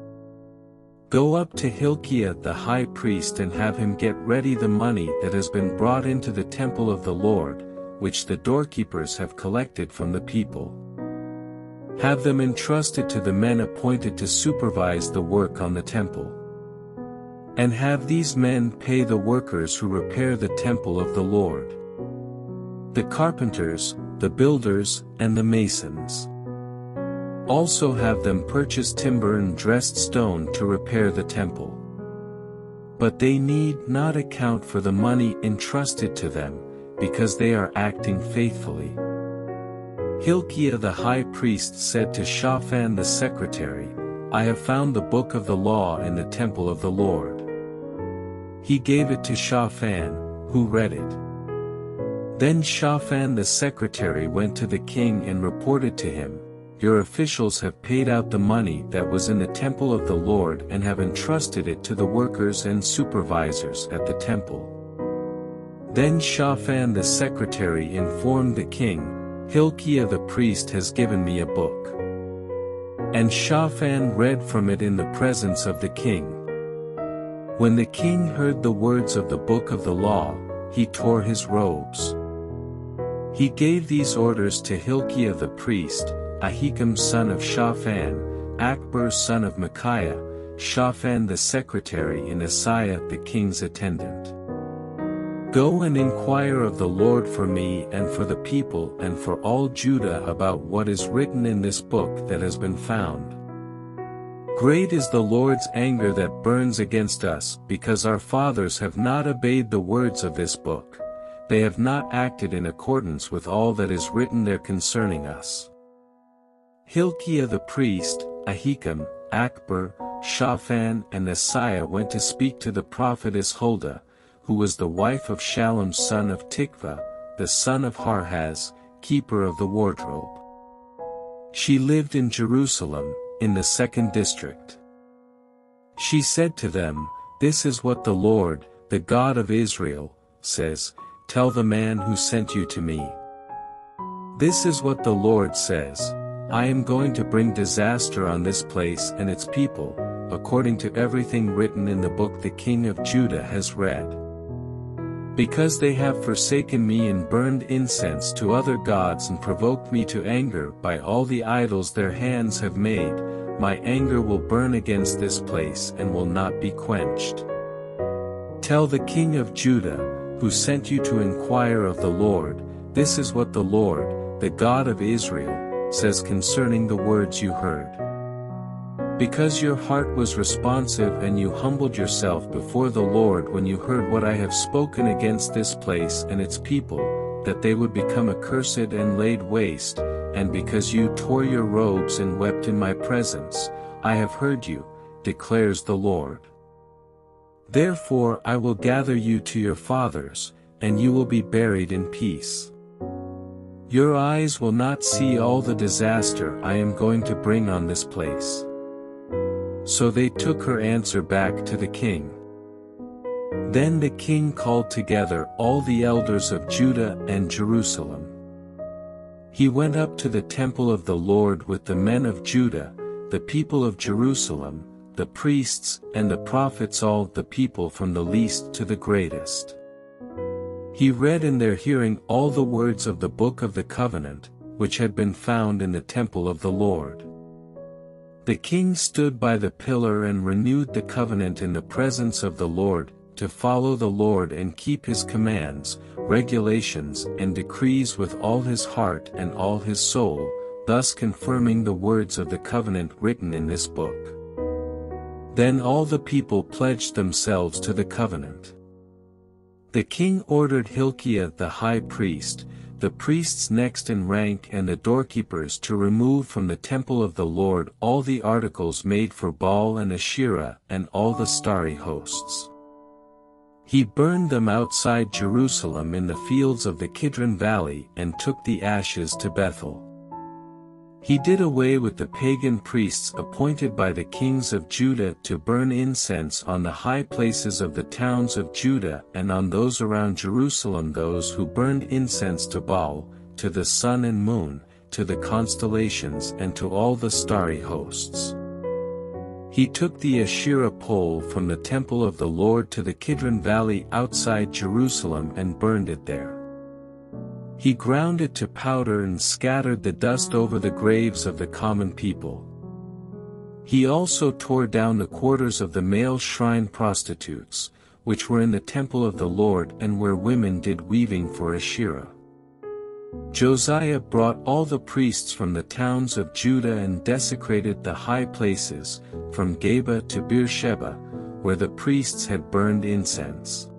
Go up to Hilkiah the high priest and have him get ready the money that has been brought into the temple of the Lord, which the doorkeepers have collected from the people. Have them entrusted to the men appointed to supervise the work on the temple. And have these men pay the workers who repair the temple of the Lord the carpenters, the builders, and the masons. Also have them purchase timber and dressed stone to repair the temple. But they need not account for the money entrusted to them, because they are acting faithfully. Hilkiah the high priest said to Shaphan the secretary, I have found the book of the law in the temple of the Lord. He gave it to Shaphan, who read it. Then Shaphan the secretary went to the king and reported to him, Your officials have paid out the money that was in the temple of the Lord and have entrusted it to the workers and supervisors at the temple. Then Shaphan the secretary informed the king, Hilkiah the priest has given me a book. And Shaphan read from it in the presence of the king. When the king heard the words of the book of the law, he tore his robes. He gave these orders to Hilkiah the priest, Ahikam son of Shaphan, Achbor son of Micaiah, Shaphan the secretary and Asaiah the king's attendant. Go and inquire of the Lord for me and for the people and for all Judah about what is written in this book that has been found. Great is the Lord's anger that burns against us because our fathers have not obeyed the words of this book. They have not acted in accordance with all that is written there concerning us. Hilkiah the priest, Ahikam, Achbor, Shaphan and Asaiah went to speak to the prophetess Huldah, who was the wife of Shallum son of Tikvah, the son of Harhas, keeper of the wardrobe. She lived in Jerusalem, in the second district. She said to them, This is what the Lord, the God of Israel, says, Tell the man who sent you to me. This is what the Lord says, I am going to bring disaster on this place and its people, according to everything written in the book the king of Judah has read. Because they have forsaken me and burned incense to other gods and provoked me to anger by all the idols their hands have made, my anger will burn against this place and will not be quenched. Tell the king of Judah, who sent you to inquire of the Lord, this is what the Lord, the God of Israel, says concerning the words you heard. Because your heart was responsive and you humbled yourself before the Lord when you heard what I have spoken against this place and its people, that they would become accursed and laid waste, and because you tore your robes and wept in my presence, I have heard you, declares the Lord. Therefore I will gather you to your fathers, and you will be buried in peace. Your eyes will not see all the disaster I am going to bring on this place. So they took her answer back to the king. Then the king called together all the elders of Judah and Jerusalem. He went up to the temple of the Lord with the men of Judah, the people of Jerusalem, the priests and the prophets all the people from the least to the greatest. He read in their hearing all the words of the book of the covenant, which had been found in the temple of the Lord. The king stood by the pillar and renewed the covenant in the presence of the Lord, to follow the Lord and keep his commands, regulations and decrees with all his heart and all his soul, thus confirming the words of the covenant written in this book. Then all the people pledged themselves to the covenant. The king ordered Hilkiah the high priest, the priests next in rank and the doorkeepers to remove from the temple of the Lord all the articles made for Baal and Asherah and all the starry hosts. He burned them outside Jerusalem in the fields of the Kidron valley and took the ashes to Bethel. He did away with the pagan priests appointed by the kings of Judah to burn incense on the high places of the towns of Judah and on those around Jerusalem those who burned incense to Baal, to the sun and moon, to the constellations and to all the starry hosts. He took the Asherah pole from the temple of the Lord to the Kidron valley outside Jerusalem and burned it there. He ground it to powder and scattered the dust over the graves of the common people. He also tore down the quarters of the male shrine prostitutes, which were in the temple of the Lord and where women did weaving for Asherah. Josiah brought all the priests from the towns of Judah and desecrated the high places, from Geba to Beersheba, where the priests had burned incense.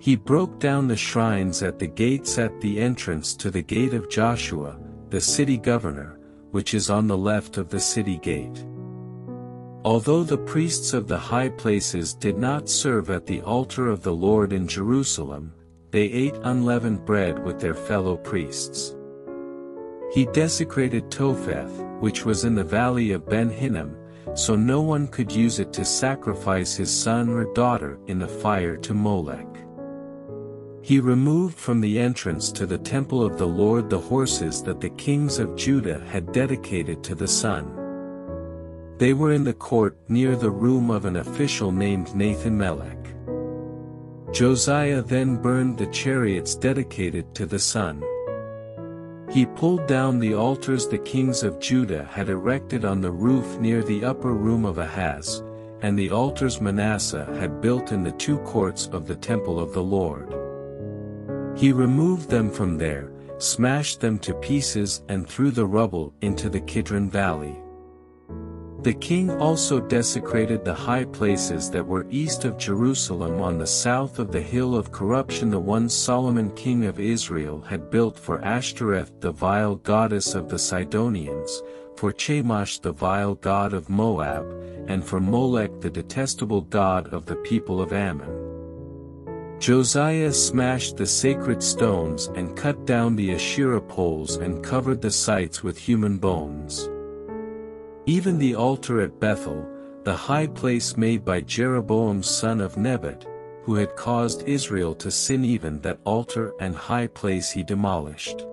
He broke down the shrines at the gates at the entrance to the gate of Joshua, the city governor, which is on the left of the city gate. Although the priests of the high places did not serve at the altar of the Lord in Jerusalem, they ate unleavened bread with their fellow priests. He desecrated Topheth, which was in the valley of Ben Hinnom, so no one could use it to sacrifice his son or daughter in the fire to Molech. He removed from the entrance to the temple of the Lord the horses that the kings of Judah had dedicated to the sun. They were in the court near the room of an official named Nathan Melech. Josiah then burned the chariots dedicated to the sun. He pulled down the altars the kings of Judah had erected on the roof near the upper room of Ahaz, and the altars Manasseh had built in the two courts of the temple of the Lord. He removed them from there, smashed them to pieces and threw the rubble into the Kidron valley. The king also desecrated the high places that were east of Jerusalem on the south of the hill of corruption the one Solomon king of Israel had built for Ashtoreth the vile goddess of the Sidonians, for Chemosh the vile god of Moab, and for Molech the detestable god of the people of Ammon. Josiah smashed the sacred stones and cut down the Asherah poles and covered the sites with human bones. Even the altar at Bethel, the high place made by Jeroboam son of Nebat, who had caused Israel to sin even that altar and high place he demolished.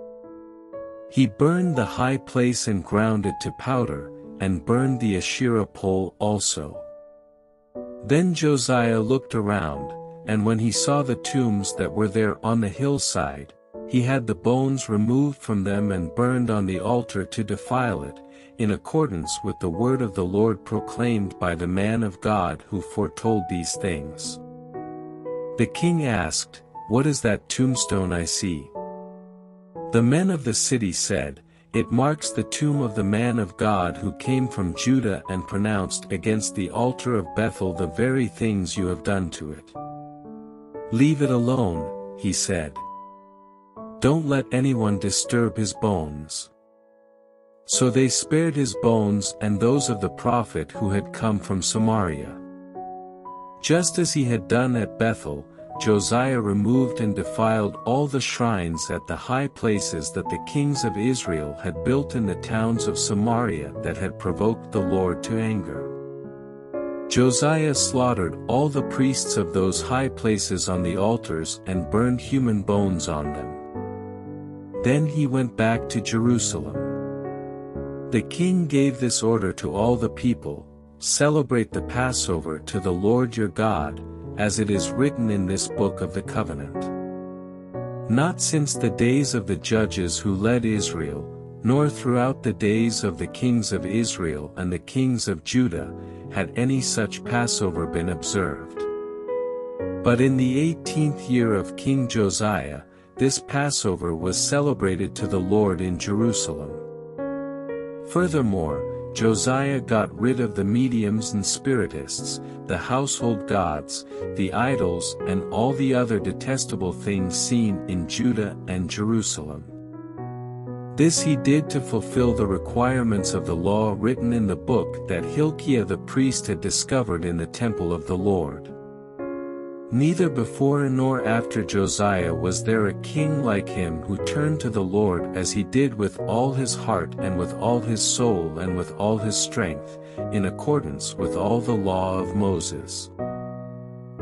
He burned the high place and ground it to powder, and burned the Asherah pole also. Then Josiah looked around, and when he saw the tombs that were there on the hillside, he had the bones removed from them and burned on the altar to defile it, in accordance with the word of the Lord proclaimed by the man of God who foretold these things. The king asked, What is that tombstone I see? The men of the city said, It marks the tomb of the man of God who came from Judah and pronounced against the altar of Bethel the very things you have done to it. Leave it alone, he said. Don't let anyone disturb his bones. So they spared his bones and those of the prophet who had come from Samaria. Just as he had done at Bethel, Josiah removed and defiled all the shrines at the high places that the kings of Israel had built in the towns of Samaria that had provoked the Lord to anger. Josiah slaughtered all the priests of those high places on the altars and burned human bones on them. Then he went back to Jerusalem. The king gave this order to all the people, Celebrate the Passover to the Lord your God, as it is written in this book of the covenant. Not since the days of the judges who led Israel, nor throughout the days of the kings of Israel and the kings of Judah, had any such Passover been observed. But in the eighteenth year of King Josiah, this Passover was celebrated to the Lord in Jerusalem. Furthermore, Josiah got rid of the mediums and spiritists, the household gods, the idols and all the other detestable things seen in Judah and Jerusalem. This he did to fulfill the requirements of the law written in the book that Hilkiah the priest had discovered in the temple of the Lord. Neither before nor after Josiah was there a king like him who turned to the Lord as he did with all his heart and with all his soul and with all his strength, in accordance with all the law of Moses.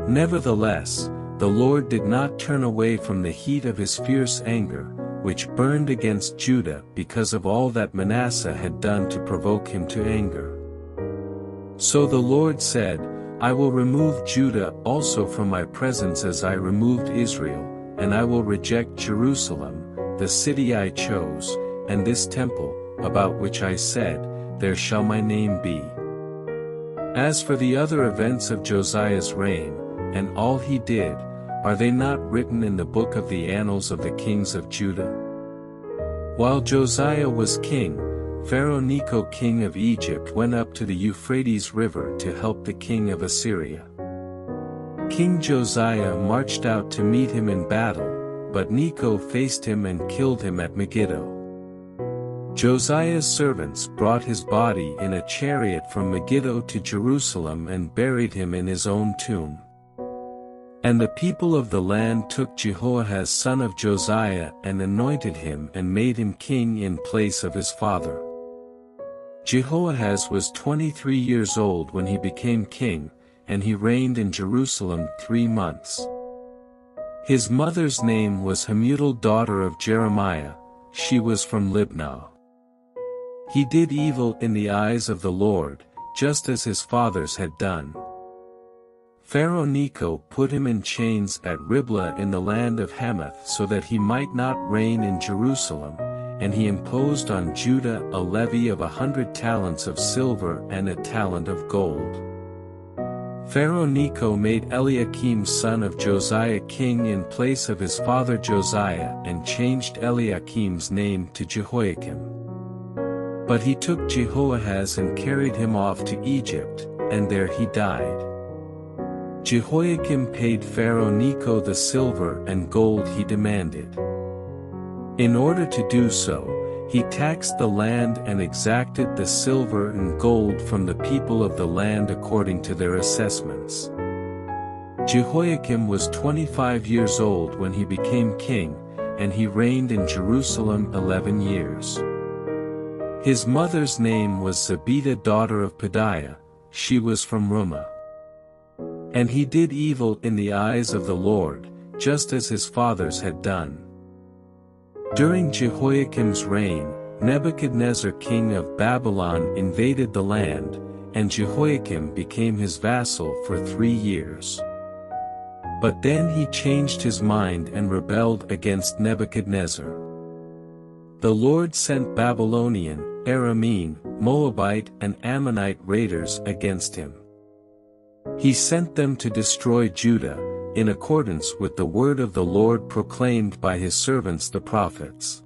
Nevertheless, the Lord did not turn away from the heat of his fierce anger, which burned against Judah because of all that Manasseh had done to provoke him to anger. So the Lord said, I will remove Judah also from my presence as I removed Israel, and I will reject Jerusalem, the city I chose, and this temple, about which I said, There shall my name be. As for the other events of Josiah's reign, and all he did, are they not written in the book of the annals of the kings of Judah? While Josiah was king, Pharaoh Necho king of Egypt went up to the Euphrates River to help the king of Assyria. King Josiah marched out to meet him in battle, but Necho faced him and killed him at Megiddo. Josiah's servants brought his body in a chariot from Megiddo to Jerusalem and buried him in his own tomb. And the people of the land took Jehoahaz son of Josiah and anointed him and made him king in place of his father. Jehoahaz was 23 years old when he became king, and he reigned in Jerusalem three months. His mother's name was Hamutal daughter of Jeremiah, she was from Libnah. He did evil in the eyes of the Lord, just as his fathers had done. Pharaoh Necho put him in chains at Riblah in the land of Hamath so that he might not reign in Jerusalem, and he imposed on Judah a levy of a hundred talents of silver and a talent of gold. Pharaoh Necho made Eliakim son of Josiah king in place of his father Josiah and changed Eliakim's name to Jehoiakim. But he took Jehoahaz and carried him off to Egypt, and there he died. Jehoiakim paid Pharaoh Necho the silver and gold he demanded. In order to do so, he taxed the land and exacted the silver and gold from the people of the land according to their assessments. Jehoiakim was 25 years old when he became king, and he reigned in Jerusalem 11 years. His mother's name was Zebidah daughter of Pedaiah, she was from Rumah. And he did evil in the eyes of the Lord, just as his fathers had done. During Jehoiakim's reign, Nebuchadnezzar king of Babylon invaded the land, and Jehoiakim became his vassal for three years. But then he changed his mind and rebelled against Nebuchadnezzar. The Lord sent Babylonian, Aramean, Moabite and Ammonite raiders against him. He sent them to destroy Judah, in accordance with the word of the Lord proclaimed by his servants the prophets.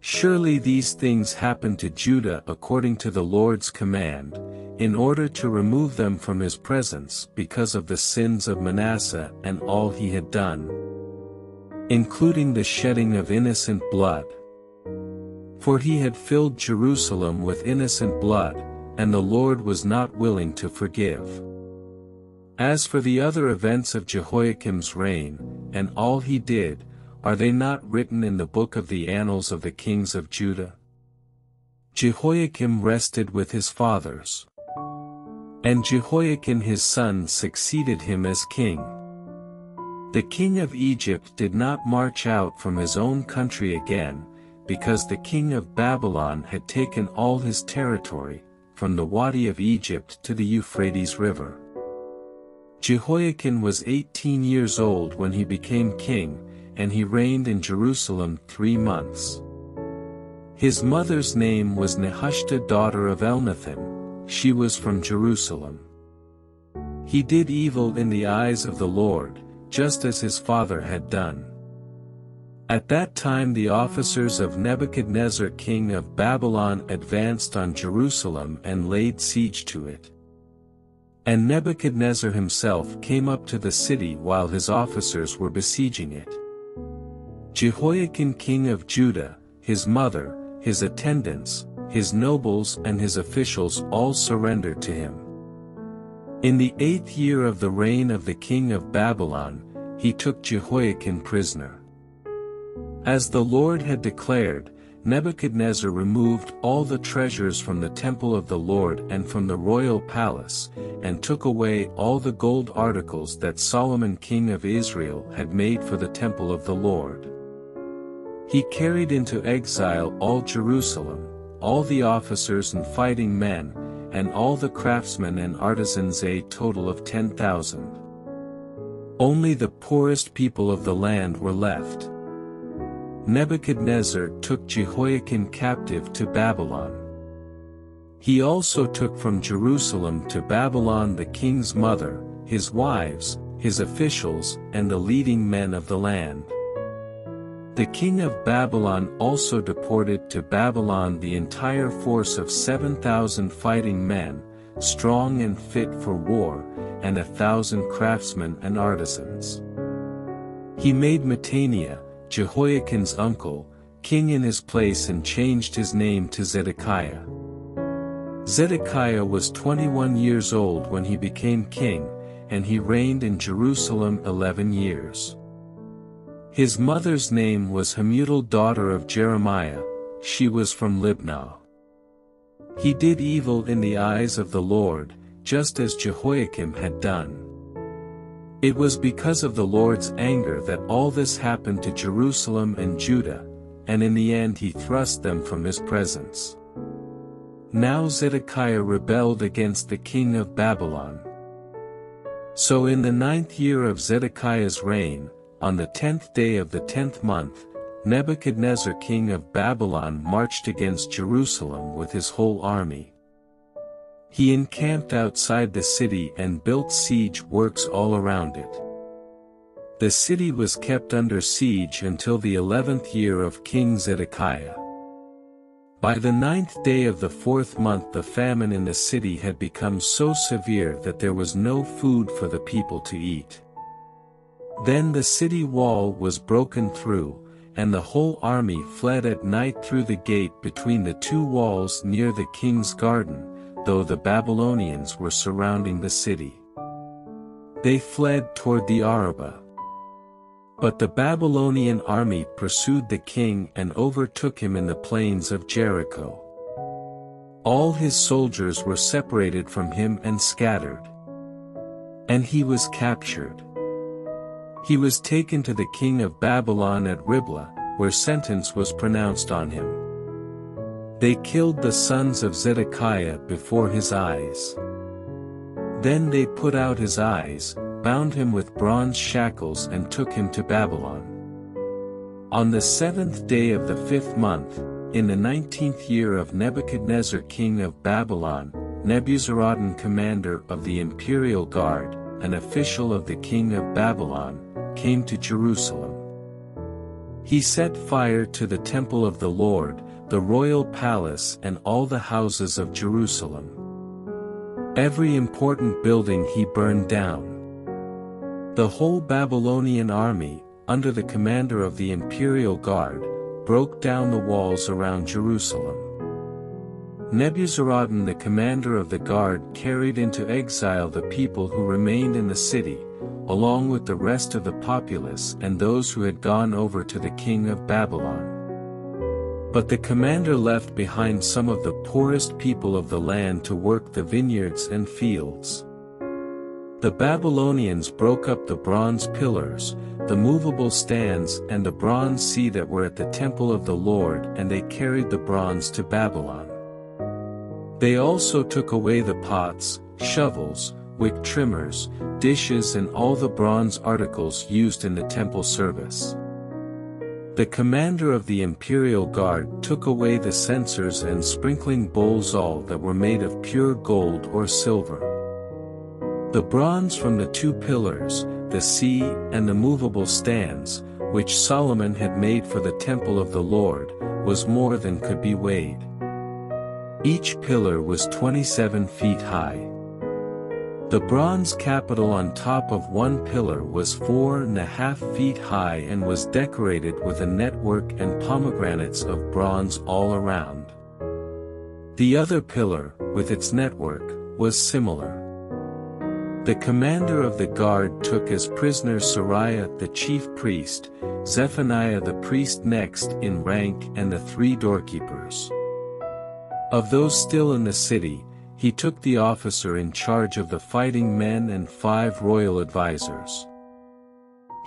Surely these things happened to Judah according to the Lord's command, in order to remove them from his presence because of the sins of Manasseh and all he had done, including the shedding of innocent blood. For he had filled Jerusalem with innocent blood, and the Lord was not willing to forgive. As for the other events of Jehoiakim's reign, and all he did, are they not written in the book of the annals of the kings of Judah? Jehoiakim rested with his fathers. And Jehoiachin his son succeeded him as king. The king of Egypt did not march out from his own country again, because the king of Babylon had taken all his territory, from the Wadi of Egypt to the Euphrates River. Jehoiachin was 18 years old when he became king, and he reigned in Jerusalem three months. His mother's name was Nehushta daughter of Elnathan, she was from Jerusalem. He did evil in the eyes of the Lord, just as his father had done. At that time the officers of Nebuchadnezzar king of Babylon advanced on Jerusalem and laid siege to it. And Nebuchadnezzar himself came up to the city while his officers were besieging it. Jehoiachin king of Judah, his mother, his attendants, his nobles and his officials all surrendered to him. In the eighth year of the reign of the king of Babylon, he took Jehoiachin prisoner. As the Lord had declared, Nebuchadnezzar removed all the treasures from the temple of the Lord and from the royal palace, and took away all the gold articles that Solomon king of Israel had made for the temple of the Lord. He carried into exile all Jerusalem, all the officers and fighting men, and all the craftsmen and artisans a total of ten thousand. Only the poorest people of the land were left. Nebuchadnezzar took Jehoiachin captive to Babylon. He also took from Jerusalem to Babylon the king's mother, his wives, his officials, and the leading men of the land. The king of Babylon also deported to Babylon the entire force of 7,000 fighting men, strong and fit for war, and a thousand craftsmen and artisans. He made Mattaniah, Jehoiachin's uncle, king in his place and changed his name to Zedekiah. Zedekiah was 21 years old when he became king, and he reigned in Jerusalem 11 years. His mother's name was Hamutal daughter of Jeremiah, she was from Libnah. He did evil in the eyes of the Lord, just as Jehoiakim had done. It was because of the Lord's anger that all this happened to Jerusalem and Judah, and in the end he thrust them from his presence. Now Zedekiah rebelled against the king of Babylon. So in the ninth year of Zedekiah's reign, on the tenth day of the tenth month, Nebuchadnezzar king of Babylon marched against Jerusalem with his whole army. He encamped outside the city and built siege works all around it. The city was kept under siege until the eleventh year of King Zedekiah. By the ninth day of the fourth month the famine in the city had become so severe that there was no food for the people to eat. Then the city wall was broken through, and the whole army fled at night through the gate between the two walls near the king's garden, though the Babylonians were surrounding the city. They fled toward the Arabah. But the Babylonian army pursued the king and overtook him in the plains of Jericho. All his soldiers were separated from him and scattered. And he was captured. He was taken to the king of Babylon at Riblah, where sentence was pronounced on him. They killed the sons of Zedekiah before his eyes. Then they put out his eyes, bound him with bronze shackles and took him to Babylon. On the seventh day of the fifth month, in the nineteenth year of Nebuchadnezzar king of Babylon, Nebuzaradan commander of the imperial guard, an official of the king of Babylon, came to Jerusalem. He set fire to the temple of the Lord, the royal palace and all the houses of Jerusalem. Every important building he burned down. The whole Babylonian army, under the commander of the imperial guard, broke down the walls around Jerusalem. Nebuzaradan the commander of the guard carried into exile the people who remained in the city, along with the rest of the populace and those who had gone over to the king of Babylon. But the commander left behind some of the poorest people of the land to work the vineyards and fields. The Babylonians broke up the bronze pillars, the movable stands and the bronze sea that were at the temple of the Lord and they carried the bronze to Babylon. They also took away the pots, shovels, wick trimmers, dishes and all the bronze articles used in the temple service. The commander of the imperial guard took away the censers and sprinkling bowls all that were made of pure gold or silver. The bronze from the two pillars, the sea and the movable stands, which Solomon had made for the temple of the Lord, was more than could be weighed. Each pillar was 27 feet high. The bronze capital on top of one pillar was four and a half feet high and was decorated with a network and pomegranates of bronze all around. The other pillar, with its network, was similar. The commander of the guard took as prisoner Seraiah the chief priest, Zephaniah the priest next in rank and the three doorkeepers. Of those still in the city, he took the officer in charge of the fighting men and five royal advisers.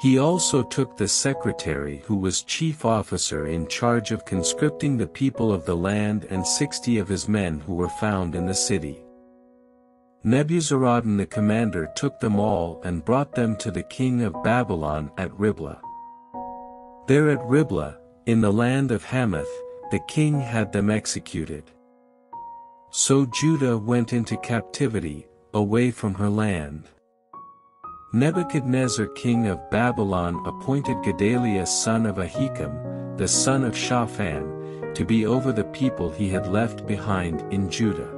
He also took the secretary who was chief officer in charge of conscripting the people of the land and sixty of his men who were found in the city. Nebuzaradan the commander took them all and brought them to the king of Babylon at Riblah. There at Riblah, in the land of Hamath, the king had them executed. So Judah went into captivity, away from her land. Nebuchadnezzar king of Babylon appointed Gedaliah son of Ahikam, the son of Shaphan, to be over the people he had left behind in Judah.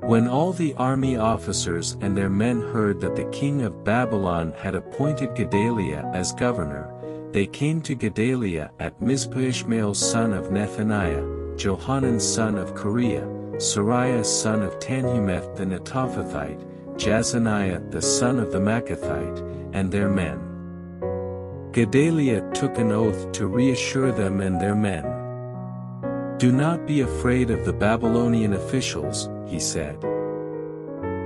When all the army officers and their men heard that the king of Babylon had appointed Gedaliah as governor, they came to Gedaliah at Mizpah Ishmael son of Nethaniah, Johanan son of Kareah, Seraiah son of Tanhumeth the Netophathite, Jaazaniah the son of the Maacathite, and their men. Gedaliah took an oath to reassure them and their men. Do not be afraid of the Babylonian officials, he said.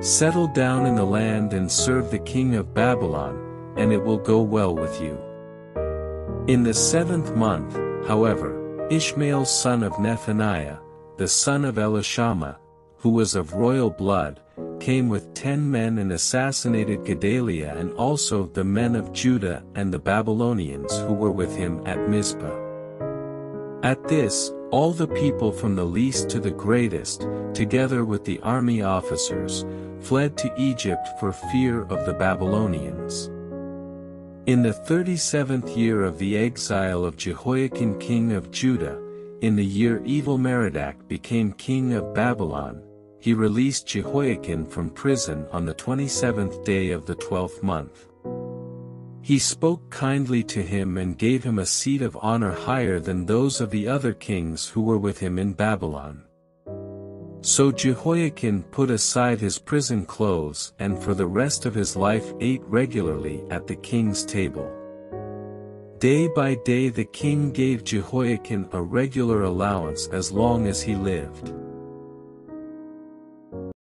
Settle down in the land and serve the king of Babylon, and it will go well with you. In the seventh month, however, Ishmael son of Nethaniah, the son of Elishama, who was of royal blood, came with ten men and assassinated Gedaliah and also the men of Judah and the Babylonians who were with him at Mizpah. At this, all the people from the least to the greatest, together with the army officers, fled to Egypt for fear of the Babylonians. In the thirty-seventh year of the exile of Jehoiachin king of Judah, in the year Evil-Merodach became king of Babylon, he released Jehoiachin from prison on the twenty-seventh day of the twelfth month. He spoke kindly to him and gave him a seat of honor higher than those of the other kings who were with him in Babylon. So Jehoiachin put aside his prison clothes and for the rest of his life ate regularly at the king's table. Day by day the king gave Jehoiachin a regular allowance as long as he lived.